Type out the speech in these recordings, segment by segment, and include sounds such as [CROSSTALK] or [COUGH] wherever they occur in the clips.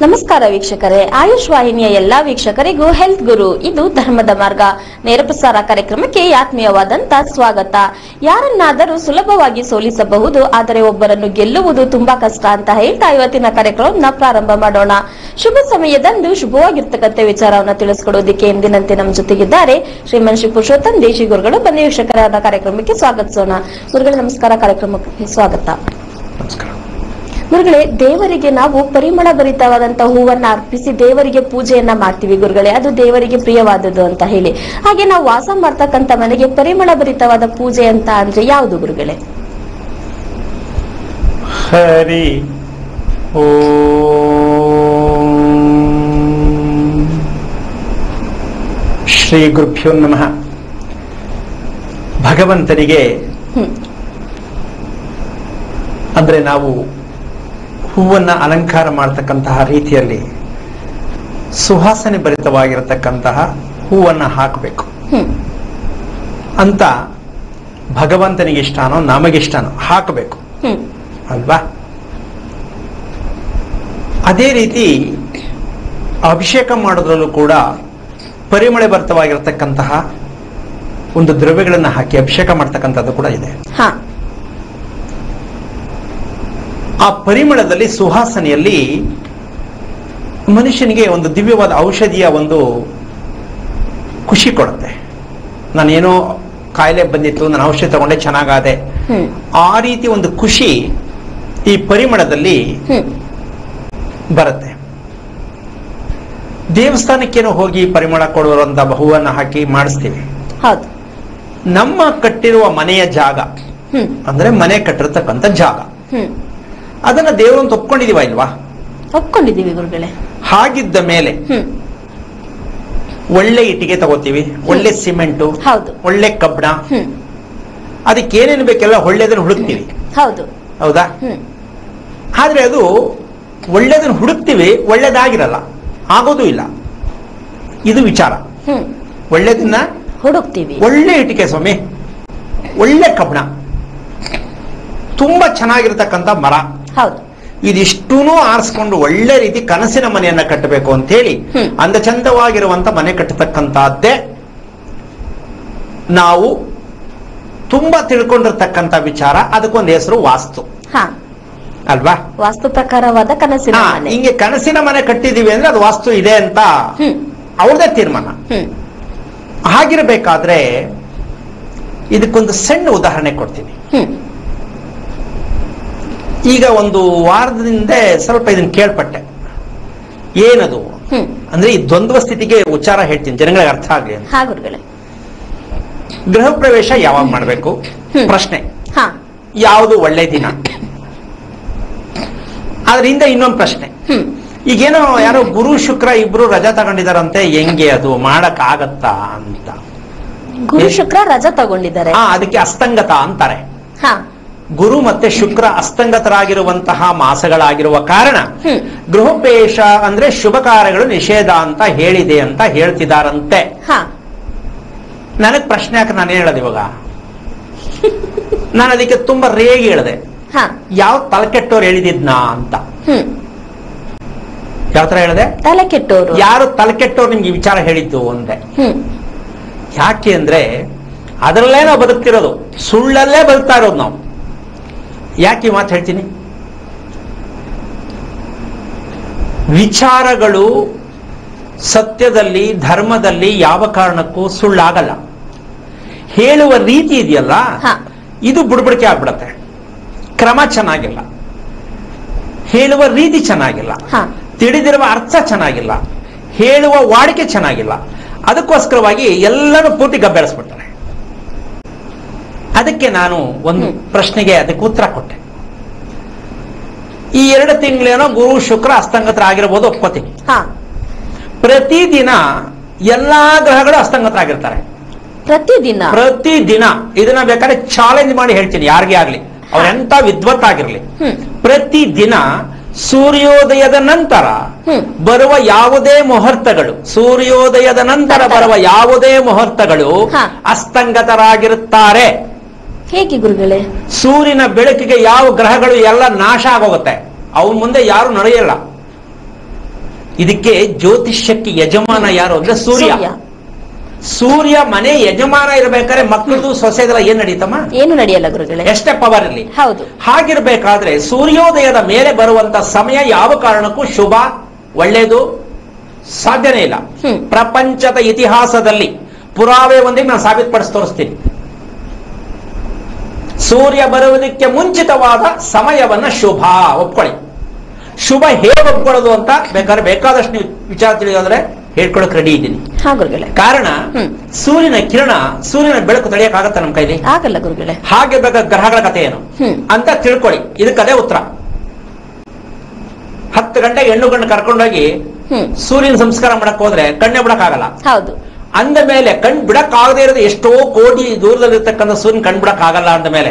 ನಮಸ್ಕಾರ ವೀಕ್ಷಕರೇ. ಆಯುಷ್ ವಾಹಿನಿಯ ಎಲ್ಲಾ ವೀಕ್ಷಕರಿಗೂ ಹೆಲ್ತ್ ಗುರು. ಇದು ಧರ್ಮದ ಮಾರ್ಗ. ನೇರ ಪ್ರಸಾರ ಕಾರ್ಯಕ್ರಮಕ್ಕೆ ಆತ್ಮೀಯವಾದಂತ ಸ್ವಾಗತ. ಯಾರನ್ನಾದರೂ ಸುಲಭವಾಗಿ ಸೋಲಿಸಬಹುದು, ಆದರೆ ಒಬ್ಬರನ್ನು ಗೆಲ್ಲುವುದು ತುಂಬಾ ಕಷ್ಟ ಅಂತ ಹೇಳ್ತಾ ಇವತ್ತಿನ ಕಾರ್ಯಕ್ರಮವನ್ನ ಪ್ರಾರಂಭ ಮಾಡೋಣ. ಶುಭ ಸಮಯದಂದು ಶುಭವಾಗಿರ್ತಕ್ಕಂಥ ವಿಚಾರವನ್ನ ತಿಳಿಸ್ಕೊಡೋದಕ್ಕೆ ಎಂದಿನಂತೆ ನಮ್ಮ ಜೊತೆಗಿದ್ದಾರೆ ಶ್ರೀಮನ್ ಶ್ರೀ ಪುರುಷೋತ್ತಮ್ ದೇಶಿ ಗುರುಗಳು ಬನ್ನಿ ವೀಕ್ಷಕರಾದ ಕಾರ್ಯಕ್ರಮಕ್ಕೆ ಸ್ವಾಗತಿಸೋಣ. ಗುರುಗಳ, ನಮಸ್ಕಾರ. ಕಾರ್ಯಕ್ರಮಕ್ಕೆ ಸ್ವಾಗತ. ನಮಸ್ಕಾರ. ಗುರುಗಳೇ ದೇವರಿಗೆ ನಾವು ಪರಿಮಳ ಭರಿತವಾದಂತಹ ಹೂವನ್ನ ಅರ್ಪಿಸಿ ದೇವರಿಗೆ ಪೂಜೆಯನ್ನ ಮಾಡ್ತೀವಿ ಗುರುಗಳೇ. ಅದು ದೇವರಿಗೆ ಪ್ರಿಯವಾದದ್ದು ಅಂತ ಹೇಳಿ. ಹಾಗೆ ನಾವು ವಾಸ ಮಾಡ್ತಕ್ಕಂತ ಮನೆಗೆ ಪರಿಮಳ ಭರಿತವಾದ ಪೂಜೆ ಅಂತ ಅಂದ್ರೆ ಯಾವುದು ಗುರುಗಳೇ? ಹರಿ ಓಂ. ಶ್ರೀ ಗುರುಭ್ಯೋ ನಮಃ. ಭಗವಂತನಿಗೆ ಹ್ಮ್. ಅಂದ್ರೆ ನಾವು ಹೂವನ್ನ ಅಲಂಕಾರ ಮಾಡತಕ್ಕಂತಹ ರೀತಿಯಲ್ಲಿ ಸುವಾಸನೆ ಭರಿತವಾಗಿರತಕ್ಕಂತಹ ಹೂವನ್ನ ಹಾಕಬೇಕು. ಅಂತ ಭಗವಂತನಿಗೆ ಇಷ್ಟನೋ ನಮಗಿಷ್ಟನೋ ಹಾಕಬೇಕು. ಅಲ್ವಾ? ಅದೇ ರೀತಿ ಅಭಿಷೇಕ ಮಾಡೋದ್ರಲ್ಲೂ ಕೂಡ ಪರಿಮಳೆ ಭರಿತವಾಗಿರತಕ್ಕಂತಹ ಒಂದು ದ್ರವ್ಯಗಳನ್ನು ಹಾಕಿ ಅಭಿಷೇಕ ಮಾಡ್ತಕ್ಕಂಥದ್ದು ಕೂಡ ಇದೆ. ಹಾ. ಆ ಪರಿಮಳದಲ್ಲಿ ಸುಹಾಸನೆಯಲ್ಲಿ ಮನುಷ್ಯನಿಗೆ ಒಂದು ದಿವ್ಯವಾದ ಔಷಧಿಯ ಒಂದು ಖುಷಿ ಕೊಡುತ್ತೆ. ನಾನೇನೋ ಕಾಯಿಲೆ ಬಂದಿತ್ತು ನಾನು ಔಷಧಿ ತಗೊಂಡೆ ಚೆನ್ನಾಗಾದೆ. ಆ ರೀತಿ ಒಂದು ಖುಷಿ ಈ ಪರಿಮಳದಲ್ಲಿ ಬರುತ್ತೆ. ದೇವಸ್ಥಾನಕ್ಕೇನೋ ಹೋಗಿ ಪರಿಮಳ ಕೊಡುವಂತ ಬಹುವನ್ನು ಹಾಕಿ ಮಾಡಿಸ್ತೀವಿ. ನಮ್ಮ ಕಟ್ಟಿರುವ ಮನೆಯ ಜಾಗ ಅಂದ್ರೆ ಮನೆ ಕಟ್ಟಿರ್ತಕ್ಕಂಥ ಜಾಗ. ಅದನ್ನ ದೇವರು ಅಂತ ಒಪ್ಕೊಂಡಿದೀವ ಇಲ್ವಾ? ಒಪ್ಕೊಂಡಿದೀವಿ ಗುರುಗಳೇ. ಹಾಗಿದ್ದ ಮೇಲೆ ಒಳ್ಳೆ ಇಟ್ಟಿಗೆ ತಗೋತೀವಿ ಒಳ್ಳೆ ಸಿಮೆಂಟು ಹೌದು. ಒಳ್ಳೆ ಕಬ್ಬಣ. ಅದಕ್ಕೆ ಏನೇನು ಬೇಕೆಲ್ಲ ಒಳ್ಳೆದನ್ನು ಹುಡುಕ್ತೀವಿ. ಹೌದು. ಹೌದಾ? ಆದ್ರೆ ಅದು ಒಳ್ಳೆದನ್ನು ಹುಡುಕ್ತೀವಿ ಒಳ್ಳೇದಾಗಿರಲ್ಲ. ಆಗೋದು ಇಲ್ಲ. ಇದು ವಿಚಾರ. ಒಳ್ಳೇದನ್ನ ಒಳ್ಳೆದನ್ನ ಹುಡುಕ್ತೀವಿ. ಒಳ್ಳೆ ಇಟ್ಟಿಗೆ ಸ್ವಾಮಿ ಒಳ್ಳೆ ಕಬ್ಬಣ. ತುಂಬಾ ಚೆನ್ನಾಗಿರ್ತಕ್ಕಂಥ ಮರ. ಹೌದು. ಇದಿಷ್ಟೂ ಆರಿಸ್ಕೊಂಡು ಒಳ್ಳೆ ರೀತಿ ಕನಸಿನ ಮನೆಯನ್ನ ಕಟ್ಟಬೇಕು ಅಂತ ಹೇಳಿ ಅಂದ ಚಂದವಾಗಿರುವಂತ ಮನೆ ಕಟ್ಟತಕ್ಕಂತಹದ್ದೇ ನಾವು ತುಂಬಾ ತಿಳ್ಕೊಂಡಿರ್ತಕ್ಕಂತ ವಿಚಾರ ಅದಕ್ಕೊಂದು ಹೆಸರು ವಾಸ್ತು. ಹಾ. ಅಲ್ವಾ? ವಾಸ್ತು ಪ್ರಕಾರವಾದ ಕನಸಿನ ಹಿಂಗೆ ಕನಸಿನ ಮನೆ ಕಟ್ಟಿದೀವಿ ಅಂದ್ರೆ ಅದು ವಾಸ್ತು ಇದೆ ಅಂತ ಅವ್ರದೇ ತೀರ್ಮಾನ. ಹಾಗಿರ್ಬೇಕಾದ್ರೆ ಇದಕ್ಕೊಂದು ಸಣ್ಣ ಉದಾಹರಣೆ ಕೊಡ್ತೀನಿ. ಈಗ ಒಂದು ವಾರದಿಂದ ಸ್ವಲ್ಪ ಇದನ್ನ ಕೇಳ್ಪಟ್ಟೆ. ಏನದು? ಅಂದ್ರೆ ಈ ದ್ವಂದ್ವ ಸ್ಥಿತಿಗೆ ಉಚ್ಚಾರ ಹೇಳ್ತೀನಿ. ಜನಗಳಿಗೆ ಅರ್ಥ ಆಗ್ಲಿ ಗೃಹ ಪ್ರವೇಶ ಯಾವಾಗ ಮಾಡಬೇಕು? ಪ್ರಶ್ನೆ. ಹಾ. ಯಾವುದು ಒಳ್ಳೆ ದಿನ? ಅದರಿಂದ ಇನ್ನೊಂದು ಪ್ರಶ್ನೆ. ಈಗೇನೋ ಯಾರೋ ಗುರು ಶುಕ್ರ ಇಬ್ರು ರಜಾ ತಗೊಂಡಿದಾರಂತೆ ಹೆಂಗೆ ಅದು ಮಾಡಕ್ ಆಗತ್ತಾ ಅಂತ. ಗುರು ಶುಕ್ರ ರಜಾ ತಗೊಂಡಿದ್ದಾರೆ. ಅದಕ್ಕೆ ಅಸ್ತಂಗತ ಅಂತಾರೆ. ಹಾ. ಗುರು ಮತ್ತೆ ಶುಕ್ರ ಅಸ್ತಂಗತರಾಗಿರುವಂತಹ ಮಾಸಗಳಾಗಿರುವ ಕಾರಣ ಗೃಹೋಪೇಶ ಅಂದ್ರೆ ಶುಭ ಕಾರ್ಯಗಳು ನಿಷೇಧ ಅಂತ ಹೇಳಿದೆ ಅಂತ ಹೇಳ್ತಿದಾರಂತೆ. ಹಾ. ನನಗ್ ಪ್ರಶ್ನೆ ಯಾಕೆ ನಾನು ಹೇಳದ್ ಇವಾಗ? ನಾನು ಅದಕ್ಕೆ ತುಂಬಾ ರೇಗಿ ಹೇಳಿದೆ. ಹಾ. ಯಾವ ತಲೆಕೆಟ್ಟೋರು ಹೇಳಿದಿದ್ನಾ ಅಂತ. ಯಾವ ತರ ಹೇಳಿದೆ? ತಲೆಕೆಟ್ಟೋರು ಯಾರು ತಲೆಕೆಟ್ಟೋರು ನಿಮ್ಗೆ ವಿಚಾರ ಹೇಳಿದ್ದು ಅಂದೆ. ಯಾಕೆ ಅಂದ್ರೆ ಅದರಲ್ಲೇ ನಾವು ಬದುಕ್ತಿರೋದು. ಸುಳ್ಳಲ್ಲೇ ಬದುಕ್ತಾ ಇರೋದು ನಾವು. ಯಾಕೆ ಮಾತು ಹೇಳ್ತೀನಿ? ವಿಚಾರಗಳು ಸತ್ಯದಲ್ಲಿ ಧರ್ಮದಲ್ಲಿ ಯಾವ ಕಾರಣಕ್ಕೂ ಸುಳ್ಳಾಗಲ್ಲ. ಹೇಳುವ ರೀತಿ ಇದೆಯಲ್ಲ ಹಾ. ಇದು ಬುಡ್ಬುಡಿಕೆ ಆಗ್ಬಿಡತ್ತೆ. ಕ್ರಮ ಚೆನ್ನಾಗಿಲ್ಲ. ಹೇಳುವ ರೀತಿ ಚೆನ್ನಾಗಿಲ್ಲ. ಹಾ. ತಿಳಿದಿರುವ ಅರ್ಥ ಚೆನ್ನಾಗಿಲ್ಲ. ಹೇಳುವ ವಾಡಿಕೆ ಚೆನ್ನಾಗಿಲ್ಲ. ಅದಕ್ಕೋಸ್ಕರವಾಗಿ ಎಲ್ಲರೂ ಪೂರ್ತಿ ಗಬ್ಬೆಳಿಸ್ಬಿಡ್ತಾರೆ. ಅದಕ್ಕೆ ನಾನು ಒಂದು ಪ್ರಶ್ನೆಗೆ ಅದಕ್ಕೆ ಉತ್ತರ ಕೊಟ್ಟೆ. ಈ ಎರಡು ತಿಂಗಳೇನೋ ಗುರು ಶುಕ್ರ ಅಸ್ತಂಗತರಾಗಿರ್ಬೋದು ಒಪ್ಕೋತೀನಿ. ಪ್ರತಿದಿನ ಎಲ್ಲಾ ಗ್ರಹಗಳು ಅಸ್ತಂಗತರಾಗಿರ್ತಾರೆ ಪ್ರತಿದಿನ? ಪ್ರತಿದಿನ. ಇದನ್ನ ಬೇಕಾದ್ರೆ ಚಾಲೆಂಜ್ ಮಾಡಿ ಹೇಳ್ತೀನಿ ಯಾರಿಗೆ ಆಗ್ಲಿ. ಅವ್ರೆಂತ ವಿದ್ವತ್ ಆಗಿರ್ಲಿ ಪ್ರತಿದಿನ ಸೂರ್ಯೋದಯದ ನಂತರ ಬರುವ ಯಾವುದೇ ಮುಹೂರ್ತಗಳು ಸೂರ್ಯೋದಯದ ನಂತರ. ಬರುವ ಯಾವುದೇ ಮುಹೂರ್ತಗಳು. ಅಸ್ತಂಗತರಾಗಿರುತ್ತಾರೆ. ಹೇಗೆ ಗುರುಗಳೇ? ಸೂರ್ಯನ ಬೆಳಕಿಗೆ ಯಾವ ಗ್ರಹಗಳು ಎಲ್ಲ ನಾಶ ಆಗೋಗುತ್ತೆ? ಅವನ ಮುಂದೆ ಯಾರು ನಡೆಯಲ್ಲ. ಇದಕ್ಕೆ ಜ್ಯೋತಿಷ್ಯಕ್ಕೆ ಯಜಮಾನ ಯಾರು ಅಂದ್ರೆ ಸೂರ್ಯ. ಸೂರ್ಯ. ಮನೆ ಯಜಮಾನ ಇರಬೇಕಾದ್ರೆ ಮಕ್ಕಳದು ಸೊಸೆದೆಲ್ಲ ಏನ್ ನಡೀತಮ್ಮ? ಏನು ನಡೆಯಲ್ಲ ಗುರುಗಳೇ. ಎಷ್ಟೇ ಪವರ್ ಇರಲಿ. ಹೌದು. ಹಾಗಿರ್ಬೇಕಾದ್ರೆ ಸೂರ್ಯೋದಯದ ಮೇಲೆ ಬರುವಂತ ಸಮಯ ಯಾವ ಕಾರಣಕ್ಕೂ ಶುಭ ಒಳ್ಳೇದು ಸಾಧ್ಯನೇ ಇಲ್ಲ. ಪ್ರಪಂಚದ ಇತಿಹಾಸದಲ್ಲಿ ಪುರಾವೆ ಒಂದಿಗೆ ನಾನು ಸಾಬೀತುಪಡಿಸಿ ತೋರಿಸ್ತೀನಿ. ಸೂರ್ಯ ಬರುವುದಕ್ಕೆ ಮುಂಚಿತವಾದ ಸಮಯವನ್ನ ಶುಭ ಒಪ್ಕೊಳ್ಳಿ. ಶುಭ ಹೇಗೆ ಒಪ್ಕೊಳ್ಳೋದು ಅಂತ ಬೇಕಾದ್ರೆ ಬೇಕಾದಷ್ಟು ನೀವು ವಿಚಾರ ತಿಳಿಯೋದ್ರೆ ಹೇಳ್ಕೊಳಕ್ ರೆಡಿ ಇದ್ದೀನಿ. ಕಾರಣ ಸೂರ್ಯನ ಕಿರಣ ಸೂರ್ಯನ ಬೆಳಕು ತಡೆಯಕ್ಕಾಗತ್ತ ನಮ್ಮ ಕೈಲಿ? ಆಗಲ್ಲ ಗುರುಗಳೇ. ಹಾಗೆ ಬೇಕಾದ ಗ್ರಹಗಳ ಕಥೆ ಏನು? ಅಂತ ತಿಳ್ಕೊಳ್ಳಿ. ಇದಕ್ಕದೇ ಉತ್ತರ. ಹತ್ತು ಗಂಟೆಗೆ ಹೆಣ್ಣು ಗಂಡು ಕರ್ಕೊಂಡೋಗಿ ಸೂರ್ಯನ ಸಂಸ್ಕಾರ ಮಾಡಕ್ ಹೋದ್ರೆ ಕಣ್ಣೆ ಬಿಡಕ್ಕಾಗಲ್ಲ. ಹೌದು. ಅಂದ ಮೇಲೆ ಕಣ್ ಬಿಡಕ್ ಆಗದೆ ಇರೋದು ಎಷ್ಟೋ ಕೋಟಿ ದೂರದಲ್ಲಿರ್ತಕ್ಕಂಥ ಸೂರ್ಯನ ಕಣ್ ಬಿಡಕ್ ಆಗಲ್ಲ ಅಂದ ಮೇಲೆ.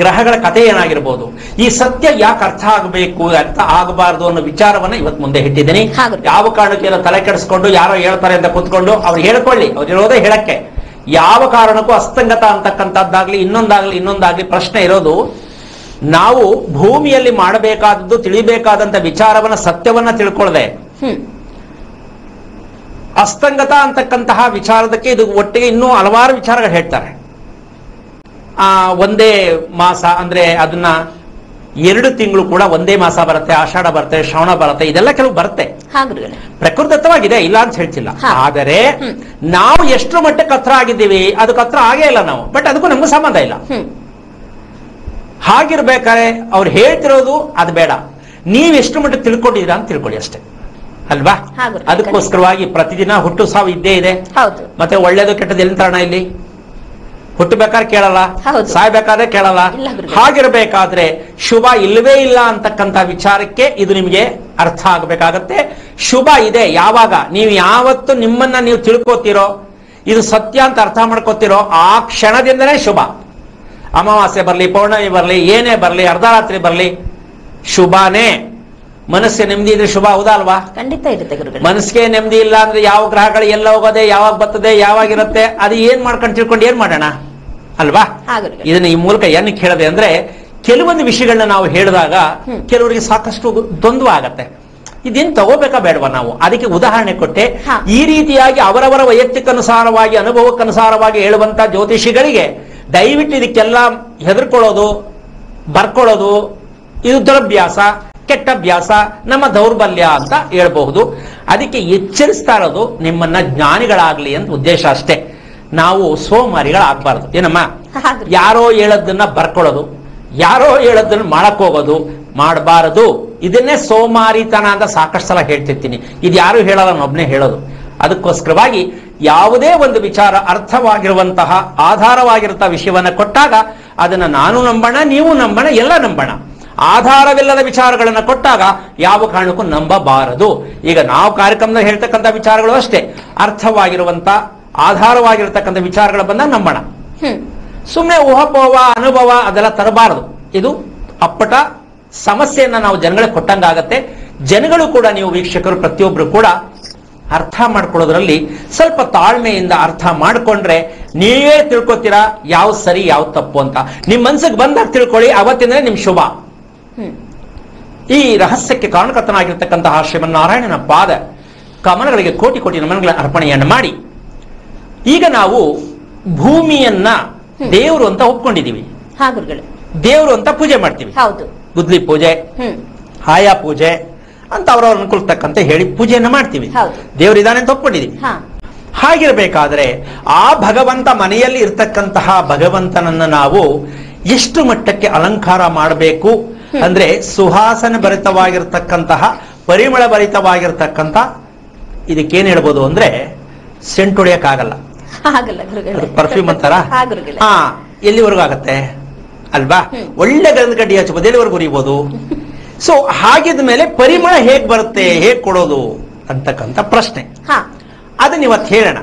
ಗ್ರಹಗಳ ಕಥೆ ಏನಾಗಿರ್ಬೋದು? ಈ ಸತ್ಯ ಯಾಕೆ ಅರ್ಥ ಆಗಬೇಕು ಅರ್ಥ ಆಗಬಾರದು ಅನ್ನೋ ವಿಚಾರವನ್ನ ಇವತ್ತು ಮುಂದೆ ಇಟ್ಟಿದ್ದೀನಿ. ಯಾವ ಕಾರಣಕ್ಕೆ ಏನೋ ತಲೆ ಕೆಡಿಸ್ಕೊಂಡು ಯಾರೋ ಹೇಳ್ತಾರೆ ಅಂತ ಕೂತ್ಕೊಂಡು ಅವ್ರು ಹೇಳ್ಕೊಳ್ಳಿ. ಅವ್ರು ಇರೋದೇ ಹೇಳಕ್ಕೆ. ಯಾವ ಕಾರಣಕ್ಕೂ ಅಸ್ತಂಗತ ಅಂತಕ್ಕಂಥದ್ದಾಗ್ಲಿ ಇನ್ನೊಂದಾಗ್ಲಿ ಇನ್ನೊಂದಾಗ್ಲಿ ಪ್ರಶ್ನೆ ಇರೋದು ನಾವು ಭೂಮಿಯಲ್ಲಿ ಮಾಡಬೇಕಾದದ್ದು ತಿಳಿಬೇಕಾದಂತ ವಿಚಾರವನ್ನ ಸತ್ಯವನ್ನ ತಿಳ್ಕೊಳ್ಳದೆ ಅಸ್ತಂಗತ ಅಂತಕ್ಕಂತಹ ವಿಚಾರದಕ್ಕೆ ಇದು ಒಟ್ಟಿಗೆ ಇನ್ನೂ ಹಲವಾರು ವಿಚಾರಗಳು ಹೇಳ್ತಾರೆ. ಆ ಒಂದೇ ಮಾಸ ಅಂದ್ರೆ ಅದನ್ನ ಎರಡು ತಿಂಗಳು ಕೂಡ ಒಂದೇ ಮಾಸ ಬರುತ್ತೆ ಆಷಾಢ ಬರುತ್ತೆ ಶ್ರವಣ ಬರುತ್ತೆ ಇದೆಲ್ಲ ಕೆಲವು ಬರುತ್ತೆ. ಪ್ರಕೃತತ್ವವಾಗಿದೆ ಇಲ್ಲ ಅಂತ ಹೇಳ್ತಿಲ್ಲ. ಆದರೆ. ನಾವು ಎಷ್ಟು ಮಟ್ಟಕ್ಕೆ ಹತ್ರ ಆಗಿದ್ದೀವಿ ಅದಕ್ಕೆ ಹತ್ರ ಆಗೇ ಇಲ್ಲ ನಾವು. ಬಟ್ ಅದಕ್ಕೂ ನಮಗೂ ಸಂಬಂಧ ಇಲ್ಲ. ಹಾಗಿರ್ಬೇಕಾದ್ರೆ ಅವ್ರು ಹೇಳ್ತಿರೋದು ಅದು ಬೇಡ. ನೀವ್ ಎಷ್ಟು ಮಟ್ಟ ತಿಳ್ಕೊಂಡಿದ್ದೀರಾ ಅಂತ ತಿಳ್ಕೊಳ್ಳಿ ಅಷ್ಟೇ. ಅಲ್ವಾ? ಅದಕ್ಕೋಸ್ಕರವಾಗಿ ಪ್ರತಿದಿನ ಹುಟ್ಟು ಸಾವು ಇದ್ದೇ ಇದೆ. ಮತ್ತೆ ಒಳ್ಳೇದು ಕೆಟ್ಟದ್ದು ಎಲ್ಲಿ ತರಣ ಇಲ್ಲಿ? ಹುಟ್ಟಬೇಕಾದ್ರೆ ಕೇಳಲ್ಲ. ಸಾಯ್ಬೇಕಾದ್ರೆ ಕೇಳಲ್ಲ. ಹಾಗಿರ್ಬೇಕಾದ್ರೆ ಶುಭ ಇಲ್ಲವೇ ಇಲ್ಲ ಅಂತಕ್ಕಂಥ ವಿಚಾರಕ್ಕೆ ಇದು ನಿಮಗೆ ಅರ್ಥ ಆಗಬೇಕಾಗತ್ತೆ. ಶುಭ ಇದೆ ಯಾವಾಗ? ನೀವು ಯಾವತ್ತು ನಿಮ್ಮನ್ನ ನೀವು ತಿಳ್ಕೊತೀರೋ ಇದು ಸತ್ಯ ಅಂತ ಅರ್ಥ ಮಾಡ್ಕೋತಿರೋ ಆ ಕ್ಷಣದಿಂದನೇ ಶುಭ. ಅಮಾವಾಸ್ಯೆ ಬರಲಿ ಪೌರ್ಣಮಿ ಬರಲಿ ಏನೇ ಬರಲಿ ಅರ್ಧರಾತ್ರಿ ಬರಲಿ ಶುಭನೇ. ಮನಸ್ಸಿಗೆ ನೆಮ್ಮದಿ ಇದ್ರೆ ಶುಭ ಹೌದಾ ಅಲ್ವಾ? ಖಂಡಿತ ಇರುತ್ತೆ ಗುರುಗಳೇ. ಮನಸ್ಸಿಗೆ ನೆಮ್ಮದಿ ಇಲ್ಲ ಅಂದ್ರೆ ಯಾವ ಗ್ರಹಗಳು ಎಲ್ಲ ಹೋಗೋದೆ ಯಾವಾಗ ಬರ್ತದೆ ಯಾವಾಗಿರುತ್ತೆ ಅದು ಏನ್ ಮಾಡ್ಕೊಂಡು ತಿಳ್ಕೊಂಡು ಏನ್ ಮಾಡೋಣ? ಅಲ್ವಾ? ಇದನ್ನ ಈ ಮೂಲಕ ಏನ್ ಕೇಳದೆ ಅಂದ್ರೆ ಕೆಲವೊಂದು ವಿಷಯಗಳನ್ನ ನಾವು ಹೇಳಿದಾಗ. ಕೆಲವರಿಗೆ ಸಾಕಷ್ಟು ದ್ವಂದ್ವ ಆಗತ್ತೆ. ಇದೇನ್ ತಗೋಬೇಕಾ ಬೇಡವಾ ನಾವು? ಅದಕ್ಕೆ ಉದಾಹರಣೆ ಕೊಟ್ಟೆ. ಈ ರೀತಿಯಾಗಿ ಅವರವರ ವೈಯಕ್ತಿಕ ಅನುಸಾರವಾಗಿ ಅನುಭವಕ್ಕನುಸಾರವಾಗಿ ಹೇಳುವಂತ ಜ್ಯೋತಿಷಿಗಳಿಗೆ ದಯವಿಟ್ಟು ಇದಕ್ಕೆಲ್ಲ ಹೆದರ್ಕೊಳ್ಳೋದು ಬರ್ಕೊಳ್ಳೋದು ಇದು ದುರಭ್ಯಾಸ. ಕೆಟ್ಟ ಅಭ್ಯಾಸ ನಮ್ಮ ದೌರ್ಬಲ್ಯ ಅಂತ ಹೇಳ್ಬಹುದು. ಅದಕ್ಕೆ ಎಚ್ಚರಿಸ್ತಾ ಇರೋದು ನಿಮ್ಮನ್ನ ಜ್ಞಾನಿಗಳಾಗ್ಲಿ ಅಂತ ಉದ್ದೇಶ ಅಷ್ಟೇ. ನಾವು ಸೋಮಾರಿಗಳಾಗಬಾರ್ದು. ಏನಮ್ಮ. ಯಾರೋ ಹೇಳೋದನ್ನ ಬರ್ಕೊಳ್ಳೋದು ಯಾರೋ ಹೇಳೋದನ್ನ ಮಾಡಕ್ ಹೋಗೋದು ಮಾಡಬಾರದು. ಇದನ್ನೇ ಸೋಮಾರಿತನ ಅಂತ ಸಾಕಷ್ಟು ಸಲ ಹೇಳ್ತಿರ್ತೀನಿ. ಇದು ಯಾರು ಹೇಳಲ್ಲ ನಾನೊಬ್ನೇ ಹೇಳೋದು. ಅದಕ್ಕೋಸ್ಕರವಾಗಿ ಯಾವುದೇ ಒಂದು ವಿಚಾರ ಅರ್ಥವಾಗಿರುವಂತಹ ಆಧಾರವಾಗಿರುವಂತಹ ವಿಷಯವನ್ನ ಕೊಟ್ಟಾಗ ಅದನ್ನ ನಾನು ನಂಬೋಣ ನೀವು ನಂಬೋಣ ಎಲ್ಲ ನಂಬೋಣ. ಆಧಾರವಿಲ್ಲದ ವಿಚಾರಗಳನ್ನು ಕೊಟ್ಟಾಗ ಯಾವ ಕಾರಣಕ್ಕೂ ನಂಬಬಾರದು. ಈಗ ನಾವು ಕಾರ್ಯಕ್ರಮದಲ್ಲಿ ಹೇಳ್ತಕ್ಕಂಥ ವಿಚಾರಗಳು ಅಷ್ಟೇ. ಅರ್ಥವಾಗಿರುವಂತ ಆಧಾರವಾಗಿರತಕ್ಕಂಥ ವಿಚಾರಗಳ ಬಂದ ನಂಬೋಣ. ಸುಮ್ಮನೆ ಊಹಾಪೋಹ ಅನುಭವ ಅದೆಲ್ಲ ತರಬಾರದು. ಇದು ಅಪ್ಪಟ ಸಮಸ್ಯೆಯನ್ನ ನಾವು ಜನಗಳಿಗೆ ಕೊಟ್ಟಂಗಾಗತ್ತೆ. ಜನಗಳು ಕೂಡ ನೀವು ವೀಕ್ಷಕರು ಪ್ರತಿಯೊಬ್ಬರು ಕೂಡ ಅರ್ಥ ಮಾಡ್ಕೊಳ್ಳೋದ್ರಲ್ಲಿ ಸ್ವಲ್ಪ ತಾಳ್ಮೆಯಿಂದ ಅರ್ಥ ಮಾಡಿಕೊಂಡ್ರೆ ನೀವೇ ತಿಳ್ಕೊತೀರಾ ಯಾವ ಸರಿ ಯಾವ ತಪ್ಪು ಅಂತ. ನಿಮ್ಮ ಮನ್ಸಿಗೆ ಬಂದಾಗ ತಿಳ್ಕೊಳ್ಳಿ ಅವತ್ತಿಂದಲೇ ನಿಮ್ ಶುಭ. ಈ ರಹಸ್ಯಕ್ಕೆ ಕಾರಣಕರ್ತನಾಗಿರ್ತಕ್ಕಂತಹ ಶ್ರೀಮನ್ನಾರಾಯಣನ ಪಾದ ಕಮಲಗಳಿಗೆ ಕೋಟಿ ಕೋಟಿ ನಮನಗಳ ಅರ್ಪಣೆಯನ್ನು ಮಾಡಿ ಈಗ ನಾವು ಭೂಮಿಯನ್ನ ದೇವರು ಅಂತ ಒಪ್ಕೊಂಡಿದೀವಿ ದೇವರು ಅಂತ ಪೂಜೆ ಮಾಡ್ತೀವಿ. ಹೌದು. ಗುದ್ಲಿ ಪೂಜೆ ಹಾಯಾ ಆಯಾ ಪೂಜೆ ಅಂತ ಅವರವ್ರ ಅನುಕೂಲತಕ್ಕಂತ ಹೇಳಿ ಪೂಜೆಯನ್ನು ಮಾಡ್ತೀವಿ. ಇದಾನೆ ಅಂತ ಒಪ್ಕೊಂಡಿದೀವಿ ಹಾಗಿರ್ಬೇಕಾದ್ರೆ ಆ ಭಗವಂತ ಮನೆಯಲ್ಲಿ ಇರ್ತಕ್ಕಂತಹ ಭಗವಂತನನ್ನ ನಾವು ಎಷ್ಟು ಮಟ್ಟಕ್ಕೆ ಅಲಂಕಾರ ಮಾಡಬೇಕು ಅಂದ್ರೆ ಸುಹಾಸನ ಭರಿತವಾಗಿರ್ತಕ್ಕಂತಹ ಪರಿಮಳ ಭರಿತವಾಗಿರ್ತಕ್ಕಂಥ ಇದಕ್ಕೇನ್ ಹೇಳ್ಬೋದು ಅಂದ್ರೆ ಸೆಂಟ್ ಹೊಡಿಯಕ್ಕಾಗಲ್ಲ ಪರ್ಫ್ಯೂಮ್ ಅಂತಾರ? ಹಾ ಎಲ್ಲಿವರೆಗೂ ಆಗತ್ತೆ? ಅಲ್ವಾ? ಒಳ್ಳೆ ಗಂಧ ಕಡ್ಡಿ ಹಚ್ಚಬಹುದು ಎಲ್ಲಿವರೆಗೂ ಉರಿಬಹುದು ಸೊ ಹಾಗಿದ ಮೇಲೆ ಪರಿಮಳ ಹೇಗ್ ಬರುತ್ತೆ ಹೇಗ್ ಕೊಡೋದು ಅಂತಕ್ಕಂಥ ಪ್ರಶ್ನೆ. ಅದನ್ನ ಇವತ್ತು ಹೇಳೋಣ.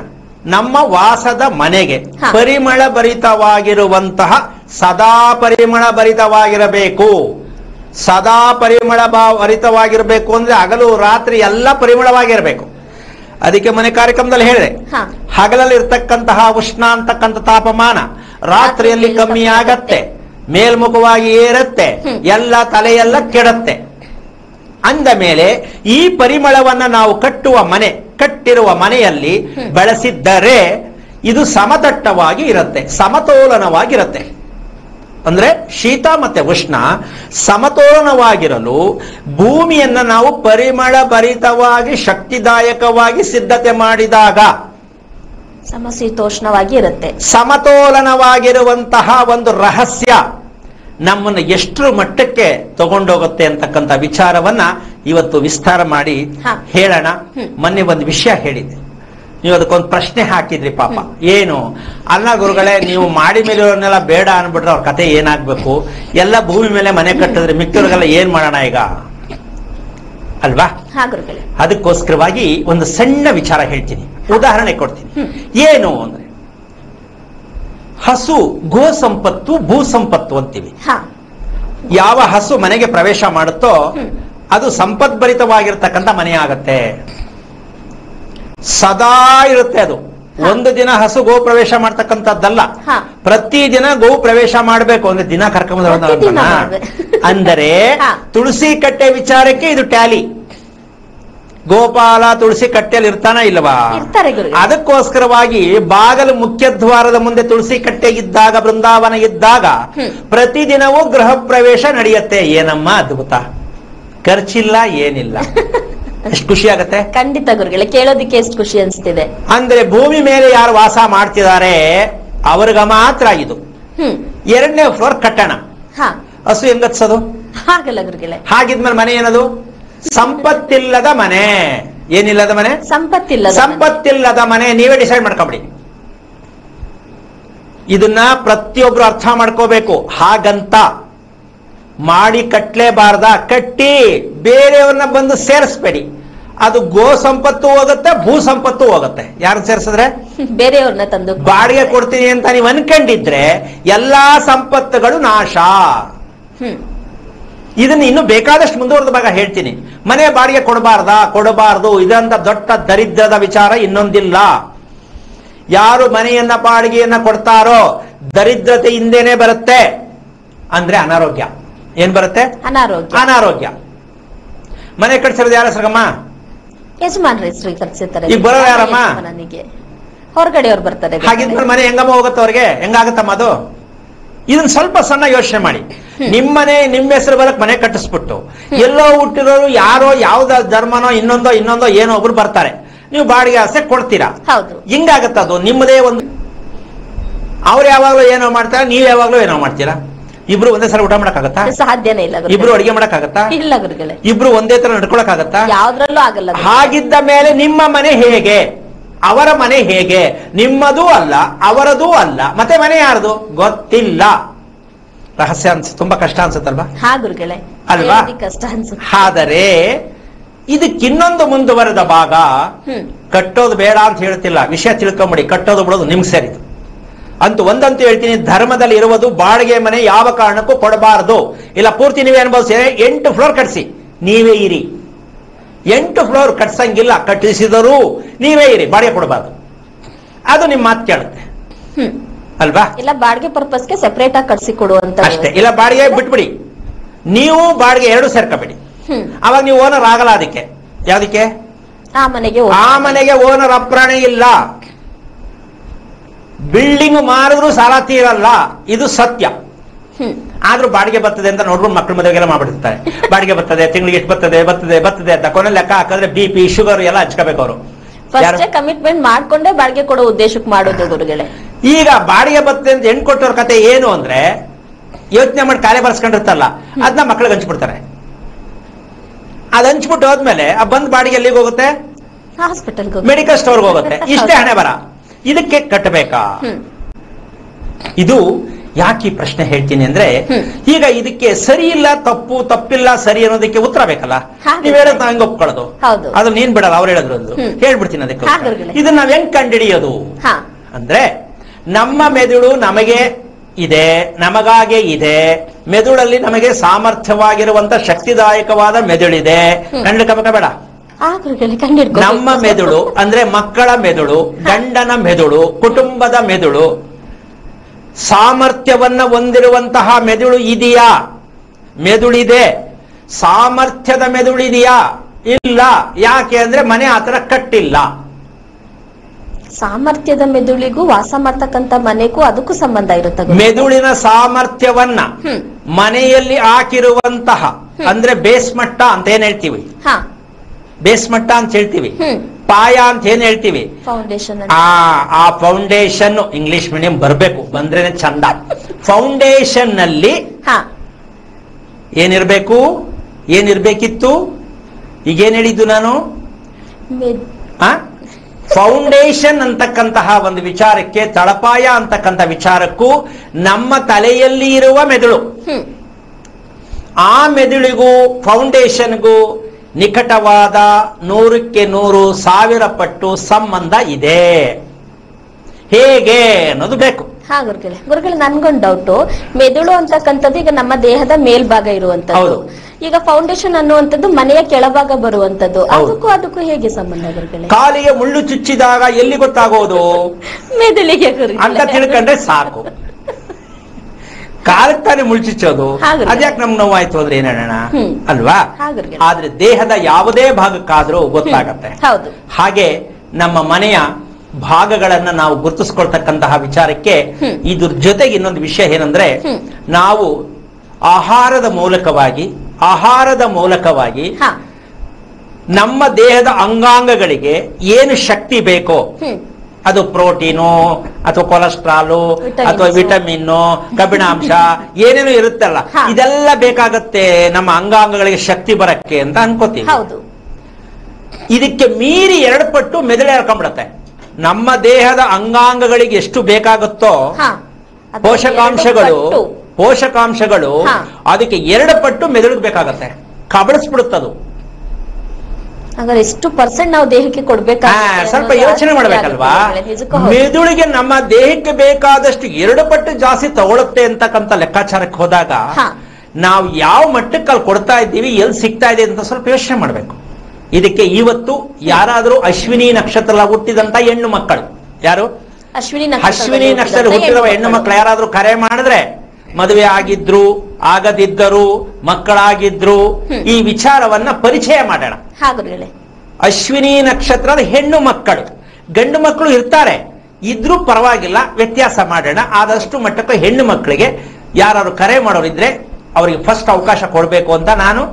ನಮ್ಮ ವಾಸದ ಮನೆಗೆ ಪರಿಮಳ ಭರಿತವಾಗಿರುವಂತಹ ಸದಾ ಪರಿಮಳ ಭರಿತವಾಗಿರಬೇಕು. ಸದಾ ಪರಿಮಳ ಭಾವ ಭರಿತವಾಗಿರಬೇಕು ಅಂದ್ರೆ ಹಗಲು ರಾತ್ರಿ ಎಲ್ಲ ಪರಿಮಳವಾಗಿರಬೇಕು. ಅದಕ್ಕೆ ಮನೆ ಕಾರ್ಯಕ್ರಮದಲ್ಲಿ ಹೇಳಿದೆ. ಹಗಲಲ್ಲಿ ಇರ್ತಕ್ಕಂತಹ ಉಷ್ಣ ಅಂತಕ್ಕಂಥ ತಾಪಮಾನ ರಾತ್ರಿಯಲ್ಲಿ ಕಮ್ಮಿ ಆಗತ್ತೆ. ಮೇಲ್ಮುಖವಾಗಿ ಏರತ್ತೆ. ಎಲ್ಲ ತಲೆಯೆಲ್ಲ ಕೆಡತ್ತೆ. ಅಂದ ಮೇಲೆ ಈ ಪರಿಮಳವನ್ನ ನಾವು ಕಟ್ಟುವ ಮನೆ ಕಟ್ಟಿರುವ ಮನೆಯಲ್ಲಿ ಬಳಸಿದ್ದರೆ ಇದು ಸಮತಟ್ಟವಾಗಿ ಇರುತ್ತೆ ಸಮತೋಲನವಾಗಿರುತ್ತೆ. ಅಂದ್ರೆ ಶೀತ ಮತ್ತೆ ಉಷ್ಣ ಸಮತೋಲನವಾಗಿರಲು ಭೂಮಿಯನ್ನ ನಾವು ಪರಿಮಳ ಭರಿತವಾಗಿ ಶಕ್ತಿದಾಯಕವಾಗಿ ಸಿದ್ಧತೆ ಮಾಡಿದಾಗ ಸಮಶೀತೋಷ್ಣವಾಗಿ ಇರುತ್ತೆ. ಸಮತೋಲನವಾಗಿರುವಂತಹ ಒಂದು ರಹಸ್ಯ ನಮ್ಮನ್ನು ಎಷ್ಟು ಮಟ್ಟಕ್ಕೆ ತಗೊಂಡೋಗುತ್ತೆ ಅಂತಕ್ಕಂಥ ವಿಚಾರವನ್ನ ಇವತ್ತು ವಿಸ್ತಾರ ಮಾಡಿ. ಹೇಳೋಣ. ಮೊನ್ನೆ ಒಂದು ವಿಷಯ ಹೇಳಿದ್ದೆ. ನೀವು ಅದಕ್ಕೊಂದು ಪ್ರಶ್ನೆ ಹಾಕಿದ್ರಿ ಪಾಪ. ಏನು? ಅಲ್ಲ ಗುರುಗಳೇ ನೀವು ಮಾಡಿ ಮೇಲಿರೋನ್ನೆಲ್ಲ ಬೇಡ ಅನ್ಬಿಟ್ರೆ ಅವ್ರ ಕತೆ ಏನಾಗ್ಬೇಕು? ಎಲ್ಲ ಭೂಮಿ ಮೇಲೆ ಮನೆ ಕಟ್ಟಿದ್ರೆ ಮಿಕ್ಕವ್ರಿಗೆಲ್ಲ ಏನ್ ಮಾಡೋಣ ಈಗ? ಅಲ್ವಾ? ಅದಕ್ಕೋಸ್ಕರವಾಗಿ ಒಂದು ಸಣ್ಣ ವಿಚಾರ ಹೇಳ್ತೀನಿ. ಉದಾಹರಣೆ ಕೊಡ್ತೀನಿ. ಏನು ಅಂದ್ರೆ ಹಸು ಗೋ ಸಂಪತ್ತು ಭೂ ಸಂಪತ್ತು ಅಂತೀವಿ ಯಾವ ಹಸು ಮನೆಗೆ ಪ್ರವೇಶ ಮಾಡುತ್ತೋ ಅದು ಸಂಪದ್ಭರಿತವಾಗಿರ್ತಕ್ಕಂಥ ಮನೆ ಆಗತ್ತೆ. ಸದಾ ಇರುತ್ತೆ ಅದು. ಒಂದು ದಿನ ಹಸು ಗೋ ಪ್ರವೇಶ ಮಾಡ್ತಕ್ಕಂಥದ್ದಲ್ಲ. ಪ್ರತಿ ದಿನ ಗೋ ಪ್ರವೇಶ ಮಾಡಬೇಕು. ಅಂದ್ರೆ ದಿನ ಕರ್ಕೊಂಡ್. [LAUGHS] ಅಂದರೆ ತುಳಸಿ ಕಟ್ಟೆ ವಿಚಾರಕ್ಕೆ ಇದು ಟ್ಯಾಲಿ. ಗೋಪಾಲ ತುಳಸಿ ಕಟ್ಟೆಯಲ್ಲಿ ಇರ್ತಾನ ಇಲ್ವಾ. ಅದಕ್ಕೋಸ್ಕರವಾಗಿ ಬಾಗಲು ಮುಖ್ಯ ದ್ವಾರದ ಮುಂದೆ ತುಳಸಿ ಕಟ್ಟೆ ಇದ್ದಾಗ ಬೃಂದಾವನ ಇದ್ದಾಗ. ಪ್ರತಿದಿನವೂ ಗೃಹ ಪ್ರವೇಶ ನಡೆಯುತ್ತೆ. ಏನಮ್ಮ ಅದ್ಭುತ. ಖರ್ಚಿಲ್ಲ ಏನಿಲ್ಲ. [LAUGHS] ಎಷ್ಟು ಖುಷಿ ಆಗುತ್ತೆ? ಖಂಡಿತ ಗುರುಗಳೇ ಕೇಳೋದಿಕ್ಕೆ ಎಷ್ಟು ಖುಷಿ ಅನ್ಸ್ತಿದೆ. ಅಂದ್ರೆ ಭೂಮಿ ಮೇಲೆ ಯಾರು ವಾಸ ಮಾಡ್ತಿದ್ದಾರೆ ಅವ್ರಿಗೆ ಮಾತ್ರ ಇದು. ಎರಡನೇ ಫ್ಲೋರ್ ಕಟ್ಟಣ. ಹಾ. ಹಸು ಹೆಂಗತ್ಸದು? ಹಾಗಲ್ಲ ಗುರುಗಳೇ. ಹಾಗಿದ್ಮೇಲೆ ಮನೆ ಏನದು? ಸಂಪತ್ತಿಲ್ಲದ ಮನೆ. ಏನಿಲ್ಲದ ಮನೆ? ಸಂಪತ್ತಿಲ್ಲ ಸಂಪತ್ತಿಲ್ಲದ ಮನೆ ನೀವೇ ಡಿಸೈಡ್ ಮಾಡ್ಕೊಬಿಡಿ. ಇದನ್ನ ಪ್ರತಿಯೊಬ್ರು ಅರ್ಥ ಮಾಡ್ಕೋಬೇಕು. ಹಾಗಂತ. ಮಾಡಿ ಕಟ್ಟಲೇಬಾರ್ದ ಕಟ್ಟಿ ಬೇರೆಯವ್ರನ್ನ ಬಂದು ಸೇರಿಸ್ಬೇಡಿ. ಅದು ಗೋ ಸಂಪತ್ತು ಹೋಗುತ್ತೆ ಭೂ ಸಂಪತ್ತು ಹೋಗುತ್ತೆ. ಯಾರು ಸೇರಿಸಿದ್ರೆ? ಬೇರೆಯವ್ರನ್ನ ತಂದು ಬಾಡಿಗೆ ಕೊಡ್ತೀನಿ ಅಂತ ನೀವು ಅನ್ಕೊಂಡಿದ್ರೆ ಎಲ್ಲಾ ಸಂಪತ್ತುಗಳು ನಾಶ. ಇದನ್ನ ಇನ್ನು ಬೇಕಾದಷ್ಟು ಮುಂದುವರೆದ ಭಾಗ ಹೇಳ್ತೀನಿ. ಮನೆ ಬಾಡಿಗೆ ಕೊಡಬಾರ್ದ ಕೊಡಬಾರ್ದು. ಇದಂತ ದೊಡ್ಡ ದರಿದ್ರದ ವಿಚಾರ ಇನ್ನೊಂದಿಲ್ಲ. ಯಾರು ಮನೆಯನ್ನ ಬಾಡಿಗೆಯನ್ನ ಕೊಡ್ತಾರೋ ದರಿದ್ರತೆ ಹಿಂದೆನೆ ಬರುತ್ತೆ. ಅಂದ್ರೆ ಅನಾರೋಗ್ಯ. ಏನ್ ಬರುತ್ತೆ? ಅನಾರೋಗ್ಯ. ಅನಾರೋಗ್ಯ. ಮನೆ ಕಟ್ಸಿರೋದು ಯಾರ ಹೆಸರಮ್ಮ ಯಜಮಾನ್ರ ಹೆಸರು ಕಟ್ಸಿರ್ತಾರೆ. ಈಗ ಬರೋ ಯಾರಮ್ಮ? ನನಗೆ ಹೊರಗಡೆ ಅವ್ರು ಬರ್ತಾರೆ ಹಾಗಿದ್ರೆ ಮನೆ ಹೆಂಗಮ್ಮ ಹೋಗುತ್ತೆ ಅವ್ರಿಗೆ? ಹೆಂಗಾಗತ್ತಮ್ಮ ಅದು? ಇದನ್ನ ಸ್ವಲ್ಪ ಸಣ್ಣ ಯೋಚನೆ ಮಾಡಿ. ನಿಮ್ಮನೆ ನಿಮ್ಮ ಹೆಸರು ಬರಕ್ ಮನೆ ಕಟ್ಟಿಸ್ಬಿಟ್ಟು. ಎಲ್ಲೋ ಹುಟ್ಟಿರೋರು ಯಾರೋ ಯಾವ್ದ ಧರ್ಮನೋ ಇನ್ನೊಂದೋ ಇನ್ನೊಂದೋ ಏನೋ ಒಬ್ರು ಬರ್ತಾರೆ. ನೀವು ಬಾಡಿಗೆ ಆಸೆ ಕೊಡ್ತೀರಾ? ಹೌದು. ಹಿಂಗಾಗತ್ತ ಅದು? ನಿಮ್ಮದೇ ಒಂದು ಅವ್ರು ಯಾವಾಗ್ಲೂ ಏನೋ ಮಾಡ್ತಾರೆ ನೀವ್ ಯಾವಾಗ್ಲೂ ಏನೋ ಮಾಡ್ತೀರಾ? ಇಬ್ರು ಒಂದೇ ಸಲ ಊಟ ಮಾಡಕ್ಕಾಗತ್ತಾ? ಸಾಧ್ಯನೇ ಇಲ್ಲ ಗುರುಗಳೇ. ಇಬ್ರು ಅಡಿಗೆ ಮಾಡಕ್ಕಾಗತ್ತಾ? ಇಲ್ಲ ಗುರುಗಳೇ. ಇಬ್ರು ಒಂದೇ ತರ ನಡ್ಕೊಳಕ್ಕಾಗತ್ತಾ? ಯಾವ್ದ್ರಲ್ಲೂ ಆಗಲ್ಲ ಗುರುಗಳೇ. ಹಾಗಿದ್ದ ಮೇಲೆ ನಿಮ್ಮ ಮನೆ ಹೇಗೆ? ಅವರ ಮನೆ ಹೇಗೆ? ನಿಮ್ಮದೂ ಅಲ್ಲ ಅವರದೂ ಅಲ್ಲ. ಮತ್ತೆ ಮನೆ ಯಾರ್ದು? ಗೊತ್ತಿಲ್ಲ. ರಹಸ್ಯ ಅನ್ಸ ತುಂಬಾ ಕಷ್ಟ ಅನ್ಸುತ್ತಲ್ವಾ? ಹಾ ಗುರುಗಳೇ. ಅಲ್ವಾ? ಕಷ್ಟ ಅನ್ಸುತ್ತೆ. ಆದರೆ ಇದಕ್ಕಿನ್ನೊಂದು ಮುಂದುವರೆದ ಭಾಗ. ಹ್ಮ್. ಕಟ್ಟೋದು ಬೇಡ ಅಂತ ಹೇಳ್ತಿಲ್ಲ. ವಿಷಯ ತಿಳ್ಕೊಂಬಿಡಿ. ಕಟ್ಟೋದು ಬಿಡೋದು ನಿಮ್ಗೆ ಸೇರಿದು ಅಂತೂ ಒಂದಂತ ಹೇಳ್ತೀನಿ ಧರ್ಮದಲ್ಲಿ ಇರುವುದು ಬಾಡಿಗೆ ಮನೆ ಯಾವ ಕಾರಣಕ್ಕೂ ಕೊಡಬಾರದು. ಇಲ್ಲ ಪೂರ್ತಿ ನೀವೇ ಅನುಭವಿಸಿ ಎಂಟು ಫ್ಲೋರ್ ಕಟ್ಸಿ ನೀವೇ ಇರಿ. ಎಂಟು ಫ್ಲೋರ್ ಕಟ್ಸಂಗಿಲ್ಲ ಕಟ್ಟಿಸಿದರೂ ನೀವೇ ಇರಿ ಬಾಡಿಗೆ ಕೊಡಬಾರ್ದು. ಅದು ನಿಮ್ಮ ಮಾತು ಕೇಳುತ್ತೆ. ಅಲ್ವಾ? ಇಲ್ಲ ಬಾಡಿಗೆ ಪರ್ಪಸ್ಗೆ ಸೆಪರೇಟ್ ಆಗಿ ಕಟ್ಸಿ ಕೊಡುವಂತ ಅಷ್ಟೇ. ಇಲ್ಲ ಬಾಡಿಗೆ ಬಿಟ್ಬಿಡಿ. ನೀವು ಬಾಡಿಗೆ ಎರಡು ಸೇರ್ಕೋಬೇಡಿ. ಅವಾಗ ನೀವು ಓನರ್ ಆಗಲ್ಲ ಅದಕ್ಕೆ. ಯಾವ್ದಕ್ಕೆ? ಆ ಮನೆಗೆ ಓನರ್ ಅಪ್ರಾಣಿ ಇಲ್ಲ. ಬಿಲ್ಡಿಂಗ್ ಮಾರಿದ್ರು ಸಾಲ ತೀರಲ್ಲ ಇದು ಸತ್ಯ. ಆದ್ರೂ ಬಾಡಿಗೆ ಬರ್ತದೆ ಅಂತ ನೋಡ್ಕೊಂಡು ಮಕ್ಕಳ ಮದುವೆಗೆಲ್ಲ ಮಾಡ್ಬಿಡ್ತಾರೆ. ಬಾಡಿಗೆ ಬರ್ತದೆ ತಿಂಗಳಿಗೆ ಎಷ್ಟು ಬರ್ತದೆ ಬರ್ತದೆ ಬರ್ತದೆ ಅಂತ ಕೊನೆ ಲೆಕ್ಕ ಹಾಕಿದ್ರೆ ಬಿ ಪಿ ಶುಗರ್ ಎಲ್ಲ ಹಚ್ಕೋಬೇಕು ಅವರು. ಕಮಿಟ್ಮೆಂಟ್ ಮಾಡ್ಕೊಂಡೇ ಬಾಡಿಗೆ ಕೊಡೋ ಉದ್ದೇಶಕ್ಕೆ ಮಾಡೋದು ಗುರುಗಳೇ. ಈಗ ಬಾಡಿಗೆ ಬರ್ತದೆ ಅಂತ ಹೆಣ್ ಕೊಟ್ಟವ್ರ ಕತೆ ಏನು ಅಂದ್ರೆ ಯೋಚನೆ ಮಾಡಿ ಕಾರ್ಯ ಬರ್ಸ್ಕೊಂಡಿರ್ತಲ್ಲ ಅದನ್ನ ಮಕ್ಳಿಗೆ ಹಂಚ್ಬಿಡ್ತಾರೆ. ಅದ್ ಹಂಚ್ಬಿಟ್ಟು ಹೋದ್ಮೇಲೆ ಆ ಬಂದ್ ಬಾಡಿಗೆ ಎಲ್ಲಿಗೆ ಹೋಗುತ್ತೆ? ಮೆಡಿಕಲ್ ಸ್ಟೋರ್ಗೆ ಹೋಗುತ್ತೆ. ಇಷ್ಟೇ ಹಣೆ ಬರ. ಇದಕ್ಕೆ ಕಟ್ಟಬೇಕಾ? ಇದು ಯಾಕೆ ಈ ಪ್ರಶ್ನೆ ಹೇಳ್ತೀನಿ ಅಂದ್ರೆ ಈಗ ಇದಕ್ಕೆ ಸರಿ ಇಲ್ಲ ತಪ್ಪು ತಪ್ಪಿಲ್ಲ ಸರಿ ಅನ್ನೋದಕ್ಕೆ ಉತ್ತರ ಬೇಕಲ್ಲ. ನೀವ್ ಹೇಳೋದ್ ಹೆಂಗ್ ಒಪ್ಕೊಳ್ಳೋದು. ಹೌದು. ಅದು ನೀನ್ ಬಿಡಲ್ಲ ಅವ್ರು ಹೇಳಿದ್ರು ಒಂದು. ಹೇಳ್ಬಿಡ್ತೀನಿ ಅದಕ್ಕೆ. ಇದನ್ನ ನಾವ್ ಹೆಂಗ್ ಕಂಡಿಡಿಯೋದು ಅಂದ್ರೆ ನಮ್ಮ ಮೆದುಳು ನಮಗೆ ಇದೆ ನಮಗಾಗೆ ಇದೆ. ಮೆದುಳಲ್ಲಿ ನಮಗೆ ಸಾಮರ್ಥ್ಯವಾಗಿರುವಂತ ಶಕ್ತಿದಾಯಕವಾದ ಮೆದುಳಿದೆ. ಕಂಡು ಬೇಡ. ನಮ್ಮ ಮೆದುಳು ಅಂದ್ರೆ ಮಕ್ಕಳ ಮೆದುಳು ಗಂಡನ ಮೆದುಳು ಕುಟುಂಬದ ಮೆದುಳು ಸಾಮರ್ಥ್ಯವನ್ನ ಹೊಂದಿರುವಂತಹ ಮೆದುಳು ಇದೆಯಾ? ಮೆದುಳಿದೆ. ಸಾಮರ್ಥ್ಯದ ಮೆದುಳಿದೆಯಾ ಇಲ್ಲ. ಯಾಕೆ ಅಂದ್ರೆ ಮನೆ ಆತರ ಕಟ್ಟಿಲ್ಲ. ಸಾಮರ್ಥ್ಯದ ಮೆದುಳಿಗೂ ವಾಸ ಮಾಡ್ತಕ್ಕಂತ ಮನೆಗೂ ಅದಕ್ಕೂ ಸಂಬಂಧ ಇರುತ್ತೆ. ಮೆದುಳಿನ ಸಾಮರ್ಥ್ಯವನ್ನ ಮನೆಯಲ್ಲಿ ಹಾಕಿರುವಂತಹ ಅಂದ್ರೆ ಬೇಸ್ಮಟ್ಟ ಅಂತ ಏನ್ ಹೇಳ್ತೀವಿ? ಬೇಸ್ ಮಟ್ಟ ಅಂತ ಹೇಳ್ತೀವಿ. ಪಾಯ ಅಂತ ಏನ್ ಹೇಳ್ತೀವಿ? ಆ ಆ ಫೌಂಡೇಶನ್ ಇಂಗ್ಲಿಷ್ ಮೀಡಿಯಂ ಬರಬೇಕು. ಬಂದ್ರೆ ಚಂದ. ಫೌಂಡೇಶನ್ನಲ್ಲಿ ಏನಿರ್ಬೇಕು? ಏನಿರ್ಬೇಕಿತ್ತು? ಈಗೇನ್ ಹೇಳಿದ್ದು ನಾನು? ಫೌಂಡೇಶನ್ ಅಂತಕ್ಕಂತಹ ಒಂದು ವಿಚಾರಕ್ಕೆ ತಳಪಾಯ ಅಂತಕ್ಕಂಥ ವಿಚಾರಕ್ಕೂ ನಮ್ಮ ತಲೆಯಲ್ಲಿ ಇರುವ ಮೆದುಳು. ಆ ಮೆದುಳಿಗೂ ಫೌಂಡೇಶನ್ಗೂ ನಿಕಟವಾದ ನೂರಕ್ಕೆ ನೂರು ಸಾವಿರ ಪಟ್ಟು ಸಂಬಂಧ ಇದೆ. ಹೇಗೆ ಅನ್ನೋದು ಬೇಕು. ಹಾ ಗುರುಗಳೇ. ಗುರುಗಳೇ ನನ್ಗೊಂದು ಡೌಟ್ ಮೆದುಳು ಅಂತಕ್ಕಂಥದ್ದು ಈಗ ನಮ್ಮ ದೇಹದ ಮೇಲ್ಭಾಗ ಇರುವಂತದ್ದು. ಈಗ ಫೌಂಡೇಶನ್ ಅನ್ನುವಂಥದ್ದು ಮನೆಯ ಕೆಳಭಾಗ ಬರುವಂತದ್ದು ಅದಕ್ಕೂ ಅದಕ್ಕೂ ಹೇಗೆ ಸಂಬಂಧ ಗುರುಗಳೇ? ಕಾಲಿಗೆ ಮುಳ್ಳು ಚುಚ್ಚಿದಾಗ ಎಲ್ಲಿ ಗೊತ್ತಾಗೋದು? [LAUGHS] ಮೆದುಳಿಗೆ ಅಂತ ತಿಳ್ಕೊಂಡ್ರೆ ಸಾಕು. ಕಾಲಕ್ಕೆ ತಾನೇ ಮುಳ್ಚಿಚ್ಚೋದು ಅದ್ಯಾಕ್ ನಮ್ ಅದ್ಯಾಕೆ ನಮ್ಗೆ ನೋವಾಯ್ತು ಅಂದ್ರೆ ಏನ್ ಅಲ್ವಾ? ಆದ್ರೆ ದೇಹದ ಯಾವುದೇ ಭಾಗಕ್ಕಾದ್ರೂ ಗೊತ್ತಾಗತ್ತೆ. ಹಾಗೆ ನಮ್ಮ ಮನೆಯ ಭಾಗಗಳನ್ನ ನಾವು ಗುರುತಿಸ್ಕೊಳ್ತಕ್ಕಂತಹ ವಿಚಾರಕ್ಕೆ. ಇದ್ರ ಜೊತೆಗೆ ಇನ್ನೊಂದು ವಿಷಯ ಏನಂದ್ರೆ ನಾವು ಆಹಾರದ ಮೂಲಕವಾಗಿ ಆಹಾರದ ಮೂಲಕವಾಗಿ ನಮ್ಮ ದೇಹದ ಅಂಗಾಂಗಗಳಿಗೆ ಏನು ಶಕ್ತಿ ಬೇಕೋ ಅದು ಪ್ರೋಟೀನು ಅಥವಾ ಕೊಲೆಸ್ಟ್ರಾಲು ಅಥವಾ ವಿಟಮಿನ್ ಕಬ್ಬಿಣಾಂಶ ಏನೇನು ಇರುತ್ತಲ್ಲ. ಇದೆಲ್ಲ ಬೇಕಾಗತ್ತೆ ನಮ್ಮ ಅಂಗಾಂಗಗಳಿಗೆ ಶಕ್ತಿ ಬರಕ್ಕೆ ಅಂತ ಅನ್ಕೋತೀವಿ. ಇದಕ್ಕೆ ಮೀರಿ ಎರಡು ಪಟ್ಟು ಮೆದುಳು ಹೇಳ್ಕೊಂಡ್ಬಿಡತ್ತೆ ನಮ್ಮ ದೇಹದ ಅಂಗಾಂಗಗಳಿಗೆ ಎಷ್ಟು ಬೇಕಾಗುತ್ತೋ ಪೋಷಕಾಂಶಗಳು ಪೋಷಕಾಂಶಗಳು ಅದಕ್ಕೆ ಎರಡು ಪಟ್ಟು ಮೆದುಳಿಗೆ ಬೇಕಾಗತ್ತೆ. ಕಬಳಿಸ್ಬಿಡುತ್ತದು. ಎಷ್ಟು ಪರ್ಸೆಂಟ್ ನಾವು ದೇಹಕ್ಕೆ ಕೊಡ್ಬೇಕು ಸ್ವಲ್ಪ ಯೋಚನೆ ಮಾಡ್ಬೇಕಲ್ವಾ. ಮೆದುಳಿಗೆ ನಮ್ಮ ದೇಹಕ್ಕೆ ಬೇಕಾದಷ್ಟು ಎರಡು ಪಟ್ಟು ಜಾಸ್ತಿ ತಗೊಳುತ್ತೆ ಅಂತಕ್ಕಂತ ಲೆಕ್ಕಾಚಾರಕ್ಕೆ ಹೋದಾಗ. ನಾವು ಯಾವ ಮಟ್ಟಕ್ಕೆ ಅಲ್ಲಿ ಕೊಡ್ತಾ ಇದ್ದೀವಿ ಎಲ್ಲಿ ಸಿಗ್ತಾ ಇದೆ ಅಂತ ಸ್ವಲ್ಪ ಯೋಚನೆ ಮಾಡಬೇಕು. ಇದಕ್ಕೆ ಇವತ್ತು ಯಾರಾದರೂ ಅಶ್ವಿನಿ ನಕ್ಷತ್ರ ಹುಟ್ಟಿದಂತ ಹೆಣ್ಣು ಮಕ್ಕಳು. ಯಾರು? ಅಶ್ವಿನಿ ಅಶ್ವಿನಿ ನಕ್ಷತ್ರ ಹುಟ್ಟಿರುವ ಹೆಣ್ಣು ಮಕ್ಕಳು ಯಾರಾದ್ರೂ ಕರೆ ಮಾಡಿದ್ರೆ ಮದುವೆ ಆಗಿದ್ರು ಆಗದಿದ್ದರು ಮಕ್ಕಳಾಗಿದ್ರು ಈ ವಿಚಾರವನ್ನ ಪರಿಚಯ ಮಾಡೋಣ. ಅಶ್ವಿನಿ ನಕ್ಷತ್ರದ ಹೆಣ್ಣು ಮಕ್ಕಳು. ಗಂಡು ಮಕ್ಕಳು ಇರ್ತಾರೆ. ಇದ್ರೂ ಪರವಾಗಿಲ್ಲ ವ್ಯತ್ಯಾಸ ಮಾಡೋಣ. ಆದಷ್ಟು ಮಟ್ಟಕ್ಕೆ ಹೆಣ್ಣು ಮಕ್ಕಳಿಗೆ ಯಾರು ಕರೆ ಮಾಡೋರಿದ್ರೆ ಅವರಿಗೆ ಫಸ್ಟ್ ಅವಕಾಶ ಕೊಡಬೇಕು ಅಂತ ನಾನು.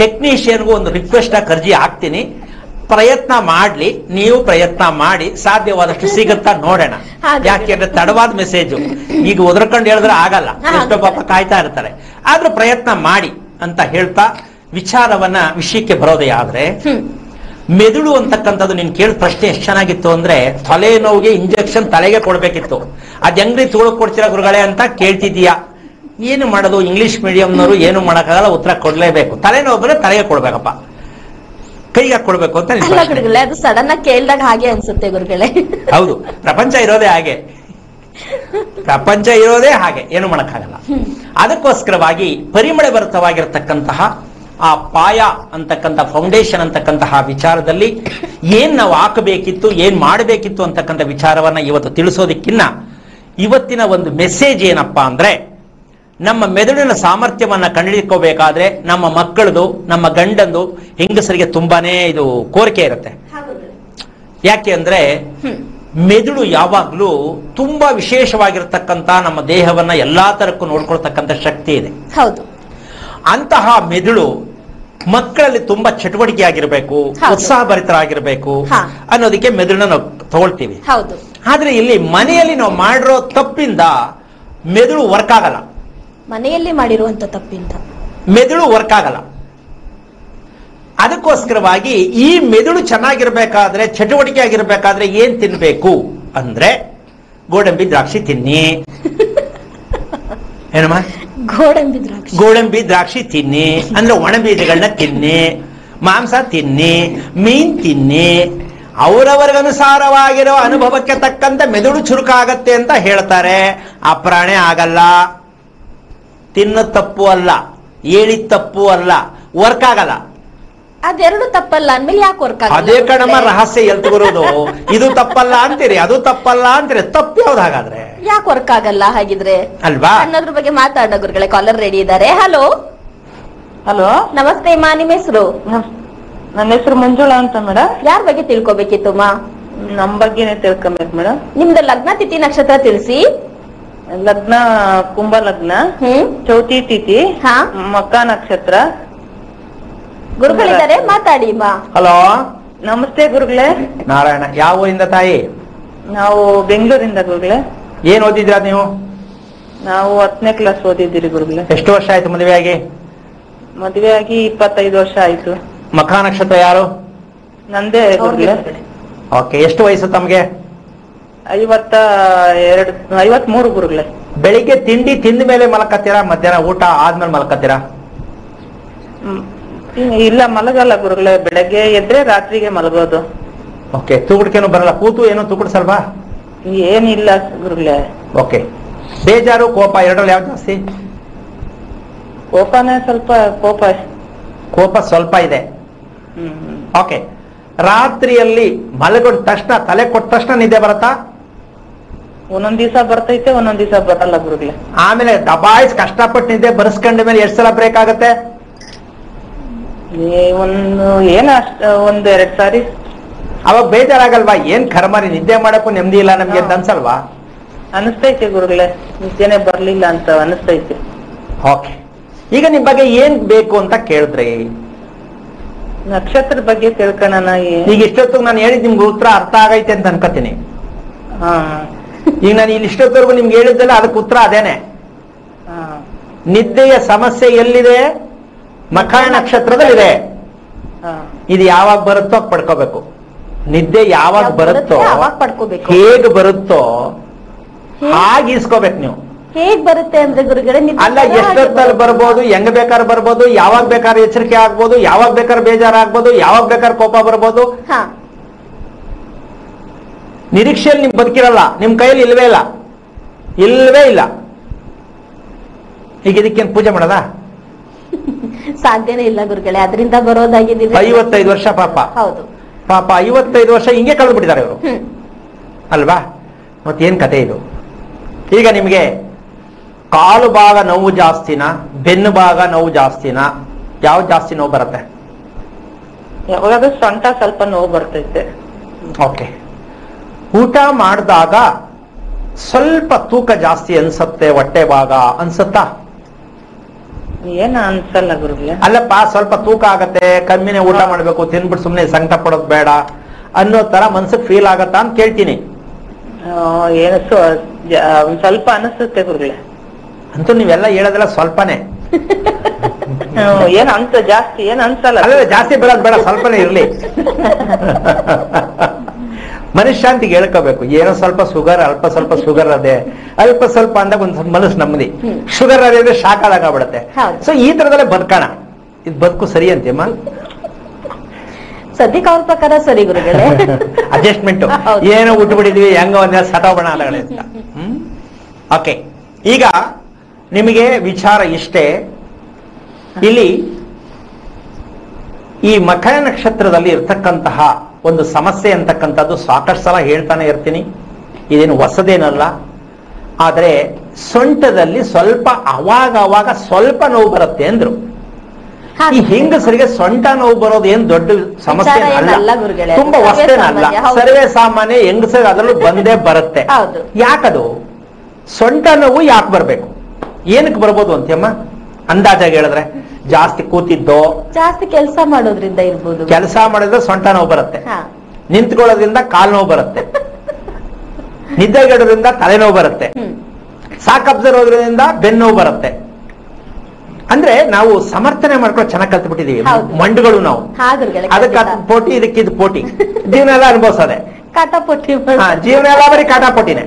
ಟೆಕ್ನಿಷಿಯನ್ಗೂ ಒಂದು ರಿಕ್ವೆಸ್ಟ್ ಅರ್ಜಿ ಹಾಕ್ತೀನಿ. ಪ್ರಯತ್ನ ಮಾಡ್ಲಿ ನೀವು ಪ್ರಯತ್ನ ಮಾಡಿ ಸಾಧ್ಯವಾದಷ್ಟು ಸಿಗುತ್ತಾ ನೋಡೋಣ. ಯಾಕೆ ಯಾಕೆಂದ್ರೆ ತಡವಾದ ಮೆಸೇಜ್ ಈಗ ಒದರ್ಕೊಂಡು ಹೇಳಿದ್ರೆ ಆಗಲ್ಲ. ಎಷ್ಟೋ ಪಾಪ ಕಾಯ್ತಾ ಇರ್ತಾರೆ. ಆದ್ರೂ ಪ್ರಯತ್ನ ಮಾಡಿ ಅಂತ ಹೇಳ್ತಾ ವಿಚಾರವನ್ನ ವಿಷಯಕ್ಕೆ ಬರೋದೇ ಆದ್ರೆ ಮೆದುಳು ಅಂತಕ್ಕಂಥದ್ದು ನೀನ್ ಕೇಳಿದ ಪ್ರಶ್ನೆ ಎಷ್ಟು ಚೆನ್ನಾಗಿತ್ತು ಅಂದ್ರೆ ತಲೆ ನೋವಿಗೆ ಇಂಜೆಕ್ಷನ್ ತಲೆಗೆ ಕೊಡ್ಬೇಕಿತ್ತು. ಅದ್ ಹೆಂಗ್ರಿ ತುಳುಕ್ ಕೊಡ್ತೀರಾ ಗುರುಗಳೇ ಅಂತ ಕೇಳ್ತಿದೀಯಾ ಏನು ಮಾಡೋದು? ಇಂಗ್ಲಿಷ್ ಮೀಡಿಯಂನವರು ಏನು ಮಾಡೋಕ್ಕಾಗಲ್ಲ ಉತ್ತರ ಕೊಡ್ಲೇಬೇಕು. ತಲೆನೋವು ಬಂದ್ರೆ ತಲೆಗೆ ಕೊಡ್ಬೇಕಪ್ಪ. ಕೈಗೆ ಕೊಡ್ಬೇಕು ಅಂತ ಗುರುಗಳೇ ಅದು ಸಡನ್ ಆಗಿ ಕೇಳಿದಾಗ ಹಾಗೆ ಅನ್ಸುತ್ತೆ ಗುರುಗಳೇ. ಹೌದು ಪ್ರಪಂಚ ಇರೋದೇ ಹಾಗೆ. ಪ್ರಪಂಚ ಇರೋದೇ ಹಾಗೆ ಏನು ಮಾಡಕ್ಕಾಗಲ್ಲ. ಅದಕ್ಕೋಸ್ಕರವಾಗಿ ಪರಿಮಳ ಭರಿತವಾಗಿರತಕ್ಕಂತಹ ಆ ಪಾಯ ಅಂತಕ್ಕಂಥ ಫೌಂಡೇಶನ್ ಅಂತಕ್ಕಂತಹ ವಿಚಾರದಲ್ಲಿ ಏನ್ ನಾವು ಹಾಕಬೇಕಿತ್ತು ಏನ್ ಮಾಡಬೇಕಿತ್ತು ಅಂತಕ್ಕಂಥ ವಿಚಾರವನ್ನ ಇವತ್ತು ತಿಳಿಸೋದಕ್ಕಿನ್ನ ಇವತ್ತಿನ ಒಂದು ಮೆಸೇಜ್ ಏನಪ್ಪಾ ಅಂದ್ರೆ ನಮ್ಮ ಮೆದುಳಿನ ಸಾಮರ್ಥ್ಯವನ್ನು ಕಂಡುಹಿಡ್ಕೋಬೇಕಾದ್ರೆ ನಮ್ಮ ಮಕ್ಕಳದು ನಮ್ಮ ಗಂಡಂದು ಹೆಂಗಸರಿಗೆ ತುಂಬಾನೇ ಇದು ಕೋರಿಕೆ ಇರುತ್ತೆ. ಯಾಕೆ ಅಂದ್ರೆ ಮೆದುಳು ಯಾವಾಗ್ಲೂ ತುಂಬಾ ವಿಶೇಷವಾಗಿರ್ತಕ್ಕಂಥ ನಮ್ಮ ದೇಹವನ್ನ ಎಲ್ಲಾ ತರಕ್ಕೂ ನೋಡ್ಕೊಳ್ತಕ್ಕಂಥ ಶಕ್ತಿ ಇದೆ. ಹೌದು. ಅಂತಹ ಮೆದುಳು ಮಕ್ಕಳಲ್ಲಿ ತುಂಬಾ ಚಟುವಟಿಕೆ ಆಗಿರಬೇಕು. ಉತ್ಸಾಹಭರಿತರಾಗಿರ್ಬೇಕು. ಅನ್ನೋದಕ್ಕೆ ಮೆದುಳನ್ನ ನಾವು ತಗೊಳ್ತೀವಿ. ಆದ್ರೆ ಇಲ್ಲಿ ಮನೆಯಲ್ಲಿ ನಾವು ಮಾಡಿರೋ ತಪ್ಪಿಂದ ಮೆದುಳು ವರ್ಕ್ ಆಗಲ್ಲ. ಮನೆಯಲ್ಲಿ ಮಾಡಿರುವಂತ ತಪ್ಪಿಂದ. ಮೆದುಳು ವರ್ಕ್ ಆಗಲ್ಲ. ಅದಕ್ಕೋಸ್ಕರವಾಗಿ ಈ ಮೆದುಳು ಚೆನ್ನಾಗಿರ್ಬೇಕಾದ್ರೆ ಚಟುವಟಿಕೆ ಆಗಿರ್ಬೇಕಾದ್ರೆ ಏನ್ ತಿನ್ಬೇಕು ಅಂದ್ರೆ ಗೋಡಂಬಿ ದ್ರಾಕ್ಷಿ ತಿನ್ನಿ. [LAUGHS] ಏನಮ್ಮ? ಗೋಡಂಬಿ ದ್ರಾಕ್ಷಿ. ಗೋಡಂಬಿ ದ್ರಾಕ್ಷಿ ತಿನ್ನಿ. ಅಂದ್ರೆ ಒಣ ಬೀಜಗಳನ್ನ ತಿನ್ನಿ. ಮಾಂಸ ತಿನ್ನಿ. ಮೀನ್ ತಿನ್ನಿ. ಅವರವರಿಗನುಸಾರವಾಗಿರೋ ಅನುಭವಕ್ಕೆ ತಕ್ಕಂತೆ ಮೆದುಳು ಚುರುಕಾಗತ್ತೆ ಅಂತ ಹೇಳ್ತಾರೆ. ಅಪ್ರಾಣೆ ಆಗಲ್ಲ. ತಿನ್ನ ತಪ್ಪು ಅಲ್ಲ ಹೇಳಿದ ತಪ್ಪು ಅಲ್ಲ ವರ್ಕ್ ಆಗಲ್ಲ. ಅದೆರಡು ತಪ್ಪಲ್ಲ ಅಂದ್ಮೇಲೆ ಯಾಕೆ ವರ್ಕ್ ಅದೇ ಕಣಮ್ಮ ರಹಸ್ಯ ಎಲ್ತು ಬರೋದು. ಇದು ತಪ್ಪಲ್ಲ ಅಂತೀರಿ ಅದು ತಪ್ಪಲ್ಲ ಅಂತೀರಿ ತಪ್ಪು ಯಾವ್ದು ಹಾಗಾದ್ರೆ? ಯಾಕೆ ವರ್ಕ್ ಆಗಲ್ಲ ಹಾಗಿದ್ರೆ? ಅಲ್ವಾ? ಅನ್ನೋದ್ರ ಬಗ್ಗೆ ಮಾತಾಡೋ ಗುರುಗಳೇ ಕಾಲರ್ ರೆಡಿ ಇದ್ದಾರೆ. ಹಲೋ ಹಲೋ ನಮಸ್ತೆ ಮಾ ನಿಮ್ಮ ಹೆಸರು? ನನ್ನ ಹೆಸರು ಮಂಜುಳಾ ಅಂತ ಮೇಡಮ್ ಯಾರ ಬಗ್ಗೆ ತಿಳ್ಕೊಬೇಕಿತ್ತು ಮಾ? ನಮ್ ಬಗ್ಗೆನೇ ತಿಳ್ಕೊಬೇಕು ಮೇಡಮ್ ನಿಮ್ದು ಲಗ್ನ ತಿಥಿ ನಕ್ಷತ್ರ ತಿಳಿಸಿ. ಲಗ್ನ ಕುಂಭ ಲಗ್ನ ಹ್ಮ್. ಚೌತಿ ತಿಥಿ ಹಾ. ಮಕ್ಕ ನಕ್ಷತ್ರ. ಗುರುಗಳಿದ್ದಾರೆ ಮಾತಾಡಿ ಮಾ. ಹಲೋ. ನಮಸ್ತೆ ಗುರುಗಳೇ. ನಾರಾಯಣ ಯಾವ ಊರಿಂದ ತಾಯಿ? ನಾವು ಬೆಂಗಳೂರಿಂದ ಗುರುಗಳೇ. ಏನ್ ಓದಿದ್ರಾ ನೀವು? ನಾವು ಹತ್ತನೇ ಕ್ಲಾಸ್ ಓದಿದ್ದೀರಿ ಗುರುಗಳೇ. ಎಷ್ಟು ವರ್ಷ ಆಯ್ತು ಮದುವೆ ಆಗಿ? ಮದುವೆ ಆಗಿ ಇಪ್ಪತ್ತೈದು ವರ್ಷ ಆಯ್ತು. ಮಖಾ ನಕ್ಷತ್ರ ಯಾರು? ನಂದೇ ಗುರುಗಳೇ. ಓಕೆ ಎಷ್ಟು ವಯಸ್ಸು ತಮ್ಗೆ? ಐವತ್ತ ಎರಡು ಐವತ್ ಮೂರು ಗುರುಗಳೇ. ಬೆಳಿಗ್ಗೆ ತಿಂಡಿ ತಿಂದ ಮೇಲೆ ಮಲಕತ್ತೀರಾ? ಮಧ್ಯಾಹ್ನ ಊಟ ಆದ್ಮೇಲೆ ಮಲಕತ್ತೀರಾ? ಹ್ಮ್. ಇಲ್ಲ ಮಲಗಲ್ಲ ಗುರುಗಳೇ. ಬೆಳಗ್ಗೆ ಎದ್ರೆ ರಾತ್ರಿಗೆ ಮಲಗೋದು. ಓಕೆ ತೂಗುಡ್ಕೇನು ಬರಲ್ಲ. ಕೂತು ಏನೋ ತೂಗುಡ್ಸಲ್ವಾ? ಏನಿಲ್ಲ ಗುರುಗಳೇ. ಓಕೆ. ಬೇಜಾರು ಕೋಪ ಎರಡರಲ್ಲಿ ಯಾವ್ದು ಜಾಸ್ತಿ? ಕೋಪನೇ ಸ್ವಲ್ಪ ಕೋಪ. ಕೋಪ ಸ್ವಲ್ಪ ಇದೆ. ಹ್ಮ್. ಓಕೆ. ರಾತ್ರಿಯಲ್ಲಿ ಮಲಗೊಂಡ ತಕ್ಷಣ ತಲೆ ಕೊಟ್ಟ ತಕ್ಷಣ ನಿದ್ದೆ ಬರುತ್ತಾ? ಒಂದೊಂದ್ ದಿವಸ ಬರ್ತೈತೆ ಒಂದೊಂದ್ ದಿವಸ ಬರಲ್ಲ ಗುರುಗಳೇ. ಆಮೇಲೆ ದಬಾಯಿಸ್ ಕಷ್ಟಪಟ್ಟು ನಿದ್ದೆ ಬರ್ಸ್ಕೊಂಡ ಮೇಲೆ ಎಷ್ಟ್ ಸಲ ಬ್ರೇಕ್ ಆಗುತ್ತೆ? ಏ ಒಂದು ಏನ ಅಷ್ಟ ಒಂದ್ ಎರಡ್ ಸಾರಿ. ಅವಾಗ ಬೇಜಾರಾಗಲ್ವಾ? ಏನ್ ಕರ್ಮಾರಿ ನಿದ್ದೆ ಮಾಡಕ್ಕೂ ನೆಮ್ಮದಿ ಇಲ್ಲ ನಮ್ಗೆ ಅಂತ ಅನ್ಸಲ್ವಾ? ಅನಿಸ್ತೈತೆ ಗುರುಗಳೇ. ನಿದ್ದೆನೆ ಬರ್ಲಿಲ್ಲ ಅಂತ ಅನಿಸ್ತೈತೆ. ಓಕೆ ಈಗ ನಿಮ್ ಬಗ್ಗೆ ಏನ್ ಬೇಕು ಅಂತ ಕೇಳಿದ್ರಿ? ನಕ್ಷತ್ರ ಬಗ್ಗೆ ತಿಳ್ಕೊಣ ಏ- ಈಗ ಇಷ್ಟೊತ್ತಿಗೆ ನಾನು ಹೇಳಿದ್ ನಿಮ್ಗೆ ಉತ್ತರ ಅರ್ಥ ಆಗೈತೆ ಅಂತ ಅನ್ಕೋತೀನಿ. ಹಾ. ಈಗ ನಾನು ಇಲ್ಲಿ ಇಷ್ಟೊತ್ತವರೆಗೂ ನಿಮ್ಗೆ ಹೇಳಿದ್ದಲ್ಲ ಅದಕ್ಕೆ ಉತ್ತರ ಅದೇನೆ. ನಿದ್ದೆಯ ಸಮಸ್ಯೆ ಎಲ್ಲಿದೆ? ಮಖ ನಕ್ಷತ್ರದಲ್ಲಿದೆ. ಇದೆ ಇದು ಯಾವಾಗ ಬರುತ್ತೋ ಪಡ್ಕೋಬೇಕು. ನಿದ್ದೆ ಯಾವಾಗ ಬರುತ್ತೋ ಪಡ್ಕೋಬೇಕು. ಹೇಗ್ ಬರುತ್ತೋ ಹೇಗ್- ಇಸ್ಕೋಬೇಕು ನೀವು. ಹೇಗ್ ಬರುತ್ತೆ ಅಂದ್ರೆ ಗುರುಗಳೇ ಅಲ್ಲ ಎಷ್ಟೊತ್ತಲ್ಲಿ. ಬರ್ಬೋದು ಹೆಂಗ್ ಬೇಕಾದ್ರೆ ಬರ್ಬೋದು ಯಾವಾಗ ಬೇಕಾದ್ರೆ ಎಚ್ಚರಿಕೆ ಆಗ್ಬೋದು ಯಾವಾಗ ಬೇಕಾದ್ರೆ ಬೇಜಾರಾಗ್ಬೋದು ಯಾವಾಗ ಬೇಕಾದ್ರೆ ಕೋಪ ಬರ್ಬೋದು. ನಿರೀಕ್ಷೆಯಲ್ಲಿ ನಿಮ್ ಬದುಕಿರಲ್ಲ ನಿಮ್ ಕೈಯಲ್ಲಿ ಇಲ್ವೇ ಇಲ್ಲ. ಇಲ್ವೇ ಇಲ್ಲ. ಈಗ ಇದಕ್ಕೇನು ಪೂಜೆ ಮಾಡದ? [LAUGHS] ಸಾಧ್ಯನೇ ಇಲ್ಲ ಗುರುಗಳೇ ಅದರಿಂದ ಬರೋದಾಗಿದೆ ಐವತ್ತೈದು ವರ್ಷ ಪಾಪ. ಹೌದು. ಪಾಪ ಐವತ್ತೈದು ವರ್ಷ ಹಿಂಗೆ ಕಳೆದು ಬಿಟ್ಟಿದ್ದಾರೆ ಇವರು ಅಲ್ವಾ? ಮತ್ತೇನ್ ಕತೆ ಇದು? ಈಗ ನಿಮಗೆ ಕಾಲು ಭಾಗ ನೋವು ಜಾಸ್ತಿನ ಬೆನ್ನು ಭಾಗ ನೋವು ಜಾಸ್ತಿನ ಯಾವ ಜಾಸ್ತಿ ನೋವು ಬರುತ್ತೆ? ಸೊಂಟ ಸ್ವಲ್ಪ ನೋವು ಬರ್ತೈತೆ. ಓಕೆ. ಊಟ ಮಾಡಿದಾಗ ಸ್ವಲ್ಪ ತೂಕ ಜಾಸ್ತಿ ಅನ್ಸತ್ತೆ ಹೊಟ್ಟೆ ಭಾಗ ಅನ್ಸತ್ತಾ? ಏನ ಅನ್ಸಲ್ಲ ಗುರುಗಳೇ. ಅಲ್ಲಪ್ಪ ಸ್ವಲ್ಪ ತೂಕ ಆಗತ್ತೆ ಕಮ್ಮಿನೇ ಊಟ ಮಾಡ್ಬೇಕು ತಿನ್ಬಿಟ್ಟು ಸುಮ್ಮನೆ ಸಂಕಟ ಪಡೋದು ಬೇಡ ಅನ್ನೋ ತರ ಮನ್ಸಕ್ ಫೀಲ್ ಆಗತ್ತಾ ಅಂತ ಕೇಳ್ತೀನಿ. ಏನು ಸ್ವಲ್ಪ ಅನಿಸುತ್ತೆ ಗುರುಗಳೇ. ಅಂತೂ ನೀವೆಲ್ಲ ಹೇಳೋದೆಲ್ಲ ಸ್ವಲ್ಪನೇ. ಏನ್ ಅನ್ಸ ಜಾಸ್ತಿ ಏನ್ ಅನ್ಸಲ್ಲ. ಅಲ್ಲ ಜಾಸ್ತಿ ಬರೋದ್ ಬೇಡ ಸ್ವಲ್ಪನೇ ಇರ್ಲಿ. [LAUGHS] ಮನಃಶಾಂತಿಗೆ ಹೇಳ್ಕೋಬೇಕು. ಏನೋ ಸ್ವಲ್ಪ ಶುಗರ್ ಅಲ್ಪ ಸ್ವಲ್ಪ ಶುಗರ್ ಅದೇ. ಅಲ್ಪ ಸ್ವಲ್ಪ ಅಂದಾಗ ಒಂದು ಸ್ವಲ್ಪ ಮನಸ್ಸು ನಮ್ಮದಿ. ಶುಗರ್ ಅದೇ ಅಂದ್ರೆ ಶಾಕ್ ಆದಾಗ್ಬಿಡುತ್ತೆ ಹೌದು. ಸೊ ಈ ತರದಲ್ಲೇ ಬದುಕೋಣ. ಇದು ಬದುಕು ಸರಿ ಅಂತೀಮ್ಮ ಸದ್ಯಕ್ಕೆ ಅವ್ರ ಪ್ರಕಾರ ಸರಿ ಗುರುಗಳೇ. [LAUGHS] ಅಡ್ಜಸ್ಟ್ಮೆಂಟ್. ಏನೋ ಬಿಟ್ಟಿದೀವಿ ಹೆಂಗ ಒಂದ್ ಸಟೋಬಣ ಅಂತ. ಓಕೆ ಈಗ ನಿಮಗೆ ವಿಚಾರ ಇಷ್ಟೇ. ಇಲ್ಲಿ ಈ ಮಕರ ನಕ್ಷತ್ರದಲ್ಲಿ ಇರ್ತಕ್ಕಂತಹ ಒಂದು ಸಮಸ್ಯೆ ಅಂತಕ್ಕಂಥದ್ದು ಸಾಕಷ್ಟು ಸಲ ಹೇಳ್ತಾನೆ ಇರ್ತೀನಿ. ಇದೇನು ಹೊಸದೇನಲ್ಲ. ಆದರೆ ಸೊಂಟದಲ್ಲಿ ಸ್ವಲ್ಪ ಅವಾಗ ಅವಾಗ ಸ್ವಲ್ಪ ನೋವು ಬರುತ್ತೆ ಅಂದ್ರು. ಈ ಹೆಂಗಸರಿಗೆ ಸೊಂಟ ನೋವು ಬರೋದು ಏನ್ ದೊಡ್ಡ ಸಮಸ್ಯೆ ಅಲ್ಲ. ತುಂಬಾ ಸರ್ವೇ ಹೊಸ್ತೇನಲ್ಲ ಸಾಮಾನ್ಯ, ಹೆಂಗಸರ್ ಸರ್ವೇ ಸಾಮಾನ್ಯ ಹೆಂಗಸರಿಗೆ ಅದರಲ್ಲೂ ಬಂದೇ ಬರುತ್ತೆ. ಯಾಕದು? ಸೊಂಟ ನೋವು ಯಾಕೆ ಬರ್ಬೇಕು? ಏನಕ್ಕೆ ಬರ್ಬೋದು ಅಂತಮ್ಮ ಅಂದಾಜಾಗಿ ಹೇಳಿದ್ರೆ. ಜಾಸ್ತಿ ಕೂತಿದ್ದೋ ಜಾಸ್ತಿ ಕೆಲಸ ಮಾಡೋದ್ರಿಂದ ಇರ್ಬೋದು. ಕೆಲಸ ಮಾಡಿದ್ರೆ ಸೊಂಟ ನೋವು ಬರುತ್ತೆ. ನಿಂತ್ಕೊಳ್ಳೋದ್ರಿಂದ ಕಾಲ್ ನೋವು ಬರುತ್ತೆ. [LAUGHS] ನಿದ್ದೆಗೆಡೋದ್ರಿಂದ ತಲೆನೋವು ಬರುತ್ತೆ. ಸಾಕಬ್ಸರೋದ್ರಿಂದ ಬೆನ್ನೋವು ಬರುತ್ತೆ. ಅಂದ್ರೆ ನಾವು ಸಮರ್ಥನೆ ಮಾಡ್ಕೊಂಡು ಚೆನ್ನಾಗಿ ಕಲ್ತು ಬಿಟ್ಟಿದೀವಿ ಮಂಡುಗಳು ನಾವು. ಅದಕ್ಕೆ ಪೋಟಿ ಇದಕ್ಕಿದ್ ಪೋಟಿ. ಜೀವನ ಎಲ್ಲ ಅನುಭವಿಸೋದೆ. ಕಾಟಾಪೋಟಿ ಜೀವನ ಎಲ್ಲ ಬರೀ ಕಾಟಾಪೋಟಿನೇ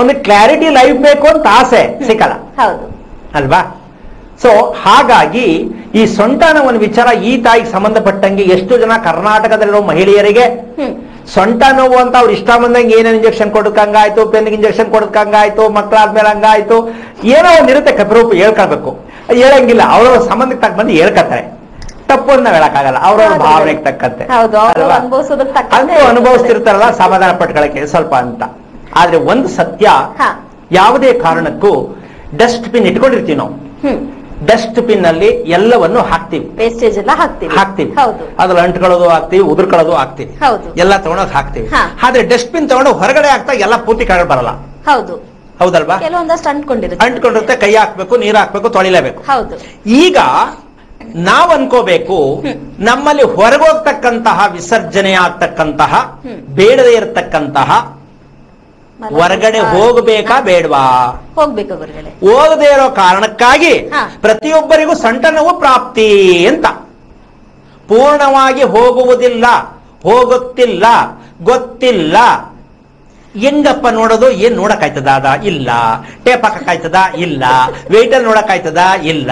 ಒಂದು ಕ್ಲಾರಿಟಿ ಲೈಫ್ ಬೇಕು ಅಂತ ಆಸೆ ಸಿಕ್ಕಲ್ಲ. ಹೌದು. ಅಲ್ವಾ? ಸೊ ಹಾಗಾಗಿ ಈ ಸೊಂಟನ ಒಂದು ವಿಚಾರ ಈ ತಾಯಿಗೆ ಸಂಬಂಧಪಟ್ಟಂಗೆ ಎಷ್ಟು ಜನ ಕರ್ನಾಟಕದಲ್ಲಿರೋ ಮಹಿಳೆಯರಿಗೆ ಸೊಂಟ ನೋವು ಅಂತ ಅವ್ರು ಇಷ್ಟ ಬಂದಂಗೆ ಏನೇನು ಇಂಜೆಕ್ಷನ್ ಕೊಡಕ್ಕಂಗಾಯ್ತು ಪೆನ್ಗೆ ಇಂಜೆಕ್ಷನ್ ಕೊಡಕ್ಕಂಗಾಯ್ತು ಮಕ್ಕಳಾದ್ಮೇಲೆ ಹಂಗಾಯ್ತು ಏನೋ ಒಂದ್ ಇರುತ್ತೆ ಕಪ್ರೂಪ್ ಹೇಳ್ಕೊಳ್ಬೇಕು. ಹೇಳಂಗಿಲ್ಲ ಅವ್ರವ್ರ ಸಂಬಂಧಕ್ಕೆ ತಕ್ಕ ಬಂದು ಹೇಳ್ಕತ್ತಾರೆ ತಪ್ಪು ನಾವ್ ಹೇಳಕ್ಕಾಗಲ್ಲ ಅವ್ರವ್ರ. ಭಾವನೆಗೆ ತಕ್ಕಂತೆ. ಅವ್ರು ಅಂತೂ ಅನುಭವಿಸ್ತಿರ್ತಾರಲ್ಲ ಸಮಾಧಾನ ಪಟ್ಕೊಳಕ್ಕೆ ಸ್ವಲ್ಪ ಅಂತ. ಆದ್ರೆ ಒಂದು ಸತ್ಯ ಯಾವುದೇ ಕಾರಣಕ್ಕೂ ಡಸ್ಟ್ ಬಿನ್ ಇಟ್ಕೊಂಡಿರ್ತೀವಿ ನಾವು. ಡಸ್ಟ್ ಪಿನ್ ಅಲ್ಲಿ ಎಲ್ಲವನ್ನು ಹಾಕ್ತೀವಿ. ವೇಸ್ಟೇಜ್ ಎಲ್ಲ ಹಾಕ್ತೀವಿ. ಹಾಕ್ತೀವಿ. ಹೌದು. ಅದ್ರಲ್ಲಿ ಅಂಟ್ಕೊಳ್ಳೋದು ಹಾಕ್ತಿವಿ ಉದುರ್ಕೊಳ್ಳೋದು ಹಾಕ್ತಿವಿ. ಹೌದು. ಎಲ್ಲ ತಗೊಂಡೋಗ್ ಹಾಕ್ತಿವಿ. ಆದ್ರೆ ಡಸ್ಟ್ ಪಿನ್ ತಗೊಂಡು ಹೊರಗಡೆ ಹಾಕ್ತಾ ಎಲ್ಲ ಪೂರ್ತಿ ಕೆಳಗಡೆ ಬರಲ್ಲ. ಹೌದು. ಹೌದಲ್ವಾ? ಕೆಲವೊಂದಷ್ಟು ಅಂಟ್ಕೊಂಡಿರುತ್ತೆ. ಅಂಟ್ಕೊಂಡಿರುತ್ತೆ ಕೈ ಹಾಕ್ಬೇಕು ನೀರ್ ಹಾಕ್ಬೇಕು ತೊಳಿಲೇಬೇಕು. ಹೌದು. ಈಗ ನಾವ್ ಅನ್ಕೋಬೇಕು. ನಮ್ಮಲ್ಲಿ ಹೊರಗೋಗ್ತಕ್ಕಂತಹ ವಿಸರ್ಜನೆ ಆಗ್ತಕ್ಕಂತಹ. ಬೇಡದೇ ಇರತಕ್ಕಂತಹ ಹೊರಗಡೆ ಹೋಗ್ಬೇಕಾ ಬೇಡವಾ? ಹೋಗ್ಬೇಕು ಹೊರಗಡೆ. ಹೋಗದೇ ಇರೋ ಕಾರಣಕ್ಕಾಗಿ ಪ್ರತಿಯೊಬ್ಬರಿಗೂ ಸಂಟನವು ನೋವು ಪ್ರಾಪ್ತಿ ಅಂತ. ಪೂರ್ಣವಾಗಿ ಹೋಗುವುದಿಲ್ಲ ಹೋಗುತ್ತಿಲ್ಲ ಗೊತ್ತಿಲ್ಲ. ಹೆಂಗಪ್ಪ ನೋಡೋದು ಏನ್ ನೋಡಕ್ಕಾಯ್ತದ ಅದ? ಇಲ್ಲ. ಟೇಪ್ ಹಾಕಕ್ಕಾಯ್ತದ? ಇಲ್ಲ. ವೆಯ್ಟಲ್ಲಿ ನೋಡಕ್ಕಾಯ್ತದ? ಇಲ್ಲ.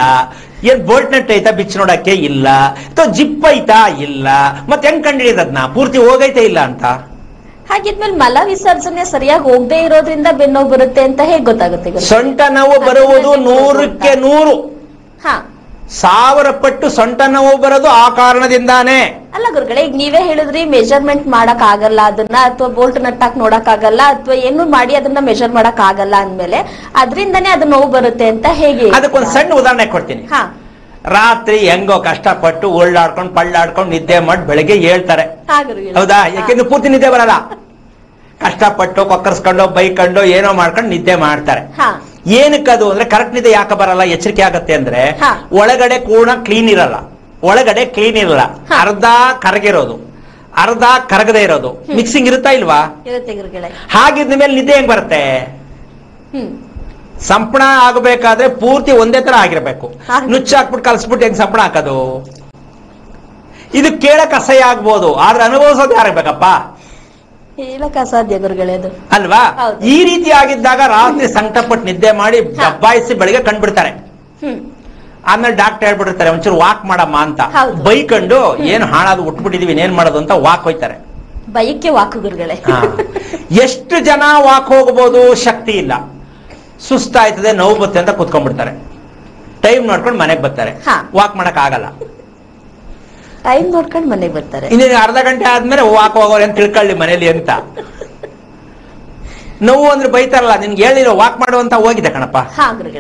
ಏನ್ ಬೋಲ್ಟ್ ನೆಟ್ ಐತಾ ಬಿಚ್ಚಿ ನೋಡಕ್ಕೆ? ಇಲ್ಲ. ಅಥವಾ ಜಿಪ್ ಐತಾ? ಇಲ್ಲ. ಮತ್ತೆ ಹೆಂಗ್ ಕಂಡಿಡಿದದ್ನ ಪೂರ್ತಿ ಹೋಗೈತೆ ಇಲ್ಲ ಅಂತ? ಹಾಗಿದ್ಮೇಲೆ ಮಲ ವಿಸರ್ಜನೆ ಸರಿಯಾಗಿ ಹೋಗದೆ ಇರೋದ್ರಿಂದ ಬೆನ್ನೋವು ಬರುತ್ತೆ ಅಂತ ಹೇಗೆ ಗೊತ್ತಾಗುತ್ತೆ? ಸೊಂಟ ನೋವು ಬರುವುದು ನೂರಕ್ಕೆ ನೂರು. ಹಾ. ಸಾವಿರ ಪಟ್ಟು ಸೊಂಟ ನೋವು ಬರೋದು ಆ ಕಾರಣದಿಂದಾನೆ. ಅಲ್ಲ ಗುರುಗಳೇ ಈಗ ನೀವೇ ಹೇಳಿದ್ರಿ ಮೆಜರ್ಮೆಂಟ್ ಮಾಡಕ್ ಆಗಲ್ಲ ಅದನ್ನ ಅಥವಾ ಬೋಲ್ಟ್ ನಟ್ಟಾಕ್ ನೋಡಕ್ ಆಗಲ್ಲ ಅಥವಾ ಏನು ಮಾಡಿ ಅದನ್ನ ಮೆಜರ್ ಮಾಡಕ್ ಆಗಲ್ಲ ಅಂದ್ಮೇಲೆ ಅದರಿಂದನೇ ಅದು ನೋವು ಬರುತ್ತೆ ಅಂತ ಹೇಗೆ ಅದಕ್ಕೊಂದು ಸಣ್ಣ ಉದಾಹರಣೆ ಕೊಡ್ತೀನಿ. ಹಾ. ರಾತ್ರಿ ಹೆಂಗೋ ಕಷ್ಟಪಟ್ಟು ಓಲ್ಡಾಡ್ಕೊಂಡು ಪಳ್ಳಾಡ್ಕೊಂಡು ನಿದ್ದೆ ಮಾಡಿ ಬೆಳಗ್ಗೆ ಹೇಳ್ತಾರೆ. ಹೌದಾ? ಯಾಕೆಂದ್ರೆ ಪೂರ್ತಿ ನಿದ್ದೆ ಬರಲ್ಲ. ಕಷ್ಟಪಟ್ಟು ಕೊಕ್ಕರ್ಸ್ಕೊಂಡು ಬೈಕೊಂಡು ಏನೋ ಮಾಡ್ಕೊಂಡು ನಿದ್ದೆ ಮಾಡ್ತಾರೆ. ಏನಕ್ಕದು ಅಂದ್ರೆ ಕರೆಕ್ಟ್ ನಿದ್ದೆ ಯಾಕೆ ಬರಲ್ಲ? ಎಚ್ಚರಿಕೆ ಆಗತ್ತೆ ಅಂದ್ರೆ. ಒಳಗಡೆ ಕೂಡ ಕ್ಲೀನ್ ಇರಲ್ಲ. ಒಳಗಡೆ ಕ್ಲೀನ್ ಇರಲ್ಲ. ಅರ್ಧ ಕರಗಿರೋದು. ಅರ್ಧ ಕರಗದೆ ಇರೋದು. ಮಿಕ್ಸಿಂಗ್ ಇರುತ್ತಾ ಇಲ್ವಾ? ಹಾಗಿದ್ದ ಮೇಲೆ ನಿದ್ದೆ ಹೆಂಗ್ ಬರುತ್ತೆ? ಸಂಪಣ ಆಗಬೇಕಾದ್ರೆ ಪೂರ್ತಿ ಒಂದೇ ತರ ಆಗಿರ್ಬೇಕು. ನುಚ್ಚ ಹಾಕ್ಬಿಟ್ಟು ಕಲ್ಸ್ಬಿಟ್ಟು ಹೆಂಗ್ ಸಂಪಣ ಹಾಕೋದು? ಇದು ಕೇಳಕ್ ಅಸಹ್ಯ ಆಗ್ಬೋದು. ಆದ್ರೆ ಅನುಭವಿಸೋದು ಯಾರಿರ್ಬೇಕಪ್ಪ ಹೇಳಕ್ ಅಸಾಧ್ಯ ಗುರುಗಳೇ ಅದು. ಅಲ್ವಾ? ಈ ರೀತಿ ಆಗಿದ್ದಾಗ ರಾತ್ರಿ ಸಂಕಟಪಟ್ಟು ನಿದ್ದೆ ಮಾಡಿ. ದಬ್ಬಾಯಿಸಿ ಬೆಳಿಗ್ಗೆ ಕಂಡ್ಬಿಡ್ತಾರೆ. ಆಮೇಲೆ ಡಾಕ್ಟರ್ ಹೇಳ್ಬಿಟ್ಟಿರ್ತಾರೆ ಒಂಚೂರು ವಾಕ್ ಮಾಡಮ್ಮ ಅಂತ. ಬೈಕಂಡು ಏನು ಹಾಳಾದ್ ಉಟ್ಬಿಟ್ಟಿದೀವಿ ಏನ್ ಮಾಡೋದು ಅಂತ ವಾಕ್ ಹೋಯ್ತಾರೆ. ಬೈಕ್ಕೆ ವಾಕು ಗುರುಗಳೇ. ಎಷ್ಟು ಜನ ವಾಕ್ ಹೋಗ್ಬೋದು ಶಕ್ತಿ ಇಲ್ಲ. ಸುಸ್ತಾಯ್ತದೆ ನೋವು ಬತ್ತೆ ಅಂತ ಕುತ್ಕೊಂಡ್ಬಿಡ್ತಾರೆ. ಟೈಮ್ ನೋಡ್ಕೊಂಡು ಮನೆಗೆ ಬರ್ತಾರೆ. ವಾಕ್ ಮಾಡಕ್ ಆಗಲ್ಲ. ಟೈಮ್ ನೋಡ್ಕೊಂಡು ಮನೆಗೆ ಬರ್ತಾರೆ. ಇನ್ನೇನು ಅರ್ಧ ಗಂಟೆ ಆದ್ಮೇಲೆ ವಾಕ್ ಹೋಗೋರು ಅಂತ ತಿಳ್ಕೊಳ್ಳಿ ಮನೇಲಿ ಅಂತ. ನೋವು ಅಂದ್ರೆ ಬೈತಾರಲ್ಲ ನಿನ್ಗೆ ಹೇಳಿರೋ ವಾಕ್ ಮಾಡುವಂತ ಹೋಗಿದೆ ಕಣಪ್ಪ.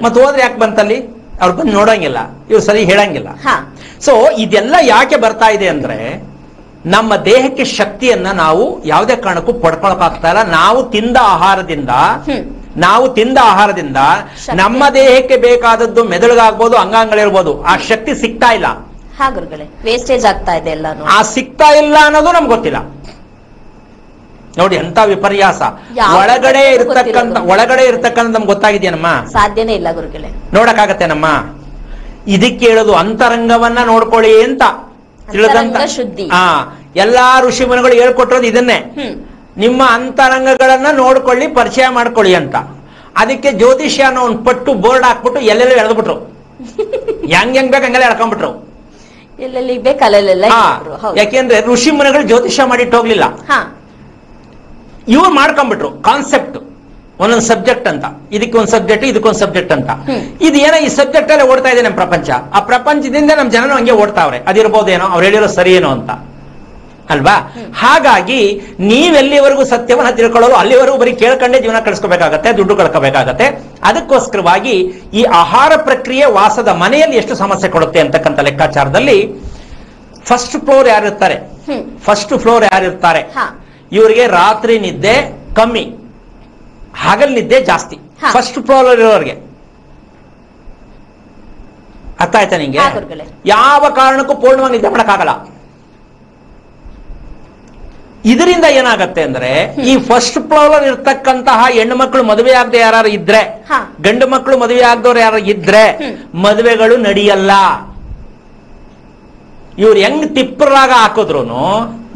ಮತ್ತೆ ಹೋದ್ರೆ ಯಾಕೆ ಬಂತಲ್ಲಿ? ಅವ್ರು ಬಂದು ನೋಡಂಗಿಲ್ಲ. ಇವ್ರು ಸರಿ ಹೇಳಂಗಿಲ್ಲ. ಹಾ. ಸೊ ಇದೆಲ್ಲ ಯಾಕೆ ಬರ್ತಾ ಇದೆ ಅಂದ್ರೆ ನಮ್ಮ ದೇಹಕ್ಕೆ ಶಕ್ತಿಯನ್ನ ನಾವು ಯಾವುದೇ ಕಾರಣಕ್ಕೂ ಪಡ್ಕೊಳಕಾಗ್ತಾ ಇಲ್ಲ. ನಾವು ತಿಂದ ಆಹಾರದಿಂದ ನಾವು ತಿಂದ ಆಹಾರದಿಂದ ನಮ್ಮ ದೇಹಕ್ಕೆ ಬೇಕಾದದ್ದು ಮೆದುಳಿಗಾಗ್ಬೋದು ಅಂಗಾಂಗಗಳಿರ್ಬೋದು. ಆ ಶಕ್ತಿ ಸಿಗ್ತಾ ಇಲ್ಲ. ವೇಸ್ಟೇಜ್ ಆಗ್ತಾ ಇದೆ ಎಲ್ಲಾನು. ಆ ಸಿಗ್ತಾ ಇಲ್ಲ ಅನ್ನೋದು ನಮ್ಗೆ ಗೊತ್ತಿಲ್ಲ. ನೋಡಿ ಎಂತ ವಿಪರ್ಯಾಸ. ಒಳಗಡೆ ಇರತಕ್ಕಂತ ಇರ್ತಕ್ಕಂಥ. ಒಳಗಡೆ ಇರ್ತಕ್ಕಂಥ ನಮ್ಗೆ ಗೊತ್ತಾಗಿದೆಯೇನಮ್ಮ? ಸಾಧ್ಯನೇ ಇಲ್ಲ ಗುರುಗಳೇ. ನೋಡಕ್ಕಾಗತ್ತೇನಮ್ಮ? ಇದಕ್ಕೆ ಹೇಳೋದು ಅಂತರಂಗವನ್ನ ನೋಡ್ಕೊಳ್ಳಿ ಅಂತ ತಿಳಿದಂತ ಶುದ್ಧಿ. ಹಾ ಎಲ್ಲಾ ಋಷಿ ಮನಗಳು ಹೇಳ್ಕೊಟ್ಟಿರೋದು ಇದನ್ನೇ. ನಿಮ್ಮ ಅಂತರಂಗಗಳನ್ನ ನೋಡ್ಕೊಳ್ಳಿ ಪರಿಚಯ ಮಾಡ್ಕೊಳ್ಳಿ ಅಂತ. ಅದಕ್ಕೆ ಜ್ಯೋತಿಷ್ಯ ಅನ್ನೋ ಒಂದು ಪಟ್ಟು ಬೋರ್ಡ್ ಹಾಕ್ಬಿಟ್ಟು ಎಲ್ಲೆಲ್ಲೂ ಎಳೆದ್ಬಿಟ್ರು. [LAUGHS] ಹೆಂಗ್ ಹೆಂಗ್ ಬೇಕು ಹಂಗೆಲ್ಲ ಎಳ್ಕೊಂಡ್ಬಿಟ್ರು. ಎಲ್ಲೆಲ್ಲಿ ಬೇಕು ಅಲ್ಲೆಲ್ಲ ಹಾ ಇಟ್ರು. ಹೌದು. ಯಾಕೆಂದ್ರೆ ಋಷಿ ಮುನಿಗಳು ಜ್ಯೋತಿಷ್ಯ ಮಾಡಿಟ್ಟು ಹೋಗ್ಲಿಲ್ಲ ಹಾ ಇವ್ರು ಮಾಡ್ಕೊಂಡ್ಬಿಟ್ರು ಕಾನ್ಸೆಪ್ಟ್ ಒಂದೊಂದು ಸಬ್ಜೆಕ್ಟ್ ಅಂತ ಇದಕ್ಕೆ ಒಂದು ಸಬ್ಜೆಕ್ಟ್ ಇದಕ್ಕೊಂದು ಸಬ್ಜೆಕ್ಟ್ ಅಂತ. ಇದು ಏನೋ ಈ ಸಬ್ಜೆಕ್ಟ್ ಅಲ್ಲೇ ಓಡ್ತಾ ಇದೆ ನಮ್ಮ ಪ್ರಪಂಚ ಆ ಪ್ರಪಂಚದಿಂದ ನಮ್ಮ ಜನನು ಹಂಗೆ ಓಡ್ತಾವ್ರೆ ಅದಿರ್ಬೋದೇನೋ ಅವ್ರು ಹೇಳಿರೋ ಸರಿ ಏನೋ ಅಂತ ಅಲ್ವಾ? ಹಾಗಾಗಿ ನೀವೆಲ್ಲಿವರೆಗೂ ಸತ್ಯವನ್ನ ತಿಳ್ಕೊಳ್ಳೋದು ಅಲ್ಲಿವರೆಗೂ ಬರೀ ಕೇಳ್ಕೊಂಡೇ ಜೀವನ ಕಳಿಸ್ಕೋಬೇಕಾಗತ್ತೆ ದುಡ್ಡು ಕಳ್ಕೋಬೇಕಾಗತ್ತೆ. ಅದಕ್ಕೋಸ್ಕರವಾಗಿ ಈ ಆಹಾರ ಪ್ರಕ್ರಿಯೆ ವಾಸದ ಮನೆಯಲ್ಲಿ ಎಷ್ಟು ಸಮಸ್ಯೆ ಕೊಡುತ್ತೆ ಅಂತಕ್ಕಂಥ ಲೆಕ್ಕಾಚಾರದಲ್ಲಿ ಫಸ್ಟ್ ಫ್ಲೋರ್ ಯಾರಿರ್ತಾರೆ? ಫಸ್ಟ್ ಫ್ಲೋರ್ ಯಾರಿರ್ತಾರೆ? ಇವರಿಗೆ ರಾತ್ರಿ ನಿದ್ದೆ ಕಮ್ಮಿ ಹಗಲ್ ನಿದ್ದೆ ಜಾಸ್ತಿ. ಫಸ್ಟ್ ಫ್ಲೋರ್ ಇರೋರಿಗೆ ಅರ್ಥ ಆಯ್ತಾ ನಿಂಗೆ? ಯಾವ ಕಾರಣಕ್ಕೂ ಪೂರ್ಣವಾಗಿ ನಿದ್ದೆ ಮಾಡಕ್ಕಾಗಲ್ಲ. ಇದರಿಂದ ಏನಾಗತ್ತೆ ಅಂದ್ರೆ ಈ ಫಸ್ಟ್ ಫ್ಲೋರ್ ಇರ್ತಕ್ಕಂತಹ ಹೆಣ್ಣು ಮಕ್ಕಳು ಮದುವೆ ಆಗದೆ ಯಾರು ಇದ್ರೆ. ಗಂಡು ಮಕ್ಕಳು ಮದುವೆ ಆಗದವ್ರು ಯಾರು ಇದ್ರೆ. ಮದುವೆಗಳು ನಡೆಯಲ್ಲ. ಇವ್ರು ಹೆಂಗ್ ತಿಪ್ಪರಾಗ ಹಾಕಿದ್ರು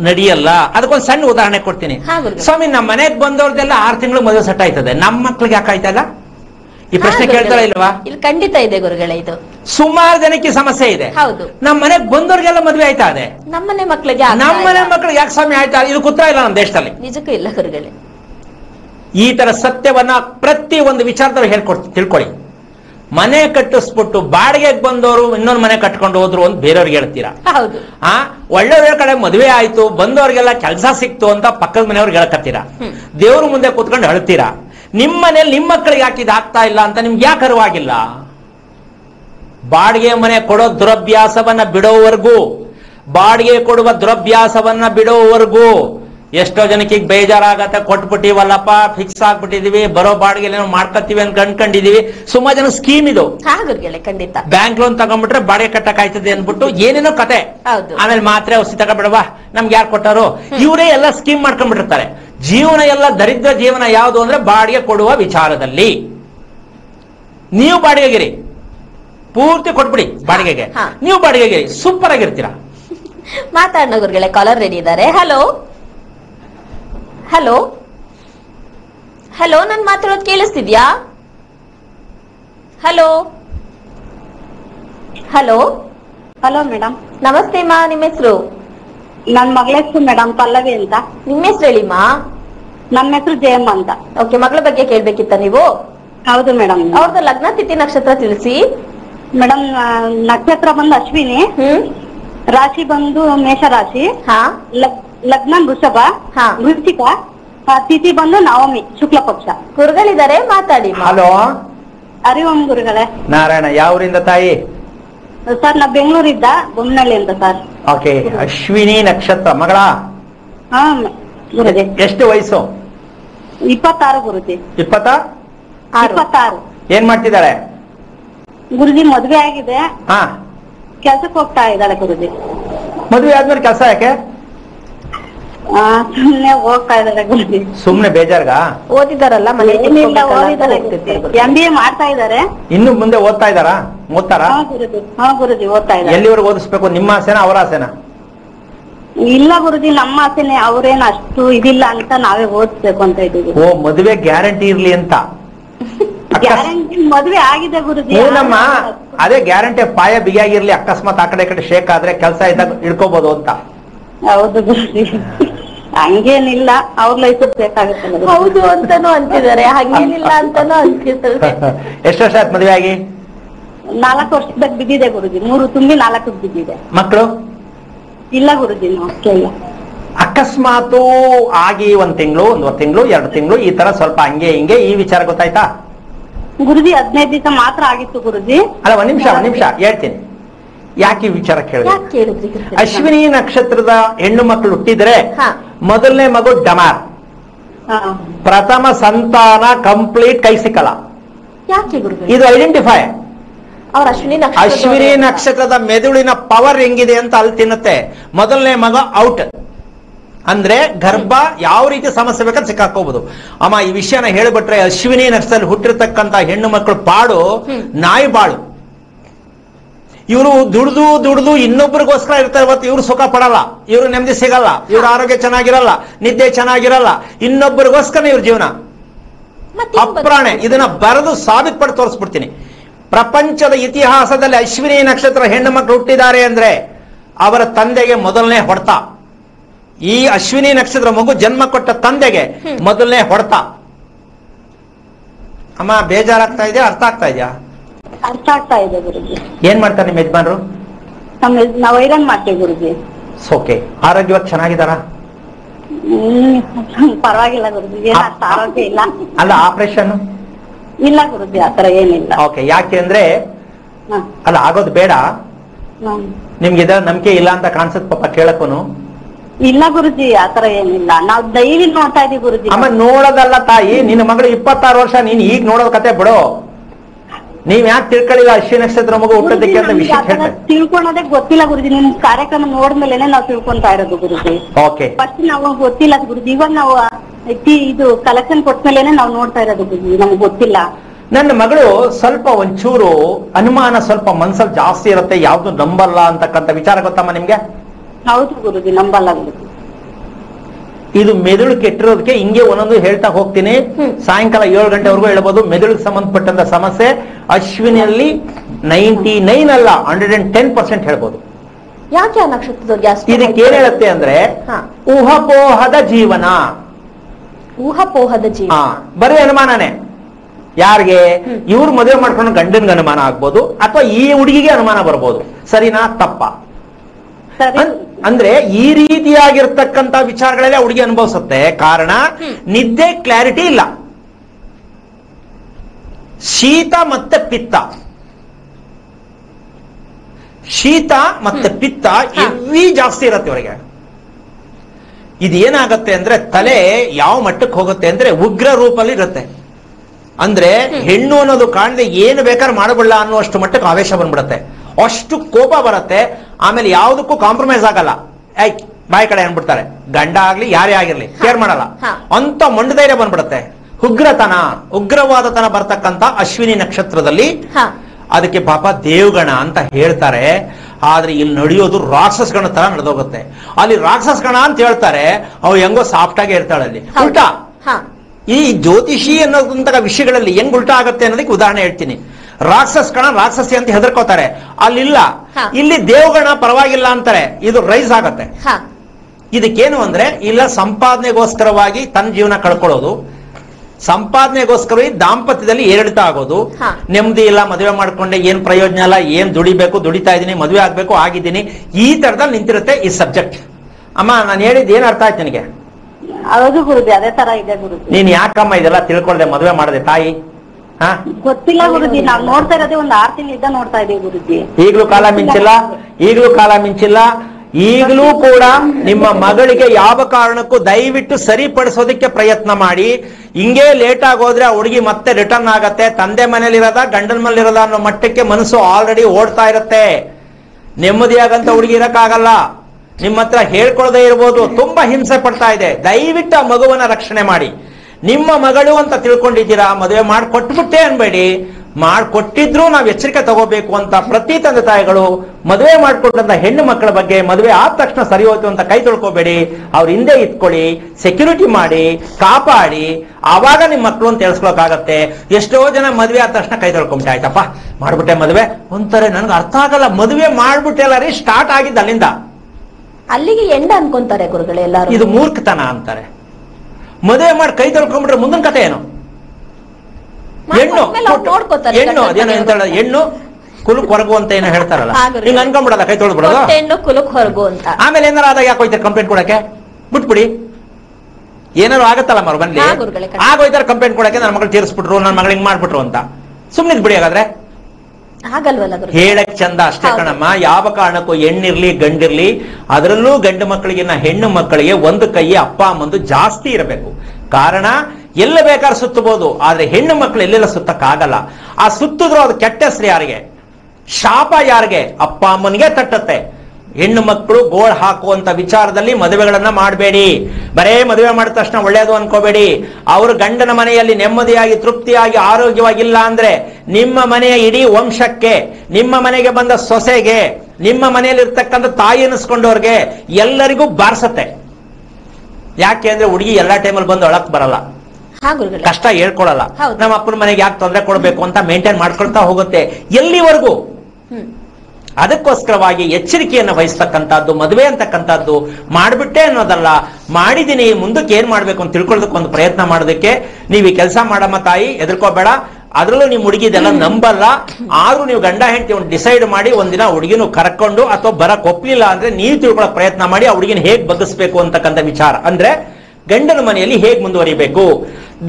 ನಡೆಯಲ್ಲ. ಅದಕ್ಕೊಂದು ಸಣ್ಣ ಉದಾಹರಣೆ ಕೊಡ್ತೀನಿ. ಸ್ವಾಮಿ ನಮ್ಮ ಮನೆಗೆ ಬಂದವ್ರದೆಲ್ಲ ಆರು ತಿಂಗಳು ಮದುವೆ ಸೆಟ್ ಆಯ್ತದೆ. ನಮ್ಮ ಮಕ್ಳಿಗೆ ಯಾಕೆ ಆಯ್ತಲ್ಲ? ಈ ಪ್ರಶ್ನೆ ಹಾ, ಕೇಳ್ತಾರ ಇಲ್ವಾ? ಇಲ್ಲಿ ಖಂಡಿತ ಇದೆ ಗುರುಗಳೇ ಇದು. ಸುಮಾರು ಜನಕ್ಕೆ ಸಮಸ್ಯೆ ಇದೆ. ಹೌದು. ನಮ್ಮ ಮನೆಗೆ ಬಂದವರಿಗೆಲ್ಲ ಮದುವೆ ಆಯ್ತಾ ಇದೆ ನಮ್ಮನೆ ಮಕ್ಕಳಿಗೆ ನಮ್ಮನೆ ನಮ್ಮ ಮನೆ ಇಲ್ಲ. ಮಕ್ಕಳಿಗೆ ಯಾಕೆ ಸ್ವಾಮಿ ಆಯ್ತಾ? ಇದು ಕೂತ್ರ ಇಲ್ಲ ನಮ್ಮ ದೇಶದಲ್ಲಿ? ನಿಜಕ್ಕೂ ಇಲ್ಲ ಗುರುಗಳೇ. ಈ ತರ ಸತ್ಯವನ್ನ ಪ್ರತಿ ಒಂದು ವಿಚಾರದಲ್ಲಿ ಹೇಳ್ಕೊಡ್ತೀವಿ ತಿಳ್ಕೊಳ್ಳಿ. ಮನೆ ಕಟ್ಟಿಸ್ಬಿಟ್ಟು ಬಾಡಿಗೆಗೆ ಬಂದವರು ಇನ್ನೊಂದು ಮನೆ ಕಟ್ಕೊಂಡು ಹೋದ್ರು ಅಂತ ಬೇರೆಯವ್ರಿಗೆ ಹೇಳ್ತೀರಾ? ಹೌದು. ಆ ಒಳ್ಳೆಯವ್ರ ಕಡೆ ಮದುವೆ ಆಯ್ತು ಬಂದವರಿಗೆಲ್ಲ ಕೆಲಸ ಸಿಕ್ತು ಅಂತ ಪಕ್ಕದ ಮನೆಯವ್ರಿಗೆ ಹೇಳ್ಕತ್ತೀರಾ. ದೇವ್ರ ಮುಂದೆ ಕೂತ್ಕೊಂಡು ಅಳ್ತೀರಾ ನಿಮ್ಮ ಮನೇಲಿ ನಿಮ್ಮ ಮಕ್ಕಳಿಗೆ ಹಾಕಿದ್ ಆಗ್ತಾ ಇಲ್ಲ ಅಂತ ನಿಮ್ಗೆ ಯಾಕೆ ಅರಿವಾಗಿಲ್ಲ? ಬಾಡಿಗೆ ಮನೆ ಕೊಡೋ ದುರಭ್ಯಾಸವನ್ನ ಬಿಡೋವರೆಗೂ. ಬಾಡಿಗೆ ಕೊಡುವ ದುರಭ್ಯಾಸವನ್ನ ಬಿಡೋವರೆಗೂ. ಎಷ್ಟೋ ಜನಕ್ಕೆ ಈಗ ಬೇಜಾರಾಗತ್ತೆ ಕೊಟ್ಬಿಟ್ಟಿವಲ್ಲಪ್ಪ ಫಿಕ್ಸ್ ಆಗ್ಬಿಟ್ಟಿದೀವಿ ಬರೋ ಬಾಡಿಗೆ ಏನೋ ಮಾಡ್ಕೊತೀವಿ ಅಂತ ಕಂಡ್ಕೊಂಡಿದೀವಿ ಸುಮಾರು ಜನ ಸ್ಕೀಮ್ ಇದು. ಖಂಡಿತ. ಬ್ಯಾಂಕ್ ಲೋನ್ ತಗೊಂಡ್ಬಿಟ್ರೆ ಬಾಡಿಗೆ ಕಟ್ಟಕ್ ಆಯ್ತದೆ ಅಂದ್ಬಿಟ್ಟು ಏನೇನೋ ಕತೆ. ಆಮೇಲೆ ಮಾತ್ರೆ ಔಷಧಿ ತಗೊಂಡ್ಬಿಡವಾ ನಮ್ಗೆ ಯಾರು ಕೊಟ್ಟಾರು ಇವರೇ ಎಲ್ಲ ಸ್ಕೀಮ್ ಮಾಡ್ಕೊಂಡ್ಬಿಟ್ಟಿರ್ತಾರೆ. ಜೀವನ ಎಲ್ಲ ದರಿದ್ರ ಜೀವನ ಯಾವುದು ಅಂದ್ರೆ ಬಾಡಿಗೆ ಕೊಡುವ ವಿಚಾರದಲ್ಲಿ. ನೀವು ಬಾಡಿಗೆಗಿರಿ. ಪೂರ್ತಿ ಕೊಟ್ಬಿಡಿ ಬಾಡಿಗೆಗೆ. ಹಾ. ನೀವು ಬಾಡಿಗೆಗಿರಿ. ಸೂಪರ್ ಆಗಿರ್ತೀರಾ. ಮಾತಾಡೋಣ ಗುರುಗಳೇ ಕಾಲರ್ ರೆಡಿ ಇದ್ದಾರೆ. ಹಲೋ ಹಲೋ ಹಲೋ ನನ್ ಮಾತಾಡೋದು ಕೇಳಿಸ್ತಿದ್ಯಾ? ಹಲೋ ಹಲೋ ಹಲೋ ಮೇಡಮ್ ನಮಸ್ತೆ ಮಾ ನಿಮ್ಮ ಹೆಸರು? ನನ್ ಮಗಳ ಹೆಸರು ಮೇಡಮ್ ಪಲ್ಲವಿ ಅಂತ. ನಿಮ್ಮ ಹೆಸರು ಹೇಳಿಮಾ ನಮ್ಮ ಹೆಸರು ಜಯಮ್ಮ ಅಂತ. ಓಕೆ ಮಗಳ ಬಗ್ಗೆ ಕೇಳ್ಬೇಕಿತ್ತ ನೀವು? ಹೌದು ಮೇಡಮ್ ಅವ್ರದ್ದು ಲಗ್ನ ತಿಥಿ ನಕ್ಷತ್ರ ತಿಳಿಸಿ. ಮೇಡಮ್ ನಕ್ಷತ್ರ ಬಂದು ಅಶ್ವಿನಿ. ಹ್ಮ್. ರಾಶಿ ಬಂದು ಮೇಷ ರಾಶಿ ಹಾ. ಲಗ್- ಲಗ್ನ ವೃಷಭ ಹಾ. ವೃಶ್ಚಿಕ ಆ, ತಿಥಿ ಬಂದು ನವಮಿ ಶುಕ್ಲ ಪಕ್ಷ. ಗುರುಗಳಿದ್ದಾರೆ ಮಾತಾಡಿ. ಮಾ. ಹಲೋ ಹರಿವಂ ಗುರುಗಳೇ. ನಾರಾಯಣ ಯಾವೂರಿಂದ ತಾಯಿ? ಸರ್ ನಾ ಬೆಂಗಳೂರಿದ್ದ ಬೊಮ್ಮನಹಳ್ಳಿ ಅಂತ ಸರ್. ಓಕೆ ಅಶ್ವಿನಿ ನಕ್ಷತ್ರ ಮಗಳ? ಹಾ ಗುರುಜಿ. ಎಷ್ಟು ವಯಸ್ಸು? ಇಪ್ಪತ್ತಾರು ಗುರುಜಿ. ಇಪ್ಪತ್ತ? ಆರು. ಇಪ್ಪತ್ತಾರು. ಏನ್ ಮಾಡ್ತಿದ್ದಾಳೆ? ಗುರುಜಿ ಮದ್ವೆ ಆಗಿದೆ. ಹಾ. ಕೆಲ್ಸಕ್ಕೆ ಹೋಗ್ತಾ ಇದ್ದಾಳೆ ಗುರುಜಿ. ಮದುವೆ ಆದ್ಮೇಲೆ ಕೆಲಸ ಯಾಕೆ? ಸುಮ್ನೆ ಹೋಗ್ತಾ ಸುಮ್ನೆ ಬೇಜಾರ್ಗ? ಓದಿದಾರಲ್ಲ ಎಂ ಬಿ ಎ ಮಾಡ್ತಾ ಇದಾರೆ ಇನ್ನು ಮುಂದೆ ಓದ್ತಾ ಇದಾರಾ ಓದ್ತಾರಾ? ಹಾ ಗುರುಜಿ ಹಾ ಗುರುಜಿ ಓದ್ತಾ ಇದ್ದಾರೆ. ಎಲ್ಲಿವರೆಗೂ ಓದಿಸ್ಬೇಕು? ನಿಮ್ಮ ಆಸೆನಾ ಅವರ ಆಸೆನಾ? ಇಲ್ಲ ಗುರುಜಿ ನಮ್ಮ ಆಸೆನೆ ಅವ್ರೇನ್ ಅಷ್ಟು ಇದಿಲ್ಲ ಅಂತ ನಾವೇ ಓದಿಸ್ಬೇಕು ಅಂತ ಇದ್ದೀವಿ. ಓ ಮದುವೆ ಗ್ಯಾರಂಟಿ ಇರ್ಲಿ ಅಂತ. [LAUGHS] ಗ್ಯಾರಂಟಿ ಮದ್ವೆ ಆಗಿದೆ ಗುರುಜಿ. ಏನಮ್ಮ ಅದೇ ಗ್ಯಾರಂಟಿ ಪಾಯ ಬಿಗಿಯಾಗಿರ್ಲಿ ಅಕಸ್ಮಾತ್ ಆ ಕಡೆ ಈ ಕಡೆ ಶೇಕ್ ಆದ್ರೆ ಕೆಲಸ ಇದ್ದಾಗ ಇಡ್ಕೋಬಹುದು ಅಂತ. ಹೌದು ಗುರುಜಿ. ಹಂಗೇನಿಲ್ಲ ಅವ್ರ ಲೈಫ್ ಬೇಕಾಗುತ್ತೆ ಹೌದು ಅಂತಾನು ಅಂತಿದ್ದಾರೆ. ಹಂಗೇನಿಲ್ಲ ಅಂತಾನು ಅಂತಿದ್ದಾರೆ. [LAUGHS] ಎಷ್ಟು ವರ್ಷ ಆಯ್ತು ಮದುವೆ ಆಗಿ? ನಾಲ್ಕು ವರ್ಷದಾಗ ಬಿದ್ದಿದೆ ಗುರುಜಿ. ಮೂರು ತುಂಬಿ ನಾಲ್ಕು ಬಿದ್ದಿದೆ. ಮಕ್ಕಳು ಇಲ್ಲ ಗುರುಜಿ ಇಲ್ಲ. ಅಕಸ್ಮಾತು ಆಗಿ ಒಂದ್ ತಿಂಗಳು ಒಂದ್ ತಿಂಗಳು ಎರಡು ತಿಂಗಳು ಈ ತರ ಸ್ವಲ್ಪ ಹಂಗೆ ಹಿಂಗೆ ಈ ವಿಚಾರ ಗೊತ್ತಾಯ್ತಾ? ಗುರುಜಿ ಹದಿನೈದು ದಿವಸ ಮಾತ್ರ ಆಗಿತ್ತು ಗುರುಜಿ. ಅಲ್ಲ ಒಂದ್ ನಿಮಿಷ ಒಂದ್ ನಿಮಿಷ ಹೇಳ್ತೀನಿ. ಯಾಕೆ ವಿಚಾರ ಕೇಳಿದೆ? ಕೇಳಿದ್ರಿ ಅಶ್ವಿನಿ ನಕ್ಷತ್ರದ ಹೆಣ್ಣು ಮಕ್ಕಳು ಹುಟ್ಟಿದ್ರೆ. ಮೊದಲನೇ ಮಗು ಡಮಾರ್ ಪ್ರಥಮ ಸಂತಾನ ಕಂಪ್ಲೀಟ್ ಕೈ ಸಿಕ್ಕಲ್ಲ. ಇದು ಐಡೆಂಟಿಫೈ. ಅವ್ರ ಅಶ್ವಿನಿ ಅಶ್ವಿನಿ ನಕ್ಷತ್ರದ ಮೆದುಳಿನ ಪವರ್ ಹೆಂಗಿದೆ ಅಂತ ಅಲ್ಲಿ ತಿನ್ನುತ್ತೆ. ಮೊದಲನೇ ಮಗ ಔಟ್. ಅಂದ್ರೆ ಗರ್ಭ ಯಾವ ರೀತಿ ಸಮಸ್ಯೆ ಬೇಕಾದ್ರೆ ಸಿಕ್ಕಾಕೋಬಹುದು ಅಮ್ಮ ಈ ವಿಷಯನ ಹೇಳಿಬಿಟ್ರೆ ಅಶ್ವಿನಿ ನಕ್ಷತ್ರದಲ್ಲಿ ಹುಟ್ಟಿರ್ತಕ್ಕಂತ ಹೆಣ್ಣು ಮಕ್ಕಳು ಪಾಡು ನಾಯಿ ಬಾಳು. ಇವರು ದುಡ್ದು ದುಡ್ದು ಇನ್ನೊಬ್ರಿಗೋಸ್ಕರ ಇರ್ತಾರೆ ಇವತ್ತು ಇವ್ರು ಸುಖ ಪಡಲ್ಲ. ಇವ್ರು ನೆಮ್ಮದಿ ಸಿಗಲ್ಲ. ಇವ್ರ ಆರೋಗ್ಯ ಚೆನ್ನಾಗಿರಲ್ಲ. ನಿದ್ದೆ ಚೆನ್ನಾಗಿರಲ್ಲ. ಇನ್ನೊಬ್ಬರಿಗೋಸ್ಕರ ಇವ್ರ ಜೀವನ. ಮತ್ತೆ ಅಪ್ರಾಣೆ ಇದನ್ನ ಬರೆದು ಸಾಬೀತ್ ಪಡೆದು ತೋರಿಸ್ಬಿಡ್ತೀನಿ. ಪ್ರಪಂಚದ ಇತಿಹಾಸದಲ್ಲಿ ಅಶ್ವಿನಿ ನಕ್ಷತ್ರ ಹೆಣ್ಣು ಮಕ್ಕಳು ಹುಟ್ಟಿದ್ದಾರೆ ಅಂದ್ರೆ ಅವರ ತಂದೆಗೆ ಮೊದಲನೇ ಹೊಡೆತ. ಈ ಅಶ್ವಿನಿ ನಕ್ಷತ್ರ ಮಗು ಜನ್ಮ ಕೊಟ್ಟ ತಂದೆಗೆ ಮೊದಲನೇ ಹೊಡೆತ. ಅಮ್ಮ ಬೇಜಾರಾಗ್ತಾ ಇದೆಯಾ? ಅರ್ಥ ಆಗ್ತಾ ಇದೆಯಾ? ಅರ್ಥ ಆಗ್ತಾ ಇದೆ ಗುರುಜಿ. ಏನ್ ಮಾಡ್ತಾರೆ ನಿಮ್ಮ ಯಜಮಾನ್ರು? ನಮ್ಮ ನಾವು ಐರನ್ ಮಾಡ್ತೇವೆ ಗುರುಜಿ. ಓಕೆ ಆರೋಗ್ಯವಾಗಿ ಚೆನ್ನಾಗಿದಾರ ಹ್ಮ್ ಪರವಾಗಿಲ್ಲ ಗುರುಜಿ ಆರೋಗ್ಯ ಇಲ್ಲ. ಅಲ್ಲ ಆಪರೇಷನ್ ಇಲ್ಲ ಗುರುಜಿ ಆತರ ಏನಿಲ್ಲ. ಓಕೆ ಯಾಕೆ ಅಂದ್ರೆ ಹ, ಅಲ್ಲ ಆಗೋದು ಬೇಡ. ಹ. ನಿಮ್ಗೆ ಇದರ ನಂಬಿಕೆ ಇಲ್ಲ ಅಂತ ಕಾಣಿಸುತ್ತೆ ಪಾಪ ಕೇಳಕ್ಕೂನು. ಇಲ್ಲ ಗುರುಜಿ ಆತರ ಏನಿಲ್ಲ. ನಾವ್ ಡೈಲಿ ನೋಡ್ತಾ ಇದೀವಿ ಗುರುಜಿ. ಅಮ್ಮ ನೋಡೋದಲ್ಲ ತಾಯಿ. ನಿನ್ನ ಮಗಳು ಇಪ್ಪತ್ತಾರು ವರ್ಷ ನೀನ್ ಈಗ ನೋಡೋದ್ ಕತೆ ಬಿಡು. ನೀವ್ ಯಾಕೆ ತಿಳ್ಕೊಳ್ಳಿಲ್ಲ ಅಶ್ವಿನಿ ನಕ್ಷತ್ರ ಮಗು ಹುಟ್ಟೋದಕ್ಕೆ ಅಂತ ವಿಷಯ ತಿಳ್ಕೊಳೋದೇ ಗೊತ್ತಿಲ್ಲ ಗುರುಜಿ ನಿಮ್ ಕಾರ್ಯಕ್ರಮ ನೋಡ್ಮೇಲೆನೆ ನಾವು ತಿಳ್ಕೊಂತಾ ಇರೋದು ಗುರುಜಿ. ಓಕೆ ಫಸ್ಟ್ ನಾವು ಗೊತ್ತಿಲ್ಲ ಗುರುಜಿ ಇವಾಗ ನಾವು ಇದು ಕಲೆಕ್ಷನ್ ಕೊಟ್ಮೇಲೆನೆ ನಾವು ನೋಡ್ತಾ ಇರೋದು ಗುರುಜಿ ನಮ್ಗೆ ಗೊತ್ತಿಲ್ಲ. ನನ್ನ ಮಗಳು ಸ್ವಲ್ಪ ಒಂಚೂರು ಅನುಮಾನ ಸ್ವಲ್ಪ ಮನ್ಸಲ್ಲಿ ಜಾಸ್ತಿ ಇರುತ್ತೆ ಯಾವ್ದು ನಂಬಲ್ಲ ಅಂತಕ್ಕಂಥ ವಿಚಾರ ಗೊತ್ತಮ್ಮ ನಿಮ್ಗೆ? ಹೌದು ಗುರುಜಿ ನಂಬಲ್ಲ ಗುರುಜಿ. ಇದು ಮೆದುಳು ಕೆಟ್ಟಿರೋದಕ್ಕೆ ಹಿಂಗೆ ಒಂದೊಂದು ಹೇಳ್ತಾ ಹೋಗ್ತೀನಿ. ಸಾಯಂಕಾಲ ಏಳು ಗಂಟೆವರೆಗೂ ಹೇಳ್ಬೋದು ಮೆದುಳಿಗೆ ಸಂಬಂಧಪಟ್ಟಂತ ಸಮಸ್ಯೆ. ಅಶ್ವಿನಿಯಲ್ಲಿ ನೈಂಟಿ ನೈನ್ ಅಲ್ಲ ಹಂಡ್ರೆಡ್ ಅಂಡ್ ಟೆನ್ ಪರ್ಸೆಂಟ್ ಹೇಳ್ಬೋದು. ಯಾಕೆ ಆ ನಕ್ಷತ್ರದ ಅಷ್ಟು ಇದಕ್ಕೆ ಏನ್ ಹೇಳುತ್ತೆ ಅಂದ್ರೆ ಹಾ. ಊಹಪೋಹದ ಜೀವನ. ಊಹಾಪೋಹದ ಜೀವನ. ಹಾ ಬರೀ ಅನುಮಾನನೇ. ಯಾರಿಗೆ? ಇವ್ರು ಮದುವೆ ಮಾಡ್ಕೊಂಡು ಗಂಡನ್ಗೆ ಅನುಮಾನ ಆಗ್ಬೋದು ಅಥವಾ ಈ ಹುಡುಗಿಗೆ ಅನುಮಾನ ಬರ್ಬೋದು. ಸರಿನಾ? ತಪ್ಪ. ಸರಿ. ಅನ್- ಅಂದ್ರೆ ಈ ರೀತಿಯಾಗಿರ್ತಕ್ಕಂತ ವಿಚಾರಗಳೆಲ್ಲ ಹುಡುಗಿ ಅನುಭವಿಸುತ್ತೆ. ಕಾರಣ ನಿದ್ದೆ ಕ್ಲಾರಿಟಿ ಇಲ್ಲ. ಶೀತ ಮತ್ತೆ ಪಿತ್ತ. ಶೀತ ಮತ್ತೆ ಪಿತ್ತ ಎವಿ ಜಾಸ್ತಿ ಇರತ್ತೆ ಇವರಿಗೆ. ಇದು ಏನಾಗತ್ತೆ ಅಂದ್ರೆ ತಲೆ ಯಾವ ಮಟ್ಟಕ್ಕೆ ಹೋಗುತ್ತೆ ಅಂದ್ರೆ ಉಗ್ರ ರೂಪಲ್ಲಿ ಇರುತ್ತೆ. ಅಂದ್ರೆ ಹೆಣ್ಣು ಅನ್ನೋದು ಕಾಣದೆ ಏನು ಬೇಕಾದ್ರೆ ಮಾಡಬಲ್ಲ ಅನ್ನುವಷ್ಟು ಮಟ್ಟಕ್ಕೆ ಆವೇಶ ಬಂದ್ಬಿಡತ್ತೆ. ಅಷ್ಟು ಕೋಪ ಬರುತ್ತೆ ಆಮೇಲೆ ಯಾವುದಕ್ಕೂ ಕಾಂಪ್ರಮೈಸ್ ಆಗಲ್ಲ. ಐ ಬಾಯಿ ಕಡೆ ಅನ್ಬಿಡ್ತಾರೆ ಗಂಡ ಆಗ್ಲಿ ಯಾರೇ ಆಗಿರ್ಲಿ ಕೇರ್ ಮಾಡಲ್ಲ. ಅಂತ ಮಂಡ ಧೈರ್ಯ ಬಂದ್ಬಿಡುತ್ತೆ. ಉಗ್ರತನ ಉಗ್ರವಾದತನ ಬರ್ತಕ್ಕಂತ ಅಶ್ವಿನಿ ನಕ್ಷತ್ರದಲ್ಲಿ ಅದಕ್ಕೆ ಪಾಪ ದೇವಗಣ ಅಂತ ಹೇಳ್ತಾರೆ. ಆದ್ರೆ ಇಲ್ಲಿ ನಡೆಯೋದು ರಾಕ್ಷಸಗಣ ತರ ನಡೆದೋಗುತ್ತೆ. ಅಲ್ಲಿ ರಾಕ್ಷಸಗಣ ಅಂತ ಹೇಳ್ತಾರೆ ಅವು ಹೆಂಗೋ ಸಾಫ್ಟ್ ಆಗಿ ಇರ್ತಾಳೆ ಅಲ್ಲಿ. ಉಲ್ಟಾ. ಈ ಜ್ಯೋತಿಷಿ ಅನ್ನೋದಂತ ವಿಷಯಗಳಲ್ಲಿ ಹೆಂಗ್ ಉಲ್ಟಾ ಆಗತ್ತೆ ಅನ್ನೋದಕ್ಕೆ ಉದಾಹರಣೆ ಹೇಳ್ತೀನಿ. ರಾಕ್ಷಸ ಗಣ ರಾಕ್ಷಸಿ ಅಂತ ಹೆದರ್ಕೋತಾರೆ. ಅಲ್ಲಿಲ್ಲ. ಇಲ್ಲಿ ದೇವಗಣ ಪರವಾಗಿಲ್ಲ ಅಂತಾರೆ. ಇದು ರೈಸ್ ಆಗತ್ತೆ. ಇದಕ್ಕೇನು ಅಂದ್ರೆ ಇಲ್ಲ ಸಂಪಾದನೆಗೋಸ್ಕರವಾಗಿ ತನ್ನ ಜೀವನ ಕಳ್ಕೊಳ್ಳೋದು. ಸಂಪಾದನೆಗೋಸ್ಕರ ದಾಂಪತ್ಯದಲ್ಲಿ ಏರಿಳಿತ ಆಗೋದು. ನೆಮ್ಮದಿ ಇಲ್ಲ ಮದುವೆ ಮಾಡ್ಕೊಂಡೆ ಏನ್ ಪ್ರಯೋಜನ ಇಲ್ಲ ಏನ್ ದುಡಿಬೇಕು ದುಡಿತಾ ಇದ್ದೀನಿ ಮದುವೆ ಆಗ್ಬೇಕು ಆಗಿದ್ದೀನಿ. ಈ ತರದಲ್ಲಿ ನಿಂತಿರುತ್ತೆ ಈ ಸಬ್ಜೆಕ್ಟ್. ಅಮ್ಮ ನಾನು ಹೇಳಿದ್ ಏನ್ ಅರ್ಥ ಆಯ್ತು ನಿನಗೆ? ಹೌದು ಗುರುಜಿ ಅದೇ ತರ ಇದೆ ಗುರುಜಿ. ನೀನ್ ಯಾಕಮ್ಮ ಇದೆಲ್ಲ ತಿಳ್ಕೊಳ್ದೆ ಮದುವೆ ಮಾಡದೆ ತಾಯಿ? ಗೊತ್ತಿಲ್ಲ ಗುರುಜಿ ನಾವ್ ನೋಡ್ತಾ ಇರೋದೇ ಒಂದ್ ಆರ್ ತಿಂಗಳಿಂದ ನೋಡ್ತಾ ಇದೀವಿ ಗುರುಜಿ. ಈಗ್ಲೂ ಕಾಲ ಮಿಂಚಿಲ್ಲ ಈಗ್ಲೂ ಕಾಲ ಮಿಂಚಿಲ್ಲ. ಈಗಲೂ ಕೂಡ ನಿಮ್ಮ ಮಗಳಿಗೆ ಯಾವ ಕಾರಣಕ್ಕೂ ದಯವಿಟ್ಟು ಸರಿಪಡಿಸೋದಕ್ಕೆ ಪ್ರಯತ್ನ ಮಾಡಿ. ಹಿಂಗೇ ಲೇಟ್ ಆಗೋದ್ರೆ ಆ ಹುಡುಗಿ ಮತ್ತೆ ರಿಟರ್ನ್ ಆಗತ್ತೆ. ತಂದೆ ಮನೇಲಿರೋದ, ಗಂಡನ ಮನೇಲಿರೋದ ಅನ್ನೋ ಮಟ್ಟಕ್ಕೆ ಮನಸ್ಸು ಆಲ್ರೆಡಿ ಓಡ್ತಾ ಇರತ್ತೆ. ನೆಮ್ಮದಿಯಾಗಂತ ಹುಡುಗಿ ಇರಕ್ಕಾಗಲ್ಲ. ನಿಮ್ಮ ಹತ್ರ ಹೇಳ್ಕೊಳ್ಳದೆ ಇರ್ಬೋದು. ತುಂಬಾ ಹಿಂಸೆ ಪಡ್ತಾ ಇದೆ. ದಯವಿಟ್ಟು ಆ ಮಗುವನ್ನ ರಕ್ಷಣೆ ಮಾಡಿ. ನಿಮ್ಮ ಮಗಳು ಅಂತ ತಿಳ್ಕೊಂಡಿದ್ದೀರಾ, ಮದುವೆ ಮಾಡ್ಕೊಟ್ಬಿಟ್ಟೆ ಅನ್ಬೇಡಿ. ಮಾಡ್ಕೊಟ್ಟಿದ್ರು ನಾವು ಎಚ್ಚರಿಕೆ ತಗೋಬೇಕು ಅಂತ ಪ್ರತಿ ತಂದೆ ತಾಯಿಗಳು ಮದುವೆ ಮಾಡಿಕೊಟ್ಟಂತ ಹೆಣ್ಣು ಮಕ್ಕಳ ಬಗ್ಗೆ ಮದುವೆ ಆದ ತಕ್ಷಣ ಸರಿ ಹೋಯ್ತು ಅಂತ ಕೈ ತೊಳ್ಕೋಬೇಡಿ. ಅವ್ರ ಹಿಂದೆ ಇತ್ಕೊಳ್ಳಿ ಸೆಕ್ಯೂರಿಟಿ ಮಾಡಿ ಕಾಪಾಡಿ. ಆವಾಗ ನಿಮ್ ಮಕ್ಕಳು ಅಂತ ಹೇಳ್ಸ್ಕೊಳಕ್ಕಾಗತ್ತೆ. ಎಷ್ಟೋ ಜನ ಮದುವೆ ಆದ ತಕ್ಷಣ ಕೈ ತೊಳ್ಕೊಂಬಿಟ್ಟೆ ಆಯ್ತಪ್ಪ ಮಾಡ್ಬಿಟ್ಟೆ ಮದುವೆ. ಒಂಥರ ನನ್ಗೆ ಅರ್ಥ ಆಗಲ್ಲ. ಮದುವೆ ಮಾಡ್ಬಿಟ್ಟೆಲ್ಲ ರೀ ಸ್ಟಾರ್ಟ್ ಆಗಿದ್ದ ಅಲ್ಲಿಂದ. ಅಲ್ಲಿಗೆ ಎಂಡ ಅನ್ಕೊಂತಾರೆ ಗುರುಗಳೆಲ್ಲ ಎಲ್ಲಾರು. ಇದು ಮೂರ್ಖತನ ಅಂತಾರೆ. ಮದುವೆ ಮಾಡಿ ಕೈ ತೊಳ್ಕೊಂಡ್ಬಿಟ್ರೆ ಮುಂದಿನ ಕತೆ ಏನು? ಹೆಣ್ಣು ಮಾಡ್ಕೊಂಡ್ಮೇಲೆ ಅವ್ರು ಹೆಣ್ಣು ಗಂಡನ ಅದೇನೋ ಎಂತ ಹೆಣ್ಣು ಕುಲುಕ್ ಹೊರಗು ಅಂತ ಏನೋ ಹೇಳ್ತಾರಲ್ಲ. ಹಿಂಗ್ ಅನ್ಕೊಂಡ್ಬಿಡಲ್ಲ ಕೈ ತೊಳ್ಬಿಡೋದು ಹೆಣ್ಣು ಕುಲುಕ್ ಹೊರಗು ಅಂತ. ಆಮೇಲೆ ಏನಾರ ಆದಾಗ ಯಾಕೆ ಹೋಯ್ತಾರೆ ಕಂಪ್ಲೇಂಟ್ ಕೊಡಕ್ಕೆ? ಬಿಟ್ಬಿಡಿ. ಏನಾರು ಆಗತ್ತಲ್ಲ ಮರು ಬನ್ನಿ. ಆಗೋಯ್ತಾರೆ ಕಂಪ್ಲೇಂಟ್ ಕೊಡಕ್ಕೆ ನನ್ನ ಮಗಳು ತೀರಿಸ್ಬಿಟ್ರು ನನ್ನ ಮಗಳು ಹಿಂಗ್ ಮಾಡ್ಬಿಟ್ರು ಅಂತ. ಸುಮ್ನಿದ್ ಬಿಡಿ ಹಾಗಾದ್ರೆ. ಹೇಳಕ್ ಚಂದ ಅಷ್ಟೇ. ಕಣಮ್ಮ. ಯಾವ ಕಾರಣಕ್ಕೂ ಹೆಣ್ಣಿರ್ಲಿ ಗಂಡಿರ್ಲಿ ಅದರಲ್ಲೂ ಗಂಡು ಮಕ್ಕಳಿಗಿನ್ನ ಹೆಣ್ಣು ಮಕ್ಕಳಿಗೆ ಒಂದು ಕೈ ಅಪ್ಪ ಅಮ್ಮಂದು ಜಾಸ್ತಿ ಇರಬೇಕು. ಕಾರಣ ಎಲ್ಲ ಬೇಕಾದ್ರೆ ಸುತ್ತಬಹುದು, ಆದ್ರೆ ಹೆಣ್ಣು ಮಕ್ಕಳು ಎಲ್ಲೆಲ್ಲ ಸುತ್ತಕ್ಕಾಗಲ್ಲ. ಆ ಸುತ್ತಿದ್ರು ಅದು ಕೆಟ್ಟ ಹೆಸರು ಯಾರಿಗೆ? ಶಾಪ ಯಾರಿಗೆ? ಅಪ್ಪ ಅಮ್ಮನಿಗೆ ತಟ್ಟತ್ತೆ. ಹೆಣ್ಣು ಮಕ್ಕಳು ಗೋಳ್ ಹಾಕುವಂತ ವಿಚಾರದಲ್ಲಿ ಮದುವೆಗಳನ್ನ ಮಾಡಬೇಡಿ. ಬರೇ ಮದುವೆ ಮಾಡಿದ ತಕ್ಷಣ ಒಳ್ಳೇದು ಅನ್ಕೋಬೇಡಿ. ಅವರು ಗಂಡನ ಮನೆಯಲ್ಲಿ ನೆಮ್ಮದಿಯಾಗಿ, ತೃಪ್ತಿಯಾಗಿ, ಆರೋಗ್ಯವಾಗಿಲ್ಲ ಅಂದ್ರೆ ನಿಮ್ಮ ಮನೆಯ ಇಡೀ ವಂಶಕ್ಕೆ, ನಿಮ್ಮ ಮನೆಗೆ ಬಂದ ಸೊಸೆಗೆ, ನಿಮ್ಮ ಮನೆಯಲ್ಲಿ ಇರ್ತಕ್ಕಂಥ ತಾಯಿ ಅನಿಸ್ಕೊಂಡವ್ರಿಗೆ ಎಲ್ಲರಿಗೂ ಬಾರಿಸತ್ತೆ. ಯಾಕೆ ಅಂದ್ರೆ ಹುಡುಗಿ ಎಲ್ಲಾ ಟೈಮಲ್ಲಿ ಬಂದು ಒಳಕ್ ಬರಲ್ಲ. ಕಷ್ಟ ಹೇಳ್ಕೊಳಲ್ಲ. ನಮ್ಮ ಅಪ್ಪನ ಮನೆಗೆ ಯಾಕೆ ತೊಂದರೆ ಕೊಡಬೇಕು ಅಂತ ಮೇಂಟೈನ್ ಮಾಡ್ಕೊಳ್ತಾ ಹೋಗುತ್ತೆ ಎಲ್ಲಿವರೆಗೂ? ಅದಕ್ಕೋಸ್ಕರವಾಗಿ ಎಚ್ಚರಿಕೆಯನ್ನು ವಹಿಸ್ತಕ್ಕಂಥದ್ದು ಮದುವೆ ಅಂತಕ್ಕಂಥದ್ದು ಮಾಡ್ಬಿಟ್ಟೆ ಅನ್ನೋದಲ್ಲ ಮಾಡಿದೀನಿ ಮುಂದಕ್ಕೆ ಏನ್ ಮಾಡ್ಬೇಕು ಅಂತ ತಿಳ್ಕೊಳ್ಳೋದಕ್ಕೆ ಒಂದು ಪ್ರಯತ್ನ ಮಾಡೋದಕ್ಕೆ ನೀವು ಈ ಕೆಲಸ ಮಾಡಮ್ಮ ತಾಯಿ ಎದುರ್ಕೋಬೇಡ ಅದರಲ್ಲೂ ನೀವು ಹುಡುಗಿ ಇದೆಲ್ಲ ನಂಬಲ್ಲ. ಆದ್ರೂ ನೀವು ಗಂಡ ಹೆಂಡತಿ ಒಂದು ಡಿಸೈಡ್ ಮಾಡಿ ಒಂದಿನ ಹುಡುಗಿನ ಕರ್ಕೊಂಡು ಅಥವಾ ಬರಕ್ ಒಪ್ಲಿಲ್ಲ ಅಂದ್ರೆ ನೀವು ತಿಳ್ಕೊಳ್ಳೋ ಪ್ರಯತ್ನ ಮಾಡಿ ಆ ಹುಡುಗಿನ ಹೇಗ್ ಬಗ್ಗಿಸ್ಬೇಕು ಅಂತಕ್ಕಂಥ ವಿಚಾರ. ಅಂದ್ರೆ ಗಂಡನ ಮನೆಯಲ್ಲಿ ಹೇಗ್ ಮುಂದುವರಿಬೇಕು?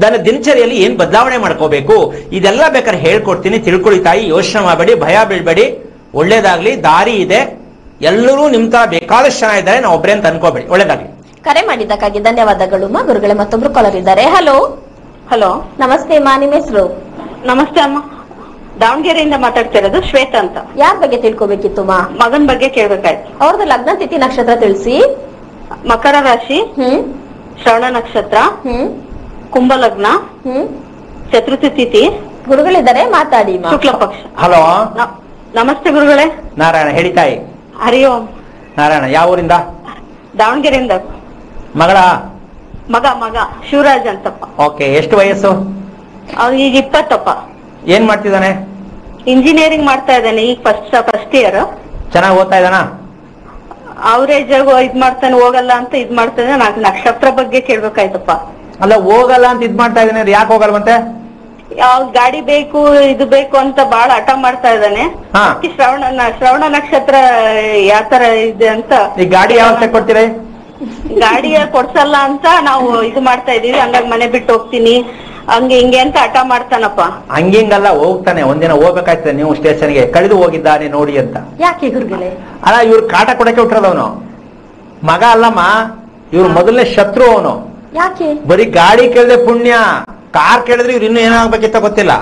ದನ ದಿನಚರಿಯಲ್ಲಿ ಏನ್ ಬದಲಾವಣೆ ಮಾಡ್ಕೋಬೇಕು? ಇದೆಲ್ಲ ಬೇಕಾದ್ರೆ ಹೇಳ್ಕೊಡ್ತೀನಿ. ತಿಳ್ಕೊಳ್ಳಿ ತಾಯಿ ಯೋಚನೆ ಮಾಡಬೇಡಿ ಭಯ ಬೀಳ್ಬೇಡಿ. ಒಳ್ಳೇದಾಗ್ಲಿ ದಾರಿ ಇದೆ. ಎಲ್ಲರೂ ನಿಮ್ ತರ ಬೇಕಾದಷ್ಟು ಜನ ಇದ್ದಾರೆ ನಾವು ಒಬ್ಬರೇ ಅಂತ ಅನ್ಕೋಬೇಡಿ. ಒಳ್ಳೇದಾಗ್ಲಿ. ಕರೆ ಮಾಡಿದ್ದಕ್ಕಾಗಿ ಧನ್ಯವಾದಗಳು. ಮಾ ಗುರುಗಳೇ ಮತ್ತೊಬ್ರು ಕಾಲರ್ ಇದ್ದಾರೆ. ಹಲೋ ಹಲೋ ನಮಸ್ತೆ ಅಮ್ಮ ನಿಮ್ಮ ಹೆಸರು? ನಮಸ್ತೆ ಅಮ್ಮ. ದಾವಣಗೆರೆಯಿಂದ ಮಾತಾಡ್ತಾ ಇರೋದು ಶ್ವೇತಾ ಅಂತ. ಯಾರ ಬಗ್ಗೆ ತಿಳ್ಕೊಬೇಕಿತ್ತು ಮಾ? ಮಗನ್ ಬಗ್ಗೆ ಕೇಳ್ಬೇಕಾಯ್ತು. ಅವ್ರದ್ದು ಲಗ್ನ ತಿಥಿ ನಕ್ಷತ್ರ ತಿಳಿಸಿ. ಮಕರ ರಾಶಿ. ಹ್ಮ್. ಶ್ರವಣ ನಕ್ಷತ್ರ. ಹ್ಮ್. ಕುಂಭ ಲಗ್ನ ಹ್ಮ್. ಚತುರ್ಥಿ ತಿಥಿ? ಗುರುಗಳಿದ್ದಾರೆ ಮಾತಾಡಿ ಮಾ. ಶುಕ್ಲ ಪಕ್ಷ. ಹಲೋ? ನ- ನಮಸ್ತೆ ಗುರುಗಳೇ. ನಾರಾಯಣ ಹೇಳಿ ತಾಯಿ. ಹರಿ ಓಂ. ನಾರಾಯಣ ಯಾವ ಊರಿಂದ? ದಾವಣಗೆರೆಯಿಂದ. ಮಗಳ? ಮಗ ಮಗ ಶಿವರಾಜ್ ಅಂತಪ್ಪ. ಓಕೆ ಎಷ್ಟು ವಯಸ್ಸು? ಅವ್ನು ಈಗ ಇಪ್ಪತ್ತಪ್ಪ. ಏನ್ ಮಾಡ್ತಿದ್ದಾನೆ? ಇಂಜಿನಿಯರಿಂಗ್ ಮಾಡ್ತಾ ಇದ್ದಾನೆ ಈಗ ಫಸ್ಟ್ ಫಸ್ಟ್ ಇಯರ್ ಚೆನ್ನಾಗಿ ಓದ್ತಾ ಇದ್ದಾನ? ಅವರೇಜ್ ಇದ್ ಮಾಡ್ತಾನೆ ಹೋಗಲ್ಲ ಅಂತ ಇದ್ ಮಾಡ್ತಾನೆ ನಾಲ್ಕು ನಕ್ಷತ್ರ ಬಗ್ಗೆ ಕೇಳ್ಬೇಕಾಯ್ತಪ್ಪ. ಅಲ್ಲ ಹೋಗಲ್ಲ ಅಂತ ಇದ್ ಮಾಡ್ತಾ ಇದ್ದಾನೆ ಯಾಕೆ ಹೋಗಲ್ವಂತೆ? ಯಾವ ಗಾಡಿ ಬೇಕು ಇದು ಬೇಕು ಅಂತ ಬಹಳ ಹಠ ಮಾಡ್ತಾ ಇದ್ದಾನೆ. ಹಾ. ಅದಕ್ಕೆ ಶ್ರವಣ ನ- ಶ್ರವಣ ನಕ್ಷತ್ರ ಯಾವ ತರ ಇದೆ ಅಂತ ಈ ಗಾಡಿ ಯಾವಾಗ ಕೊಡ್ತೀರಿ ಗಾಡಿ ಕೊಡ್ಸಲ್ಲ ಅಂತ ನಾವು ಇದು ಮಾಡ್ತಾ ಇದೀವಿ ಹಂಗಾಗಿ ಮನೆ ಬಿಟ್ಟು ಹೋಗ್ತೀನಿ. ಹಂಗೆ ಹಿಂಗೆ ಅಂತ ಹಠ ಮಾಡ್ತಾನಪ್ಪ. ಹಂಗಿಂಗಲ್ಲ ಹೋಗ್ತಾನೆ. ಒಂದಿನ ಹೋಗ್ಬೇಕಾಯ್ತದೆ ನೀವು ಸ್ಟೇಷನ್ಗೆ ಕಳೆದು ಹೋಗಿದ್ದಾನೆ ನೋಡಿ ಅಂತ. ಯಾಕೆ ಗುರುಗಳೇ ಅಲ್ಲ ಇವ್ರು ಕಾಟ ಕೊಡಕ್ಕೆ ಹುಟ್ಟಿರೋದವನು ಮಗ ಅಲ್ಲಮ್ಮ ಇವ್ರು ಮೊದಲನೇ ಶತ್ರು ಅವನು. ಯಾಕೆ? ಬರೀ ಗಾಡಿ ಕೇಳದೆ ಪುಣ್ಯ. ಕಾರ್ ಕೇಳಿದ್ರೆ ಇವ್ರು ಇನ್ನು ಏನಾಗ್ಬೇಕಿತ್ತ ಗೊತ್ತಿಲ್ಲ.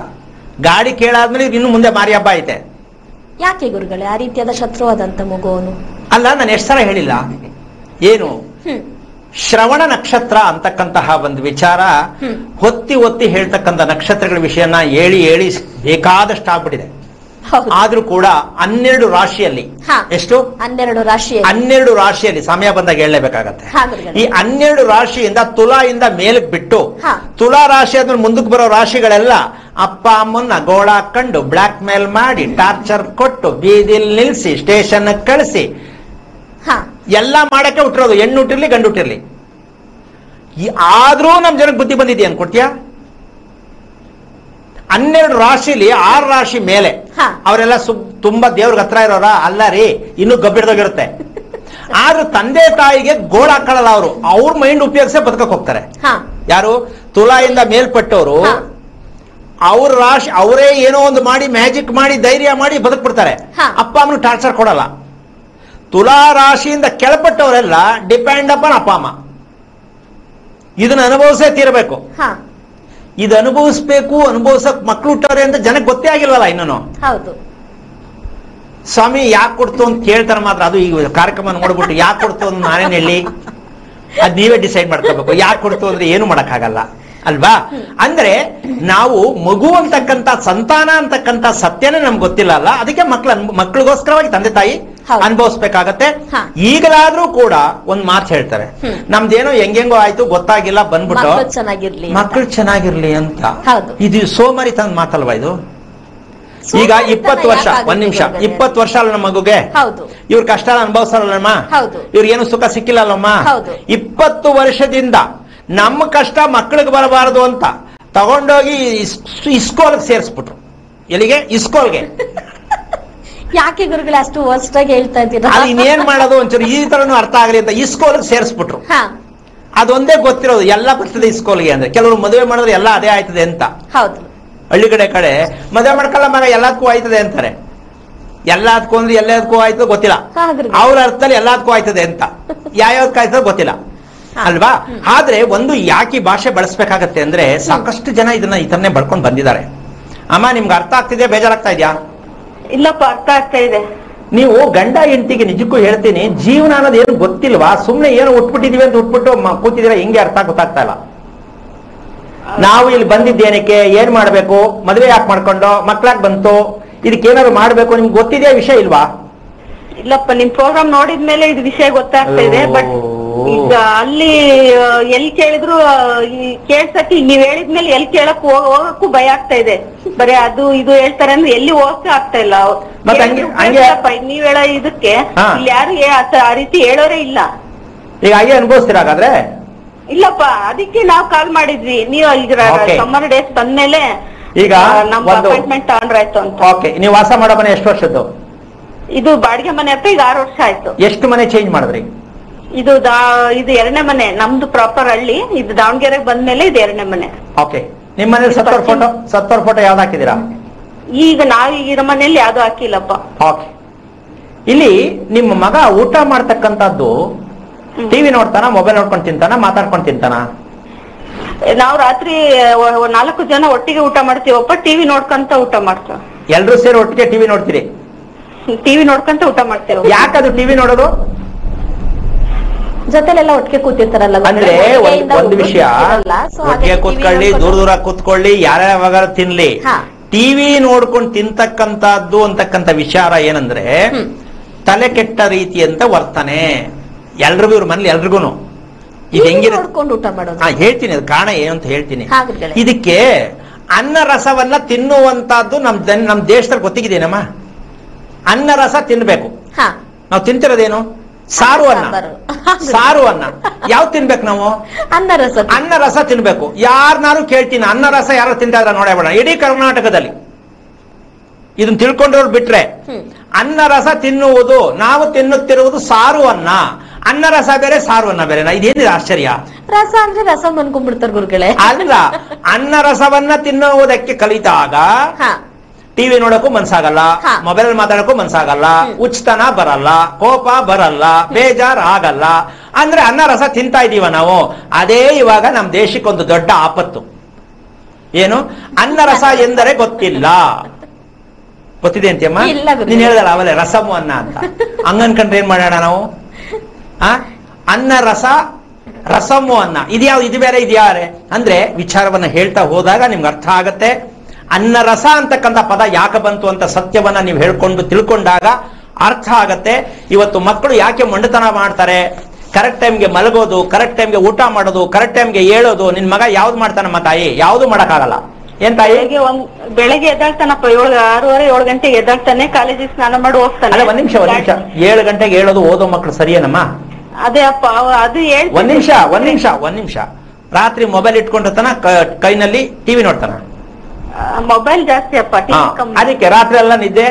ಗಾಡಿ ಕೇಳಾದ್ಮೇಲೆ ಇವ್ರು ಇನ್ನು ಮುಂದೆ ಮಾರಿ ಹಬ್ಬ ಐತೆ. ಯಾಕೆ ಗುರುಗಳೇ ಆ ರೀತಿಯಾದ ಶತ್ರುವಾದಂತ ಮಗುವನು? ಅಲ್ಲ ನಾನು ಎಷ್ಟು ಸಲ ಹೇಳಿಲ್ಲ. ಏನು? ಶ್ರವಣ ನಕ್ಷತ್ರ ಅಂತಕ್ಕಂತಹ ಒಂದು ವಿಚಾರ ಹೊತ್ತಿ ಹೊತ್ತಿ ಒತ್ತಿ ಹೇಳ್ತಕ್ಕಂಥ ನಕ್ಷತ್ರಗಳ ವಿಷಯನ ಹೇಳಿ ಹೇಳಿ ಬೇಕಾದಷ್ಟು ಆಗ್ಬಿಟ್ಟಿದೆ ಆದ್ರೂ ಕೂಡ ಹನ್ನೆರಡು ರಾಶಿಯಲ್ಲಿ. ಎಷ್ಟು? ಹನ್ನೆರಡು ರಾಶಿ ಹನ್ನೆರಡು ರಾಶಿಯಲ್ಲಿ. ಸಮಯ ಬಂದಾಗ ಹೇಳಲೇಬೇಕಾಗತ್ತೆ. ಈ ಹನ್ನೆರಡು ರಾಶಿಯಿಂದ ತುಲಾಯಿಂದ ಮೇಲಕ್ಕೆ ಬಿಟ್ಟು. ತುಲಾ ರಾಶಿ ಆದ್ಮೇಲೆ ಮುಂದಕ್ಕೆ ಬರೋ ರಾಶಿಗಳೆಲ್ಲ ಅಪ್ಪ ಅಮ್ಮನ್ನ ಗೋಳ ಕಂಡು ಬ್ಲಾಕ್ ಮೇಲ್ ಮಾಡಿ ಟಾರ್ಚರ್ ಕೊಟ್ಟು ಬೀದಿಲ್ ನಿಲ್ಸಿ ಸ್ಟೇಷನ್ ಕಳಿಸಿ. ಎಲ್ಲಾ ಮಾಡಕ್ಕೆ ಹುಟ್ಟಿರೋದು ಹೆಣ್ಣು ಹುಟ್ಟಿರ್ಲಿ ಗಂಡು ಹುಟ್ಟಿರ್ಲಿ. ಆದ್ರೂ ನಮ್ ಜನಕ್ಕೆ ಬುದ್ಧಿ ಬಂದಿದ್ಯಾ? ಅನ್ಕೊಡ್ತೀಯಾ ಹನ್ನೆರಡು ರಾಶಿಲಿ ಆರು ರಾಶಿ ಮೇಲೆ. ಅವರೆಲ್ಲ ತುಂಬಾ ದೇವ್ರಿಗೆ ಹತ್ರ ಇರೋರ ಅಲ್ಲ ರೀ ಇನ್ನೂ ಗಬ್ಬಿಡ್ದೋಗಿರುತ್ತೆ. [LAUGHS] ಆದ್ರೂ ತಂದೆ ತಾಯಿಗೆ ಗೋಳ ಹಾಕೊಳ್ಳಲ್ಲ ಅವರು. ಅವ್ರ ಮೈಂಡ್ ಉಪಯೋಗಿಸೇ ಬದುಕಕ್ ಹೋಗ್ತಾರೆ. ಯಾರು? ತುಲಾಯಿಂದ ಮೇಲ್ಪಟ್ಟವರು. ಅವ್ರ ರಾಶಿ ಅವರೇ ಏನೋ ಒಂದು ಮಾಡಿ ಮ್ಯಾಜಿಕ್ ಮಾಡಿ ಧೈರ್ಯ ಮಾಡಿ ಬದುಕ್ ಬಿಡ್ತಾರೆ ಅಪ್ಪ ಅಮ್ಮನ ಟಾರ್ಚರ್ ಕೊಡಲ್ಲ. ತುಲಾ ರಾಶಿಯಿಂದ ಕೆಳಪಟ್ಟವರೆಲ್ಲ ಡಿಪೆಂಡ್ ಅಪಾನ್ ಅಪ್ಪ ಅಮ್ಮ. ಇದನ್ನ ಅನುಭವಿಸೇ ತೀರಬೇಕು. ಇದು ಅನುಭವಿಸ್ಬೇಕು ಅನುಭವಿಸಕ್ ಮಕ್ಳು ಹುಟ್ಟಾರೆ ಅಂತ ಜನಕ್ಕೆ ಗೊತ್ತೇ ಆಗಿಲ್ವಲ್ಲ ಇನ್ನೂ ಹೌದು. ಸ್ವಾಮಿ ಯಾಕೆ ಕೊಡ್ತು ಅಂತ ಕೇಳ್ತಾರೆ ಮಾತ್ರ. ಅದು ಈಗ ಕಾರ್ಯಕ್ರಮ ನೋಡ್ಬಿಟ್ಟು ಯಾಕೆ ಕೊಡ್ತು ಅಂತ ನಾನೇನ್ ಹೇಳಿ? ಅದ್ ನೀವೇ ಡಿಸೈಡ್ ಮಾಡ್ಕೋಬೇಕು. ಯಾಕೆ ಕೊಡ್ತು ಅಂದ್ರೆ ಏನು ಮಾಡಕ್ಕಾಗಲ್ಲ. ಅಲ್ವಾ? ಅಂದ್ರೆ ನಾವು ಮಗು ಅಂತಕ್ಕಂತ ಸಂತಾನ ಅಂತಕ್ಕಂತ ಸತ್ಯನೇ ನಮ್ಗೆ ಗೊತ್ತಿಲ್ಲ ಅಲ್ಲ. ಅದಕ್ಕೆ ಮಕ್ಳ ಮಕ್ಳಿಗೋಸ್ಕರವಾಗಿ ತಂದೆ ತಾಯಿ. ಅನುಭವಿಸ್ಬೇಕಾಗತ್ತೆ. ಈಗಲಾದ್ರೂ ಕೂಡ ಒಂದ್ ಮಾತು ಹೇಳ್ತಾರೆ. ನಮ್ದೇನೋ ಹೆಂಗೆಂಗೋ ಆಯ್ತು ಗೊತ್ತಾಗಿಲ್ಲ ಬಂದ್ಬಿಟ್ಟು ಮಕ್ಕಳು ಚೆನ್ನಾಗಿರ್ಲಿ ಅಂತ. ಮಕ್ಕಳು ಚೆನ್ನಾಗಿರ್ಲಿ ಅಂತ ಹೌದು. ಇದು ಸೋಮರಿ ತಂದ್ ಮಾತಲ್ವಾ ಇದು ಈಗ ಇಪ್ಪತ್ತು ವರ್ಷ ಒಂದ್ ನಿಮಿಷ? ಇಪ್ಪತ್ತು ವರ್ಷ ಅಲ್ಲ ನಮ್ಮ ಮಗುಗೆ ಇವ್ರ ಕಷ್ಟ ಅನುಭವಿಸಲ್ಲಮ್ಮ. ಇವ್ರಿಗೇನು ಸುಖ ಸಿಕ್ಕಿಲ್ಲಲ್ಲಮ್ಮ. ಇಪ್ಪತ್ತು ವರ್ಷದಿಂದ ನಮ್ಮ ಕಷ್ಟ ಮಕ್ಕಳಿಗೆ ಬರಬಾರದು ಅಂತ ತಗೊಂಡೋಗಿ ಇಸ್- ಇಸ್ಕೋಲ್ಗೆ ಸೇರಿಸ್ಬಿಟ್ರು ಎಲ್ಲಿಗೆ ಇಸ್ಕೋಲ್ಗೆ [LAUGHS] ಯಾಕೆ ಗುರುಗಳು ಅಷ್ಟು ವರ್ಸ್ಟ್ ಆಗಿ ಹೇಳ್ತಾ ಇದ್ದೀರಾ? ಅಲ್ಲಿ ಇನ್ನೇನ್ ಮಾಡೋದು ಒಂಚೂರು ಈ ತರನು ಅರ್ಥ ಆಗಲಿ ಅಂತ ಇಸ್ಕೋಲ್ ಸೇರಿಸ್ಬಿಟ್ರು. ಹಾ. ಅದೊಂದೇ ಗೊತ್ತಿರೋದು ಎಲ್ಲ ಬರ್ತದೆ ಇಸ್ಕೋಲ್ಗೆ ಅಂದ್ರೆ. ಕೆಲವರು ಮದುವೆ ಮಾಡಿದ್ರೆ ಎಲ್ಲ ಅದೇ ಆಯ್ತದೆ ಅಂತ. ಹೌದು. ಹಳ್ಳಿ ಕಡೆ ಕಡೆ ಮದುವೆ ಮಾಡ್ಕಲ್ಲ ಮಗ ಎಲ್ಲದಕ್ಕೂ ಆಯ್ತದೆ ಅಂತಾರೆ. ಎಲ್ಲದಕ್ಕೂ ಅಂದ್ರೆ ಎಲ್ಲದಕ್ಕೂ ಆಯ್ತು ಗೊತ್ತಿಲ್ಲ. ಹಾ, ಗುರುಗಳೇ. ಅವ್ರ ಅರ್ಥದಲ್ಲಿ ಎಲ್ಲದಕ್ಕೂ ಆಯ್ತದೆ ಅಂತ. ಯಾವ್ಯಾವ್ದಕ್ಕೆ ಆಯ್ತದೆ ಗೊತ್ತಿಲ್ಲ. ಅಲ್ವಾ? ಆದ್ರೆ ಒಂದು ಯಾಕೆ ಈ ಭಾಷೆ ಬಳಸ್ಬೇಕಾಗತ್ತೆ ಅಂದ್ರೆ ಸಾಕಷ್ಟು ಜನ ಇದನ್ನ ಈ ತರನೇ ಬಳ್ಕೊಂಡು ಬಂದಿದ್ದಾರೆ. ಅಮ್ಮ ನಿಮ್ಗೆ ಅರ್ಥ ಆಗ್ತಿದೆ ಬೇಜಾರಾಗ್ತಾ ಇದೆಯಾ? ಇಲ್ಲಪ್ಪ ಅರ್ಥ ಆಗ್ತಾ ಇದೆ. ನೀವು ಗಂಡ ಹೆಂಡತಿಗೆ ನಿಜಕ್ಕೂ ಹೇಳ್ತೀನಿ ಜೀವನ ಅನ್ನೋದು ಏನು ಗೊತ್ತಿಲ್ವಾ? ಸುಮ್ನೆ ಏನು ಉಟ್ಬಿಟ್ಟಿದೀವಿ ಅಂತ ಉಟ್ಬಿಟ್ಟು ಕೂತಿದೀರಾ ಹೆಂಗೆ ಅರ್ಥ ಗೊತ್ತಾಗ್ತಾ ಇಲ್ಲ. ನಾವು ಇಲ್ಲಿ ಬಂದಿದ್ದೇನಕ್ಕೆ? ಏನ್ ಮಾಡ್ಬೇಕು? ಮದುವೆ ಯಾಕೆ ಮಾಡ್ಕೊಂಡು? ಮಕ್ಳಾಗ್ ಬಂತು. ಇದಕ್ಕೆ ಏನಾದ್ರು ಮಾಡ್ಬೇಕು? ನಿಮ್ಗೆ ಗೊತ್ತಿದೆಯಾ ವಿಷಯ ಇಲ್ವಾ? ಇಲ್ಲಪ್ಪ ನಿಮ್ ಪ್ರೋಗ್ರಾಮ್ ನೋಡಿದ್ಮೇಲೆ ಇದು ವಿಷಯ ಗೊತ್ತಾಗ್ತಾ ಇದೆ ಬಟ್. ಈಗ ಅಲ್ಲಿ ಎಲ್ಲಿ ಎಲ್ ಕೇಳಿದ್ರು ಈ ಕೇಳ್ಸಕ್ಕೆ ನೀವ್ ಹೇಳಿದ್ಮೇಲೆ ಎಲ್ ಕೇಳಕ್ ಹೋಗ- ಹೋಗಕ್ಕೂ ಭಯ ಆಗ್ತಾ ಇದೆ. ಬರೀ ಅದು ಇದು ಹೇಳ್ತಾರೆ ಅಂದ್ರೆ ಎಲ್ಲಿ ಹೋಗಕ್ಕೆ ಆಗ್ತಾ ಇಲ್ಲ. ನೀವ್ ಹೇಳ ಇದಕ್ಕೆ ಇಲ್ಲಿ ಯಾರು ಆ ರೀತಿ ಹೇಳೋರೇ ಇಲ್ಲ. ಈಗ ಹಾಗೆ ಅನುಭವಿಸ್ತೀರ ಹಾಗಾದ್ರೆ? ಇಲ್ಲಪ್ಪ ಅದಕ್ಕೆ ನಾವ್ ಕಾಲ್ ಮಾಡಿದ್ವಿ. ನೀವು ಈಗ. ಸಮ್ಮರ್ ಡೇಸ್ ಬಂದ್ಮೇಲೆ ಈಗ ನಮ್ಮ ನಮ್ ಅಪಾಯಿಂಟ್ಮೆಂಟ್ ತಗೊಂಡ್ರಾಯ್ತು ಅಂತ. ಓಕೆ ನೀವು ವಾಸ ಮಾಡೋ ಮನೆ ಎಷ್ಟು ವರ್ಷದ್ದು? ಇದು ಬಾಡಿಗೆ ಮನೆ ಹತ್ರ ಈಗ ಆರು ವರ್ಷ ಆಯ್ತು. ಎಷ್ಟು ಮನೆ ಚೇಂಜ್ ಮಾಡಿದ್ರಿ? ಇದು ದಾ ಇದು ಎರಡನೇ ಮನೆ ನಮ್ದು ಪ್ರಾಪರ್ ಹಳ್ಳಿ ಇದು ದಾವಣಗೆರೆಗೆ ಬಂದ್ಮೇಲೆ ಇದು ಎರಡನೇ ಮನೆ. ಓಕೆ ನಿಮ್ಮ ಮನೇಲಿ ಸತ್ತೋರ್ ಫೋಟೋ ಸತ್ತೋರ್ ಫೋಟೋ ಯಾವ್ದು ಹಾಕಿದ್ದೀರಾ? ಈಗ ನಾವ್ ಈಗ ಮನೆಯಲ್ಲಿ ಮನೇಲಿ ಯಾವ್ದು ಹಾಕಿಲ್ಲಪ್ಪ. ಓಕೆ ಇಲ್ಲಿ ನಿಮ್ಮ ಮಗ ಊಟ ಮಾಡ್ತಕ್ಕಂತದ್ದು ಟಿವಿ ನೋಡ್ತಾನ ಮೊಬೈಲ್ ನೋಡ್ಕೊಂಡು ತಿಂತಾನ ಮಾತಾಡ್ಕೊಂಡು ತಿಂತಾನ? ನಾವು ರಾತ್ರಿ ಒ- ಒ- ನಾಲ್ಕು ಜನ ಒಟ್ಟಿಗೆ ಊಟ ಮಾಡ್ತೀವಪ್ಪ ಟಿವಿ ನೋಡ್ಕೊಂತ ಊಟ ಮಾಡ್ತೇವೆ. ಎಲ್ರೂ ಸೇರಿ ಒಟ್ಟಿಗೆ ಟಿವಿ ನೋಡ್ತೀರಿ? ಟಿವಿ ನೋಡ್ಕೊಂತ ಊಟ ಮಾಡ್ತೇವೆ. ಯಾಕದು ಟಿವಿ ನೋಡೋದು? ಜೊತೆಲೆಲ್ಲ ಒಟ್ಟಿಗೆ ಕೂತಿರ್ತಾರಲ್ಲ ಅಂದ್ರೆ ಒಂದ್- ವಿಷಯ. ಒಟ್ಟಿಗೆ ಕೂತ್ಕೊಳ್ಳಿ ದೂರ ದೂರ ಕೂತ್ಕೊಳ್ಳಿ ಯಾರ್ಯಾವಾಗ ತಿನ್ಲಿ. ಟಿವಿ ನೋಡ್ಕೊಂಡು ತಿಂತಕ್ಕಂತದ್ದು ಅಂತಕ್ಕಂಥ ವಿಚಾರ ಏನಂದ್ರೆ. ತಲೆ ಕೆಟ್ಟ ರೀತಿ ಅಂತ ವರ್ತನೆ. ಎಲ್ರಿಗೂ ಇವ್ರ ಮನೇಲಿ ಎಲ್ರಿಗೂ ಇದು ಹೆಂಗಿರ ನೋಡ್ಕೊಂಡು ಊಟ ಮಾಡೋದು. ಹಾ ಹೇಳ್ತೀನಿ ಅದು ಕಾರಣ ಏನು ಅಂತ ಹೇಳ್ತೀನಿ. ಇದಕ್ಕೆ ಅನ್ನ ರಸವನ್ನ ತಿನ್ನುವಂತಹದ್ದು ನಮ್ ನಮ್ ದೇಶದಲ್ಲಿ ಗೊತ್ತಿಗಿದೇನಮ್ಮ? ಅನ್ನ ರಸ ತಿನ್ಬೇಕು. ನಾವು ತಿಂತಿರೋದೇನು? ಸಾರು ಅನ್ನ. [LAUGHS] ಸಾರು ಅನ್ನ. ಯಾವ್ದು ತಿನ್ಬೇಕು ನಾವು? ಅನ್ನ ರಸ ಅನ್ನ ರಸ ತಿನ್ಬೇಕು. ಯಾರನ್ನಾರು ಕೇಳ್ತೀನಿ ಅನ್ನ ರಸ ಯಾರು ತಿಂತಾ ಇದ್ರ ನೋಡೇ ಬೇಡ. ಇಡೀ ಕರ್ನಾಟಕದಲ್ಲಿ. ಇದನ್ನ ತಿಳ್ಕೊಂಡವ್ರು ಬಿಟ್ರೆ. ಅನ್ನ ರಸ ತಿನ್ನುವುದು ನಾವು ತಿನ್ನುತ್ತಿರುವುದು ಸಾರು ಅನ್ನ. ಅನ್ನ ರಸ ಬೇರೆ ಸಾರು ಅನ್ನ ಬೇರೆ. ಇದೇನಿದೆ ಆಶ್ಚರ್ಯ? ರಸ ಅಂದ್ರೆ ರಸ ಅನ್ಕೊಂಡ್ಬಿಡ್ತಾರೆ ಗುರುಗಳೇ. ಅಲ್ಲ ಅನ್ನ ರಸವನ್ನ ತಿನ್ನುವುದಕ್ಕೆ ಕಲಿತಾಗ ಟಿವಿ ನೋಡಕ್ಕೂ ಮನ್ಸಾಗಲ್ಲ. ಮೊಬೈಲ್ ಮಾತಾಡಕ್ಕೂ ಮನ್ಸಾಗಲ್ಲ ಉಚಿತನ ಬರಲ್ಲ ಕೋಪ ಬರಲ್ಲ ಬೇಜಾರ್ ಆಗಲ್ಲ ಅಂದ್ರೆ ಅನ್ನ ರಸ ತಿಂತಾ ಇದೀವ ನಾವು. ಅದೇ ಇವಾಗ ನಮ್ ದೇಶಕ್ಕೊಂದು ದೊಡ್ಡ ಆಪತ್ತು. ಏನು? ಅನ್ನ ರಸ ಎಂದರೆ ಗೊತ್ತಿಲ್ಲ. ಗೊತ್ತಿದೆ ಅಂತೀಯಮ್ಮ. ನೀನ್ ಹೇಳ್ದಲ್ಲ ಅವಲೇ ರಸಮು ಅನ್ನ ಅಂತ. ಹಂಗನ್ಕಂಡ್ರೆ ಏನ್ ಮಾಡೋಣ ನಾವು? ಆ? ಅನ್ನ ರಸ ರಸಮು ಅನ್ನ. ಇದ್ಯಾವ್ ಇದು ಬೇರೆ ಇದ್ಯಾರೆ ಅಂದ್ರೆ ವಿಚಾರವನ್ನ ಹೇಳ್ತಾ ಹೋದಾಗ ನಿಮ್ಗೆ ಅರ್ಥ ಆಗತ್ತೆ. ಅನ್ನ ರಸ ಅಂತಕ್ಕಂಥ ಪದ ಯಾಕೆ ಬಂತು ಅಂತ ಸತ್ಯವನ್ನ ನೀವು ಹೇಳ್ಕೊಂಡು ತಿಳ್ಕೊಂಡಾಗ ಅರ್ಥ ಆಗತ್ತೆ. ಇವತ್ತು ಮಕ್ಕಳು ಯಾಕೆ ಮೊಂಡತನ ಮಾಡ್ತಾರೆ? ಕರೆಕ್ಟ್ ಟೈಮ್ಗೆ ಮಲಗೋದು ಕರೆಕ್ಟ್ ಟೈಮ್ಗೆ ಊಟ ಮಾಡೋದು ಕರೆಕ್ಟ್ ಟೈಮ್ಗೆ ಹೇಳೋದು ನಿನ್ ಮಗ ಯಾವ್ದು ಮಾಡ್ತಾನಮ್ಮ ತಾಯಿ? ಯಾವ್ದು ಮಾಡಕ್ಕಾಗಲ್ಲ. ಏನ್ ತಾಯಿ? ಬೆಳಗ್ಗೆ ಒಂದ್ ಬೆಳಗ್ಗೆ ಎದ್ದಾಳ್ತಾನಪ್ಪ ಏಳು ಆರೂವರೆ ಏಳು ಗಂಟೆಗೆ ಎದ್ದಾಳ್ತಾನೆ ಕಾಲೇಜಿಗೆ ಸ್ನಾನ ಮಾಡಿ ಹೋಗ್ತಾನೆ. ಅಲ್ಲ ಒಂದ್ ನಿಮಿಷ ಒಂದ್ ನಿಮಿಷ. ಏಳು ಗಂಟೆಗೆ ಹೇಳೋದು ಓದೋ ಮಕ್ಕಳು ಸರಿಯೇನಮ್ಮ? ಅದೇ ಅಪ್ಪ ಅದು. ಒಂದ್ ನಿಮಿಷ ಒಂದ್ ನಿಮಿಷ ಒಂದ್ ನಿಮಿಷ. ರಾತ್ರಿ ಮೊಬೈಲ್ ಇಟ್ಕೊಂಡಿರ್ತಾನ ಕೈನಲ್ಲಿ ಟಿವಿ ನೋಡ್ತಾನ. ಮೊಬೈಲ್ ಜಾಸ್ತಿ ಅಪ್ಪ ಅದಕ್ಕೆ ರಾತ್ರಿ ಎಲ್ಲ ನಿದ್ದೆ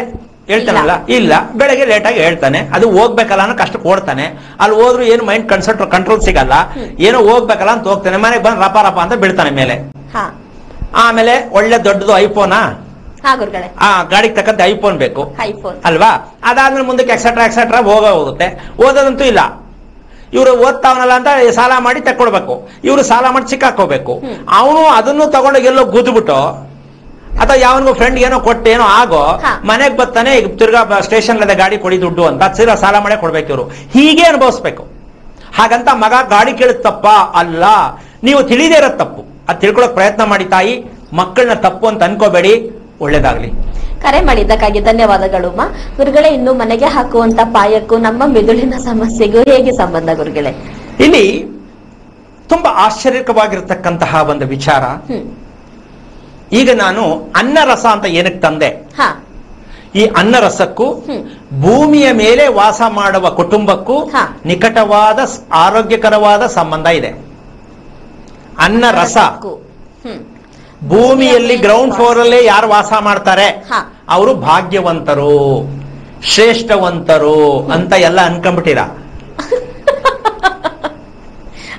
ಹೇಳ್ತಾನಲ್ಲ? ಇಲ್ಲ. ಬೆಳಗ್ಗೆ ಲೇಟ್ ಆಗಿ ಹೇಳ್ತಾನೆ. ಅದು ಹೋಗ್ಬೇಕಲ್ಲ ಅನ್ನೋ ಕಷ್ಟ ಕೊಡ್ತಾನೆ ಅಲ್ಲಿ ಹೋದ್ರು ಏನು ಮೈಂಡ್ ಕನ್ಸಂಟ್ ಕಂಟ್ರೋಲ್ ಸಿಗಲ್ಲ. ಏನೋ ಹೋಗ್ಬೇಕಲ್ಲ ಅಂತ ಹೋಗ್ತಾನೆ. ಮನೆಗೆ ಬಂದ್ ರಪ ರಪ ಅಂತ ಬಿಡ್ತಾನೆ ಮೇಲೆ. ಆಮೇಲೆ ಒಳ್ಳೆ ದೊಡ್ಡದು ಐಫೋನಾ ಆ ಗಾಡಿಗೆ ತಕ್ಕಂತ ಐಫೋನ್ ಬೇಕು. ಐಫೋನ್ ಅಲ್ವಾ? ಅದಾದ್ಮೇಲೆ ಮುಂದಕ್ಕೆ ಎಕ್ಸೆಟ್ರಾ ಎಕ್ಸೆಟ್ರಾ ಹೋಗ ಹೋಗುತ್ತೆ. ಓದೋದಂತೂ ಇಲ್ಲ. ಇವರು ಓದ್ತಾವನಲ್ಲ ಅಂತ ಸಾಲ ಮಾಡಿ ತಕ್ಕೊಡ್ಬೇಕು. ಇವರು ಸಾಲ ಮಾಡಿ ಸಿಕ್ಕಾಕೋಬೇಕು ಹ್ಮ್. ಅವನು ಅದನ್ನು ತಗೊಂಡೋಗಿ ಎಲ್ಲೋ ಗುದ್ಬಿಟ್ಟು ಅಥವಾ ಯಾವನಿಗೂ ಫ್ರೆಂಡ್ ಏನೋ ಕೊಟ್ಟು ಏನೋ ಆಗೋ ಮನೆಗ್ ಬರ್ತಾನೆ ಈಗ ತಿರ್ಗಾ ಸ್ಟೇಷನ್ ಗಾಡಿ ಕೊಡಿ ದುಡ್ಡು ಅಂತ. ತಿರ್ಗಾ ಸಾಲ ಮಾಡೇ ಕೊಡ್ಬೇಕು ಇವರು. ಹೀಗೆ ಅನುಭವಿಸ್ಬೇಕು. ಹಾಗಂತ ಮಗ ಗಾಡಿ ಕೇಳಿದ ತಪ್ಪ ಅಲ್ಲ. ನೀವು ತಿಳಿದೇ ಇರೋ ತಪ್ಪು. ಅದು ತಿಳ್ಕೊಳಕ್ ಪ್ರಯತ್ನ ಮಾಡಿ ತಾಯಿ. ಮಕ್ಕಳನ್ನ ತಪ್ಪು ಅಂತ ಅನ್ಕೋಬೇಡಿ. ಒಳ್ಳೇದಾಗ್ಲಿ. ಕರೆ ಮಾಡಿದ್ದಕ್ಕಾಗಿ ಧನ್ಯವಾದಗಳು ಮಾ. ಗುರುಗಳೇ ಇನ್ನು ಮನೆಗೆ ಹಾಕುವಂತ ಪಾಯಕ್ಕೂ ನಮ್ಮ ಮೆದುಳಿನ ಸಮಸ್ಯೆಗೂ ಹೇಗೆ ಸಂಬಂಧ ಗುರುಗಳೇ? ಇಲ್ಲಿ ತುಂಬಾ ಆಶ್ಚರ್ಯಕವಾಗಿರ್ತಕ್ಕಂತಹ ಒಂದು ವಿಚಾರ. ಈಗ ನಾನು ಅನ್ನ ರಸ ಅಂತ ಏನಕ್ಕೆ ತಂದೆ? ಈ ಅನ್ನ ರಸಕ್ಕೂ ಭೂಮಿಯ ಮೇಲೆ ವಾಸ ಮಾಡುವ ಕುಟುಂಬಕ್ಕೂ. ನಿಕಟವಾದ ಆರೋಗ್ಯಕರವಾದ ಸಂಬಂಧ ಇದೆ. ಅನ್ನ ರಸ ಭೂಮಿಯಲ್ಲಿ ಗ್ರೌಂಡ್ ಫ್ಲೋರ್ ಅಲ್ಲೇ ಯಾರು ವಾಸ ಮಾಡ್ತಾರೆ? ಅವರು ಭಾಗ್ಯವಂತರು ಶ್ರೇಷ್ಠವಂತರು ಅಂತ ಎಲ್ಲ ಅನ್ಕೊಂಡ್ಬಿಟ್ಟಿರ?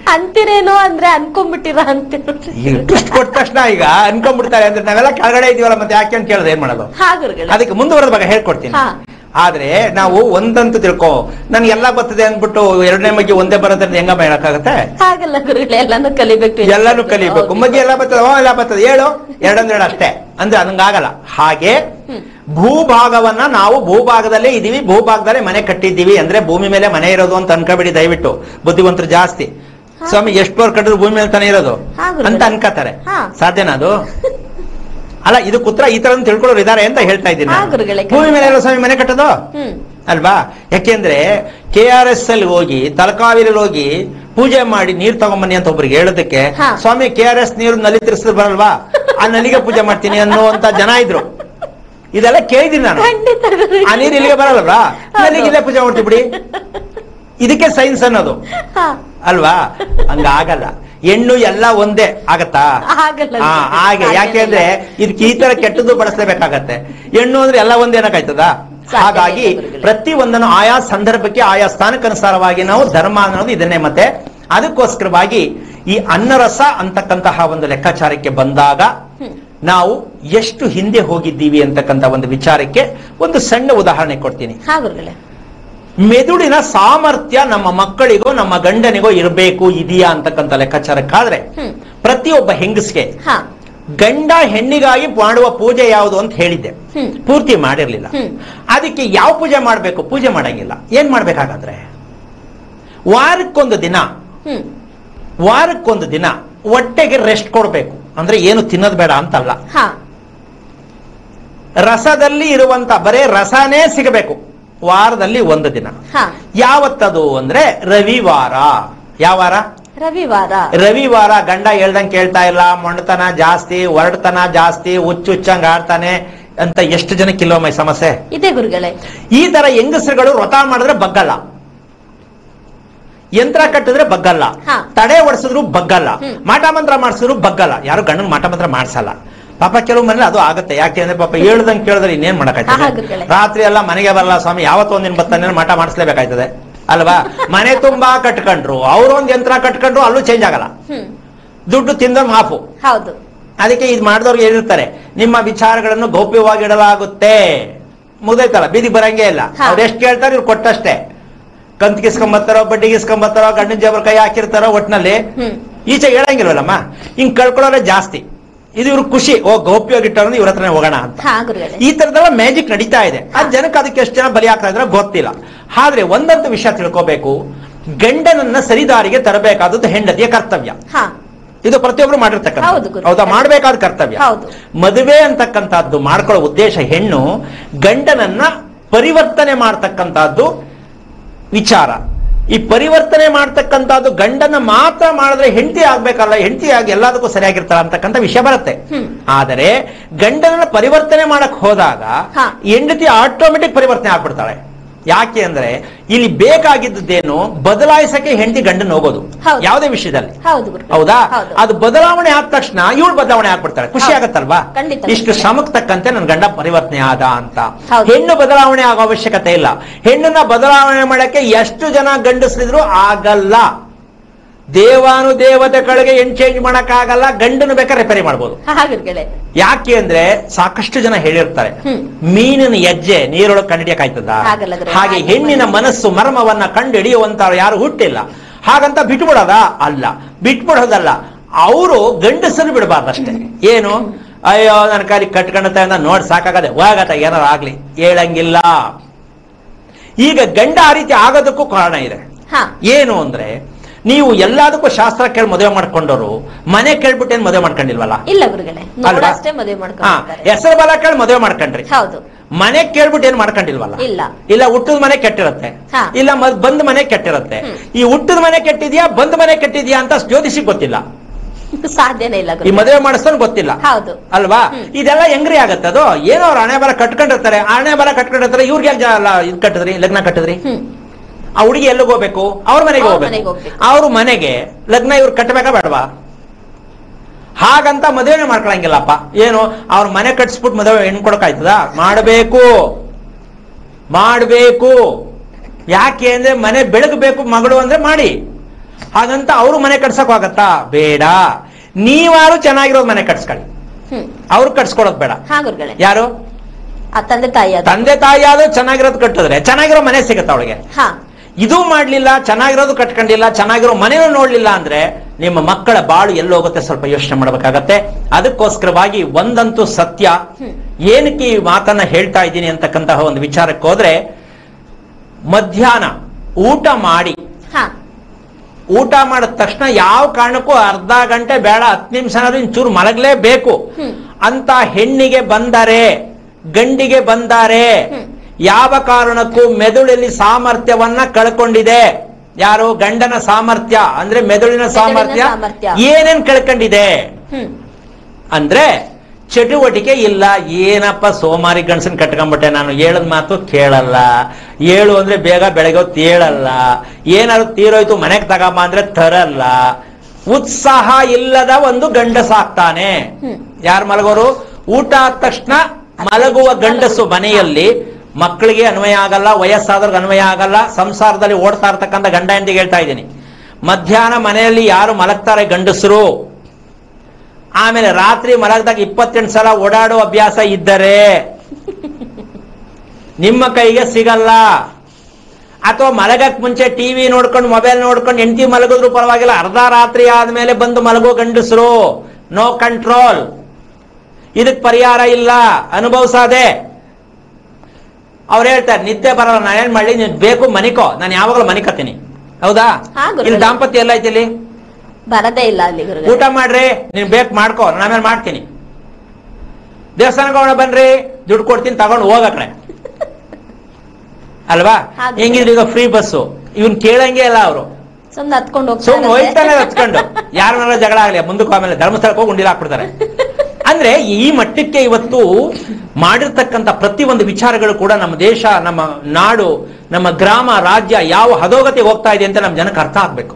ಅಂತಿರೇನೋ ಅಂದ್ರೆ ಅನ್ಕೊಂಡ್ಬಿಟ್ಟಿರ ಅಂತ ಈಗ ಟ್ವಿಸ್ಟ್ ಕೊಟ್ಟ ತಕ್ಷಣ ಈಗ ಅನ್ಕೊಂಡ್ಬಿಡ್ತಾರೆ ಅಂದ್ರೆ ನಾವೆಲ್ಲ ಕೆಳಗಡೆ ಇದೀವಲ್ಲ ಮತ್ತೆ ಯಾಕೆ ಅಂತ ಕೇಳಿದ್ರೆ ಏನ್ ಮಾಡೋದು? ಹಾ ಗುರುಗಳೇ. ಅದಕ್ಕೆ ಮುಂದುವರೆದ ಬಗ್ಗೆ ಹೇಳ್ಕೊಡ್ತೀನಿ. ಹಾ. ಆದ್ರೆ ನಾವು ಒಂದಂತ ತಿಳ್ಕೊ ನನ್ಗೆ ಎಲ್ಲ ಬರ್ತದೆ ಅಂದ್ಬಿಟ್ಟು ಎರಡನೇ ಮಗ್ಗೆ ಒಂದೇ ಬರುತ್ತೆ ಅಂತ ಹೆಂಗ ಹೇಳಕ್ಕಾಗತ್ತೆ ಹಾಗಲ್ಲ ಗುರುಗಳೇ ಎಲ್ಲಾನು ಕಲಿಬೇಕು ಎಲ್ಲಾನು ಕಲಿಬೇಕು. ಮಗ್ಗೆ ಎಲ್ಲ ಬರ್ತದೆ ಓ ಎಲ್ಲ ಬರ್ತದೆ. ಹೇಳು? ಎರಡೊಂದೆರಡು ಅಷ್ಟೇ. ಅಂದ್ರೆ ಹಂಗಾಗಲ್ಲ ಹಾಗೆ. ಭೂಭಾಗವನ್ನ ನಾವು ಭೂಭಾಗದಲ್ಲೇ ಇದೀವಿ ಭೂಭಾಗದಲ್ಲೇ ಮನೆ ಕಟ್ಟಿದ್ದೀವಿ ಅಂದ್ರೆ ಭೂಮಿ ಮೇಲೆ ಮನೆ ಇರೋದು ಅಂತ ಅನ್ಕೋಬೇಡಿ ದಯವಿಟ್ಟು. ಬುದ್ಧಿವಂತರು ಜಾಸ್ತಿ. ಸ್ವಾಮಿ ಎಷ್ಟು ಫ್ಲೋರ್ ಕಟ್ಟಿದ್ರು ಭೂಮಿ ಮೇಲೆ ತಾನೇ ಇರೋದು? ಅಂತ ಅನ್ಕೋತಾರೆ. ಸಾಧ್ಯನಾ ಅದು? ಅಲ್ಲ ಇದು ಕುತ್ರ ಈ ತರ ತಿಳ್ಕೊಳ್ಳೋರು ಇದಾರೆ ಅಂತ ಹೇಳ್ತಾ ಇದ್ದೀನಿ. ಭೂಮಿ ಮೇಲೆ ಇರೋ ಸ್ವಾಮಿ ಮನೆ ಕಟ್ಟೋದು? ಅಲ್ವಾ? ಯಾಕೆಂದ್ರೆ ಕೆ ಆರ್ ಎಸ್ ಅಲ್ಲಿ ಹೋಗಿ ತಲಕಾವೇರಿಯಲ್ಲಿ ಹೋಗಿ ಪೂಜೆ ಮಾಡಿ ನೀರ್ ತಗೊಂಬನ್ನಿ ಅಂತ ಒಬ್ರಿಗೆ ಹೇಳೋದಕ್ಕೆ ಸ್ವಾಮಿ ಕೆ ಆರ್ ಎಸ್ ನೀರು ನಲ್ಲಿ ತಿರ್ಸಿದ್ ಬರಲ್ವಾ? ಆ ನಲಿಗೆ ಪೂಜೆ ಮಾಡ್ತೀನಿ ಅನ್ನುವಂತ ಜನ ಇದ್ರು. ಇದೆಲ್ಲ ಕೇಳಿದೀನಿ ನಾನು. ಆ ನೀರು ಇಲ್ಲಿಗೆ ಬರಲ್ವಾ? ನಲ್ಲಿಗೆ ಇಲ್ಲೇ ಪೂಜೆ ಮಾಡ್ತೀವಿ ಬಿಡಿ. ಇದಕ್ಕೆ ಸೈನ್ಸ್ ಅನ್ನೋದು. ಅಲ್ವಾ? ಹಂಗಾಗಲ್ಲ. ಹೆಣ್ಣು ಎಲ್ಲ ಒಂದೇ ಆಗತ್ತಾ? ಹಾಗೆ. ಹಾಗೆ ಯಾಕೆಂದ್ರೆ ಇದಕ್ಕೆ ಈ ತರ ಕೆಟ್ಟದ್ದು ಬಳಸಲೇಬೇಕಾಗತ್ತೆ. ಹೆಣ್ಣು ಅಂದ್ರೆ ಎಲ್ಲ ಒಂದೇನಾಗ್ತದ ಹಾಗಾಗಿ ಪ್ರತಿ ಒಂದನ್ನು ಆಯಾ ಸಂದರ್ಭಕ್ಕೆ ಆಯಾ ಸ್ಥಾನಕ್ಕನುಸಾರವಾಗಿ ನಾವು ಧರ್ಮ ಅನ್ನೋದು ಇದನ್ನೇ ಮತ್ತೆ. ಅದಕ್ಕೋಸ್ಕರವಾಗಿ ಈ ಅನ್ನರಸ ಅಂತಕ್ಕಂತಹ ಒಂದು ಲೆಕ್ಕಾಚಾರಕ್ಕೆ ಬಂದಾಗ ನಾವು ಎಷ್ಟು ಹಿಂದೆ ಹೋಗಿದ್ದೀವಿ ಅಂತಕ್ಕಂಥ ಒಂದು ವಿಚಾರಕ್ಕೆ ಒಂದು ಸಣ್ಣ ಉದಾಹರಣೆ ಕೊಡ್ತೀನಿ. ಮೆದುಳಿನ ಸಾಮರ್ಥ್ಯ ನಮ್ಮ ಮಕ್ಕಳಿಗೋ ನಮ್ಮ ಗಂಡನಿಗೋ ಇರಬೇಕು ಇದೆಯಾ ಅಂತಕ್ಕಂಥ ಲೆಕ್ಕಾಚಾರಕ್ಕಾದ್ರೆ ಪ್ರತಿಯೊಬ್ಬ ಹೆಂಗಸ್ಗೆ ಗಂಡ ಹೆಣ್ಣಿಗಾಗಿ ಮಾಡುವ ಪೂಜೆ ಯಾವುದು ಅಂತ ಹೇಳಿದ್ದೆ. ಪೂರ್ತಿ ಮಾಡಿರ್ಲಿಲ್ಲ. ಅದಕ್ಕೆ ಯಾವ ಪೂಜೆ ಮಾಡಬೇಕು? ಪೂಜೆ ಮಾಡಂಗಿಲ್ಲ. ಏನ್ ಮಾಡ್ಬೇಕಾಗಾದ್ರೆ? ವಾರಕ್ಕೊಂದು ದಿನ ವಾರಕ್ಕೊಂದು ದಿನ ಹೊಟ್ಟೆಗೆ ರೆಸ್ಟ್ ಕೊಡಬೇಕು. ಅಂದ್ರೆ ಏನು ತಿನ್ನೋದು ಬೇಡ ಅಂತಲ್ಲ. ರಸದಲ್ಲಿ ಇರುವಂತ ಬರೇ ರಸನೇ ಸಿಗಬೇಕು. ವಾರದಲ್ಲಿ ಒಂದು ದಿನ. ಯಾವತ್ತದು ಅಂದ್ರೆ ರವಿವಾರ. ಯಾವ ವಾರ? ರವಿವಾರ. ರವಿವಾರ ಗಂಡ ಹೇಳ್ದಂಗೆ ಕೇಳ್ತಾ ಇಲ್ಲ ಮೊಂಡತನ ಜಾಸ್ತಿ ಹೊರಡ್ತನ ಜಾಸ್ತಿ ಹುಚ್ಚು ಹುಚ್ಚಂಗ್ ಆಡ್ತಾನೆ ಅಂತ ಎಷ್ಟು ಜನ ಕಿಲೋಮೈ ಸಮಸ್ಯೆ? ಇದೆ ಗುರುಗಳೇ. ಈ ತರ ಹೆಂಗಸರುಗಳು ವ್ರತ ಮಾಡಿದ್ರೆ ಬಗ್ಗಲ್ಲ. ಯಂತ್ರ ಕಟ್ಟಿದ್ರೆ ಬಗ್ಗಲ್ಲ. ತಡೆ ಒಡಿಸಿದ್ರು ಬಗ್ಗಲ್ಲ. ಮಾಟ ಮಂತ್ರ ಮಾಡಿಸಿದ್ರು ಬಗ್ಗಲ್ಲ. ಯಾರು ಗಂಡನ್ ಮಾಟ ಮಂತ್ರ ಮಾಡ್ಸಲ್ಲ. ಪಾಪ ಕೆಲವು ಮನೇಲಿ ಅದು ಆಗುತ್ತೆ. ಯಾಕೆ ಅಂದ್ರೆ ಪಾಪ ಹೇಳ್ದಂಗೆ ಕೇಳಿದ್ರೆ ಇನ್ನೇನ್ ಮಾಡಕ್ಕಾಯ್ತದೆ. ರಾತ್ರಿ ಎಲ್ಲ ಮನೆಗೆ ಬರಲ್ಲ ಸ್ವಾಮಿ ಯಾವತ್ತೋ ಒಂದಿನ ಬರ್ತಾನೆ ಮಠ ಮಾಡಿಸ್ಲೇಬೇಕಾಯ್ತದೆ. ಅಲ್ವಾ? ಮನೆ ತುಂಬಾ ಕಟ್ಕೊಂಡ್ರು. ಅವ್ರೊಂದ್ ಯಂತ್ರ ಕಟ್ಕೊಂಡ್ರು ಅಲ್ಲೂ ಚೇಂಜ್ ಆಗಲ್ಲ. ದುಡ್ಡು ತಿಂದ ಹಾಫು ಹೌದು. ಅದಕ್ಕೆ ಇದು ಮಾಡಿದವ್ರಿಗೆ ಹೇಳಿರ್ತಾರೆ ನಿಮ್ಮ ವಿಚಾರಗಳನ್ನು ಗೌಪ್ಯವಾಗಿಡಲಾಗುತ್ತೆ ಮುಗ್ದೈತಲ್ಲ? ಬೀದಿ ಬರಂಗೇ ಇಲ್ಲ. ಅವ್ರು ಎಷ್ಟು ಕೇಳ್ತಾರೆ ಇವ್ರು ಕೊಟ್ಟಷ್ಟೇ. ಕಂತ್ಗಿಸ್ಕೊಂಬತ್ತಾರೋ ಬಡ್ಡಿಗಿಸ್ಕೊಂಬತ್ತಾರೋ ಗಂಡನ ಜೇಬರ್ ಕೈ ಹಾಕಿರ್ತಾರೋ ಒಟ್ನಲ್ಲಿ ಈಚೆ ಹೇಳಂಗಿಲ್ವಲ್ಲಮ್ಮ? ಹಿಂಗ್ ಕಳ್ಕೊಳ್ಳೋರೆ ಜಾಸ್ತಿ. ಇದು ಇವ್ರ ಖುಷಿ ಓ ಗೌಪ್ಯವಾಗಿಟ್ಟವ್ರು ಇವ್ರ ಹತ್ರನೇ ಹೋಗೋಣ ಅಂತ. ಈ ತರದೆಲ್ಲ ಮ್ಯಾಜಿಕ್ ನಡೀತಾ ಇದೆ. ಆ ಜನಕ್ಕೆ ಅದಕ್ಕೆ ಎಷ್ಟು ಜನ ಬಲಿ ಆಗ್ತಾ ಇದ್ರೆ ಗೊತ್ತಿಲ್ಲ. ಆದ್ರೆ ಒಂದಂತ ವಿಷಯ ತಿಳ್ಕೋಬೇಕು. ಗಂಡನನ್ನ ಸರಿದಾರಿಗೆ ತರಬೇಕಾದದ್ದು ಹೆಂಡತಿಯ ಕರ್ತವ್ಯ. ಇದು ಪ್ರತಿಯೊಬ್ರು ಮಾಡಿರ್ತಕ್ಕಂಥ ಹೌದು ಮಾಡಬೇಕಾದ ಕರ್ತವ್ಯ. ಮದುವೆ ಅಂತಕ್ಕಂಥದ್ದು ಮಾಡ್ಕೊಳ್ಳೋ ಉದ್ದೇಶ ಹೆಣ್ಣು ಗಂಡನನ್ನ ಪರಿವರ್ತನೆ ಮಾಡ್ತಕ್ಕಂಥದ್ದು ವಿಚಾರ. ಈ ಪರಿವರ್ತನೆ ಮಾಡ್ತಕ್ಕಂಥದ್ದು ಗಂಡನ ಮಾತ್ರ ಮಾಡಿದ್ರೆ ಹೆಂಡತಿ ಆಗ್ಬೇಕಲ್ಲ ಹೆಂಡತಿ ಆಗಿ ಎಲ್ಲದಕ್ಕೂ ಸರಿಯಾಗಿರ್ತಾರ ಅಂತಕ್ಕಂಥ ವಿಷಯ ಬರುತ್ತೆ. ಆದರೆ ಗಂಡನ ಪರಿವರ್ತನೆ ಮಾಡಕ್ ಹೋದಾಗ ಹೆಂಡತಿ ಆಟೋಮೆಟಿಕ್ ಪರಿವರ್ತನೆ ಆಗ್ಬಿಡ್ತಾಳೆ. ಯಾಕೆ ಅಂದ್ರೆ ಇಲ್ಲಿ ಬೇಕಾಗಿದ್ದೇನು ಬದಲಾಯಿಸಕ್ಕೆ ಹೆಂಡತಿ ಗಂಡನ ಹೋಗೋದು. ಯಾವ್ದೇ ವಿಷಯದಲ್ಲಿ. ಹೌದು ಅದು ಬದಲಾವಣೆ ಆದ ತಕ್ಷಣ ಇವಳು ಬದಲಾವಣೆ ಆಗ್ಬಿಡ್ತಾಳೆ. ಖುಷಿ. ಆಗತ್ತಲ್ವಾ. ಇಷ್ಟು ಶ್ರಮಕ್ ತಕ್ಕಂತೆ ನನ್ನ ಗಂಡ ಪರಿವರ್ತನೆ ಆದ ಅಂತ. ಹೆಣ್ಣು ಬದಲಾವಣೆ ಆಗೋ ಅವಶ್ಯಕತೆ ಇಲ್ಲ. ಹೆಣ್ಣನ್ನ ಬದಲಾವಣೆ ಮಾಡಕ್ಕೆ ಎಷ್ಟು ಜನ ಗಂಡಸರಿದ್ರು ಆಗಲ್ಲ. ದೇವಾನು ದೇವತೆ ಕಳೆಗೆ ಚೇಂಜ್ ಮಾಡಕ್ಕಾಗಲ್ಲ ಗಂಡನು ಬೇಕಾದ್ರೆ ರಿಪೇರಿ ಮಾಡ್ಬೋದು. ಯಾಕೆ ಅಂದ್ರೆ ಸಾಕಷ್ಟು ಜನ ಹೇಳಿರ್ತಾರೆ ಮೀನಿನ ಹೆಜ್ಜೆ ನೀರೊಳಗೆ ಕಂಡಿಡಿಯಕಾಯ್ತದ ಹಾಗೆ ಹಾಗೆ ಹೆಣ್ಣಿನ. ಮನಸ್ಸು ಮರ್ಮವನ್ನ ಕಂಡು ಹಿಡಿಯುವಂತ ಯಾರು ಹುಟ್ಟಿಲ್ಲ. ಹಾಗಂತ ಬಿಟ್ಬಿಡೋದ? ಅಲ್ಲ. ಬಿಟ್ಬಿಡೋದಲ್ಲ. ಅವರು ಗಂಡಸರು ಬಿಡಬಾರ್ದಷ್ಟೇ. ಏನು? ಅಯ್ಯೋ ನನ್ನ ಕಾಲಿ ಕಟ್ಕೊಂಡತ ನೋಡ್ ಸಾಕಾಗದೆ ಹೋಗತ್ತ ಏನಾರು ಆಗ್ಲಿ. ಹೇಳಂಗಿಲ್ಲ. ಈಗ ಗಂಡ ಆ ರೀತಿ ಆಗೋದಕ್ಕೂ ಕಾರಣ ಇದೆ. ಏನು ಅಂದ್ರೆ ನೀವು ಎಲ್ಲದಕ್ಕೂ ಶಾಸ್ತ್ರ ಕೇಳಿ ಮದುವೆ ಮಾಡ್ಕೊಂಡವರು ಮನೆ ಕೇಳ್ಬಿಟ್ಟು ಏನ್ ಮದುವೆ ಮಾಡ್ಕೊಂಡಿಲ್ವಲ್ಲ? ಇಲ್ಲ ಗುರುಗಳೇ? ನೋಡಷ್ಟೇ ಮದುವೆ ಹೆಸರು ಬಲ ಕೇಳಿ ಮದುವೆ ಮಾಡ್ಕೊಂಡ್ರಿ. ಹೌದು. ಮನೆ ಕೇಳ್ಬಿಟ್ಟು ಏನ್ ಮಾಡ್ಕೊಂಡಿಲ್ವಲ್ಲ? ಇಲ್ಲ. ಇಲ್ಲ ಹುಟ್ಟದ ಮನೆ ಕೆಟ್ಟಿರತ್ತೆ. ಇಲ್ಲ ಬಂದ್ ಮನೆ ಕೆಟ್ಟಿರತ್ತೆ. ಈ ಹುಟ್ಟದ ಮನೆ ಕೆಟ್ಟಿದ್ಯಾ ಬಂದ್ ಮನೆ ಕೆಟ್ಟಿದ್ಯಾ ಅಂತ ಜ್ಯೋತಿಷಿ ಗೊತ್ತಿಲ್ಲ. [LAUGHS] ಸಾಧ್ಯನೇ ಇಲ್ಲ ಈ ಮದುವೆ ಮಾಡಿಸ್ತಾನೆ ಗೊತ್ತಿಲ್ಲ. ಹೌದು. ಅಲ್ವಾ. ಇದೆಲ್ಲ ಹೆಂಗ್ರಿ ಆಗತ್ತೆ ಅದು? ಏನೋ ಅವ್ರ ಹಣೆ ಬರ ಕಟ್ಕೊಂಡಿರ್ತಾರೆ. ಹಣೆ ಬರ ಕಟ್ಕೊಂಡಿರ್ತಾರೆ. ಇವ್ರಿಗೆ ಯಾಕೆ ಜಾ- ಇದ್ ಕಟ್ಟಿದ್ರಿ ಲಗ್ನ ಕಟ್ಟಿದ್ರಿ? ಆ ಹುಡುಗಿ ಎಲ್ಲಿಗೆ ಹೋಗ್ಬೇಕು? ಅವ್ರ ಮನೆಗೆ ಹೋಗ್ಬೇಕು. ಅವ್ರ ಮನೆಗೆ ಲಗ್ನ ಇವ್ರು ಕಟ್ಟಬೇಕಾ ಬೇಡವಾ? ಹಾಗಂತ ಮದುವೆನೇ ಮಾಡ್ಕೊಳಂಗಿಲ್ಲಪ್ಪ. ಏನು? ಅವ್ರ ಮನೆ ಕಟ್ಸ್ಬಿಟ್ಟು ಮದುವೆ ಹೆಣ್ಣು ಕೊಡಕಾಯ್ತದ ಮಾಡಬೇಕು. ಮಾಡಬೇಕು. ಯಾಕೆ ಅಂದ್ರೆ ಮನೆ ಬೆಳಗಬೇಕು ಮಗಳು ಅಂದ್ರೆ ಮಾಡಿ. ಹಾಗಂತ ಅವರು ಮನೆ ಕಟ್ಸಕ್ ಆಗತ್ತಾ ಬೇಡ. ನೀವಾರು ಚೆನ್ನಾಗಿರೋದು ಮನೆ ಕಟ್ಸ್ಕೊಳ್ಳಿ. ಅವ್ರು ಕಟ್ಸ್ಕೊಳೋದ್ ಬೇಡ. ಯಾರು? ತಂದೆ ತಾಯಿ ತಂದೆ ತಾಯಿ ಆದ್ರೂ ಚೆನ್ನಾಗಿರೋದು ಕಟ್ಟಿದ್ರೆ ಚೆನ್ನಾಗಿರೋ ಮನೆ ಸಿಗತ್ತ ಅವಳಿಗೆ? ಇದು ಮಾಡ್ಲಿಲ್ಲ ಚೆನ್ನಾಗಿರೋದು ಕಟ್ಕೊಂಡಿಲ್ಲ ಚೆನ್ನಾಗಿರೋ ಮನೆಯೂ ನೋಡ್ಲಿಲ್ಲ ಅಂದ್ರೆ ನಿಮ್ಮ ಮಕ್ಕಳ ಬಾಳು ಎಲ್ಲೋಗುತ್ತೆ ಸ್ವಲ್ಪ ಯೋಚನೆ ಮಾಡಬೇಕಾಗತ್ತೆ ಅದಕ್ಕೋಸ್ಕರವಾಗಿ ಒಂದಂತೂ ಸತ್ಯ. ಏನಕ್ಕೆ ಈ ಮಾತನ್ನ ಹೇಳ್ತಾ ಇದ್ದೀನಿ ಅಂತಕ್ಕಂತಹ ಒಂದು ವಿಚಾರಕ್ಕೆ ಹೋದ್ರೆ ಮಧ್ಯಾಹ್ನ ಊಟ ಮಾಡಿ ಊಟ ಮಾಡಿದ ತಕ್ಷಣ ಯಾವ ಕಾರಣಕ್ಕೂ ಅರ್ಧ ಗಂಟೆ ಬೇಡ ಹತ್ತು ನಿಮಿಷನಾದ್ರೂ ಚೂರು ಮಲಗಲೇಬೇಕು. ಅಂತ ಹೆಣ್ಣಿಗೆ ಬಂದರೆ ಗಂಡಿಗೆ ಬಂದರೆ. ಯಾವ ಕಾರಣಕ್ಕೂ ಮೆದುಳಲ್ಲಿ ಸಾಮರ್ಥ್ಯವನ್ನ ಕಳ್ಕೊಂಡಿದೆ. ಯಾರು? ಗಂಡನ ಸಾಮರ್ಥ್ಯ. ಅಂದ್ರೆ ಮೆದುಳಿನ ಸಾಮರ್ಥ್ಯ. ಏನೇನ್ ಕಳ್ಕೊಂಡಿದೆ? ಅಂದ್ರೆ ಚಟುವಟಿಕೆ ಇಲ್ಲ. ಏನಪ್ಪ ಸೋಮಾರಿ ಗಂಡಸನ್ ಕಟ್ಕೊಂಡ್ಬಿಟ್ಟೆ ನಾನು? ಹೇಳದ್ ಮಾತು ಕೇಳಲ್ಲ. ಏಳು ಅಂದ್ರೆ ಬೇಗ ಬೆಳಗ್ಗೆ ತೇಳಲ್ಲ ಹೇಳಲ್ಲ ಏನಾದ್ರು ತೀರೋಯ್ತು ಮನೆಗೆ ತಗಮ್ಮ ಅಂದ್ರೆ ತರಲ್ಲ. ಉತ್ಸಾಹ ಇಲ್ಲದ ಒಂದು ಗಂಡಸಾಗ್ತಾನೆ. ಆಗ್ತಾನೆ ಯಾರು ಮಲಗೋರು? ಊಟ ಆದ ತಕ್ಷಣ ಮಲಗುವ ಗಂಡಸು ಮನೆಯಲ್ಲಿ. ಮಕ್ಕಳಿಗೆ ಅನ್ವಯ ಆಗಲ್ಲ, ವಯಸ್ಸಾದವ್ರಿಗೆ ಅನ್ವಯ ಆಗಲ್ಲ, ಸಂಸಾರದಲ್ಲಿ ಓಡ್ತಾ ಇರ್ತಕ್ಕಂಥ ಗಂಡ ಹೆಂಡತಿಗೆ ಹೇಳ್ತಾ ಇದ್ದೀನಿ. ಮಧ್ಯಾಹ್ನ ಮನೆಯಲ್ಲಿ ಯಾರು ಮಲಗ್ತಾರೆ ಗಂಡಸರು? ಆಮೇಲೆ ರಾತ್ರಿ ಮಲಗದಾಗ ಇಪ್ಪತ್ತೆಂಟು ಸಲ ಓಡಾಡೋ ಅಭ್ಯಾಸ ಇದ್ದರೆ ನಿಮ್ಮ ಕೈಗೆ ಸಿಗಲ್ಲ. ಅಥವಾ ಮಲಗಕ್ ಮುಂಚೆ ಟಿವಿ ನೋಡ್ಕೊಂಡು, ಮೊಬೈಲ್ ನೋಡ್ಕೊಂಡು ಎಂಟಿ ಮಲಗಿದ್ರು ಪರವಾಗಿಲ್ಲ, ಅರ್ಧ ರಾತ್ರಿ ಆದ್ಮೇಲೆ ಬಂದು ಮಲಗೋ ಗಂಡಸರು? No control. ಇದಕ್ ಪರಿಹಾರ ಇಲ್ಲ. ಅನುಭವಿಸದೆ. ಅವ್ರು ಹೇಳ್ತಾರೆ ನಿದ್ದೆ ಬರಲ್ಲ ನಾನ್ ಏನ್ ಮಾಡಲಿ ನೀನ್ ಬೇಕು ಮನಿಕೋ. ನಾನು ಯಾವಾಗಲೂ ಮನಿಕತ್ತೀನಿ. ಹೌದಾ? ಹಾ, ಗುರುಗಳೇ. ಇಲ್ಲಿ ದಾಂಪತ್ಯ ಎಲ್ಲ ಐತಿ ಇಲ್ಲಿ ಬರದೇ ಇಲ್ಲ ಅಲ್ಲಿ ಗುರುಗಳೇ. ಊಟ ಮಾಡ್ರಿ ನೀನ್ ಬೇಕು ಮಾಡ್ಕೋ. ನಾನು ಆಮೇಲೆ ಮಾಡ್ತೀನಿ. ದೇವಸ್ಥಾನಕ್ಕೆ ಬನ್ರಿ ದುಡ್ಡು ಕೊಡ್ತೀನಿ ತಗೊಂಡು ಹೋಗ ಕಡೆ ಅಲ್ವಾ ಹಾಗೆ. ಹೆಂಗಿದ್ರು ಈಗ ಫ್ರೀ ಬಸ್ಸು ಇವನ್ ಕೇಳಂಗೆ ಇಲ್ಲ ಅವರು. ಸುಮ್ನೆ ಹತ್ಕೊಂಡು ಸುಮ್ಮನೆ ಹೋಯ್ತಾನೆ ಹೋಗ್ತಾರೆ ಹಚ್ಕೊಂಡು ಯಾರನ್ನಾರ ಜಗಳ ಆಗ್ಲಿ ಮುಂದಕ್ಕೆ ಆಮೇಲೆ ಧರ್ಮಸ್ಥಳಕ್ಕೆ ಹೋಗಿ ಉಂಡಿಲ್ ಹಾಕ್ಬಿಡ್ತಾರೆ. ಅಂದ್ರೆ ಈ ಮಟ್ಟಕ್ಕೆ ಇವತ್ತು ಮಾಡಿರ್ತಕ್ಕಂಥ ಪ್ರತಿ ಒಂದು ವಿಚಾರಗಳು ಕೂಡ ನಮ್ಮ ದೇಶ, ನಮ್ಮ ನಾಡು, ನಮ್ಮ ಗ್ರಾಮ, ರಾಜ್ಯ ಯಾವ ಹದೋಗತಿ ಹೋಗ್ತಾ ಇದೆ ಅಂತ ನಮ್ಮ ಜನಕ್ಕೆ ಅರ್ಥ ಆಗ್ಬೇಕು.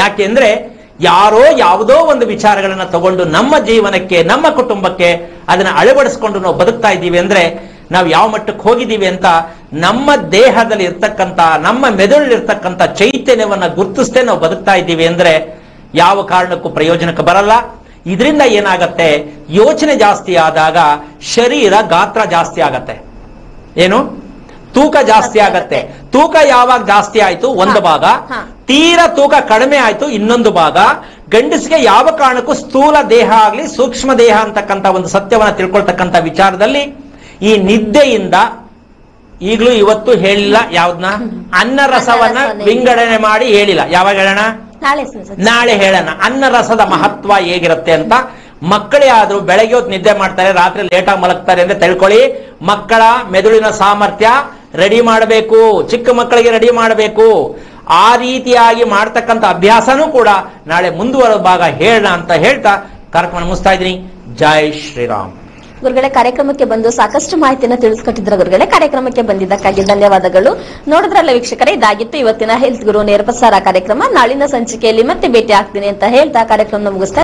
ಯಾಕೆ ಅಂದ್ರೆ ಯಾರೋ ಯಾವುದೋ ಒಂದು ವಿಚಾರಗಳನ್ನ ತಗೊಂಡು ನಮ್ಮ ಜೀವನಕ್ಕೆ, ನಮ್ಮ ಕುಟುಂಬಕ್ಕೆ ಅದನ್ನ ಅಳವಡಿಸ್ಕೊಂಡು ನಾವು ಬದುಕ್ತಾ ಇದ್ದೀವಿ ಅಂದ್ರೆ ನಾವು ಯಾವ ಮಟ್ಟಕ್ಕೆ ಹೋಗಿದ್ದೀವಿ ಅಂತ ನಮ್ಮ ದೇಹದಲ್ಲಿ ಇರ್ತಕ್ಕಂಥ, ನಮ್ಮ ಮೆದುಳಲ್ಲಿ ಇರ್ತಕ್ಕಂಥ ಚೈತನ್ಯವನ್ನ ಗುರುತಿಸ್ತೇ ನಾವು ಬದುಕ್ತಾ ಇದ್ದೀವಿ ಅಂದ್ರೆ ಯಾವ ಕಾರಣಕ್ಕೂ ಪ್ರಯೋಜನಕ್ಕೆ ಬರಲ್ಲ. ಇದರಿಂದ ಏನಾಗತ್ತೆ? ಯೋಚನೆ ಜಾಸ್ತಿ ಆದಾಗ ಶರೀರ ಗಾತ್ರ ಜಾಸ್ತಿ ಆಗತ್ತೆ. ಏನು? ತೂಕ ಜಾಸ್ತಿ ಆಗತ್ತೆ. ತೂಕ ಯಾವಾಗ ಜಾಸ್ತಿ ಆಯ್ತು? ಒಂದು. ಭಾಗ. ತೀರ ತೂಕ ಕಡಿಮೆ ಆಯ್ತು ಇನ್ನೊಂದು ಭಾಗ. ಗಂಡಸಿಗೆ ಯಾವ ಕಾರಣಕ್ಕೂ ಸ್ಥೂಲ ದೇಹ ಆಗ್ಲಿ ಸೂಕ್ಷ್ಮ ದೇಹ ಅಂತಕ್ಕಂಥ ಒಂದು ಸತ್ಯವನ್ನ ತಿಳ್ಕೊಳ್ತಕ್ಕಂಥ ವಿಚಾರದಲ್ಲಿ ಈ ನಿದ್ದೆಯಿಂದ ಈಗಲೂ ಇವತ್ತು ಹೇಳಿಲ್ಲ ಯಾವ್ದನ್ನ ಅನ್ನ ರಸವನ್ನ ವಿಂಗಡಣೆ ಮಾಡಿ ಹೇಳಿಲ್ಲ. ಯಾವಾಗ ಹೇಳೋಣ? ನಾಳೆ ಹೇಳೋಣ. ಅನ್ನ ರಸದ ಮಹತ್ವ ಹೇಗಿರುತ್ತೆ ಅಂತ ಮಕ್ಕಳೇ ಆದ್ರೂ ಬೆಳಗ್ಗೆ ಹೊತ್ತು ನಿದ್ದೆ ಮಾಡ್ತಾರೆ, ರಾತ್ರಿ ಲೇಟಾಗಿ ಮಲಗ್ತಾರೆ ಅಂದ್ರೆ ತಿಳ್ಕೊಳ್ಳಿ. ಮಕ್ಕಳ ಮೆದುಳಿನ ಸಾಮರ್ಥ್ಯ ರೆಡಿ ಮಾಡಬೇಕು. ಚಿಕ್ಕ ಮಕ್ಕಳಿಗೆ ರೆಡಿ ಮಾಡಬೇಕು. ಆ ರೀತಿಯಾಗಿ ಮಾಡ್ತಕ್ಕಂಥ ಅಭ್ಯಾಸನೂ ಕೂಡ ನಾಳೆ ಮುಂದುವರೆದ ಭಾಗ ಹೇಳೋಣ ಅಂತ ಹೇಳ್ತಾ ಕಾರ್ಯಕ್ರಮ ಮುಗಿಸ್ತಾ ಇದ್ದೀನಿ. ಜೈ ಶ್ರೀರಾಮ್. ಗುರುಗಳೇ, ಕಾರ್ಯಕ್ರಮಕ್ಕೆ ಬಂದು ಸಾಕಷ್ಟು ಮಾಹಿತಿಯನ್ನು ತಿಳಿಸ್ಕೊಟ್ಟಿದ್ರ ಗುರುಗಳೇ, ಕಾರ್ಯಕ್ರಮಕ್ಕೆ ಬಂದಿದ್ದಕ್ಕಾಗಿ ಧನ್ಯವಾದಗಳು. ನೋಡಿದ್ರಲ್ಲ ವೀಕ್ಷಕರೇ, ಇದಾಗಿತ್ತು ಇವತ್ತಿನ ಹೆಲ್ತ್ ಗುರು ನೇರಪ್ರಸಾರ ಕಾರ್ಯಕ್ರಮ. ನಾಳಿನ ಸಂಚಿಕೆಯಲ್ಲಿ ಮತ್ತೆ ಭೇಟಿ ಆಗ್ತೀನಿ ಅಂತ ಹೇಳ್ತಾ ಕಾರ್ಯಕ್ರಮ ಮುಗಿಸ್ತಾ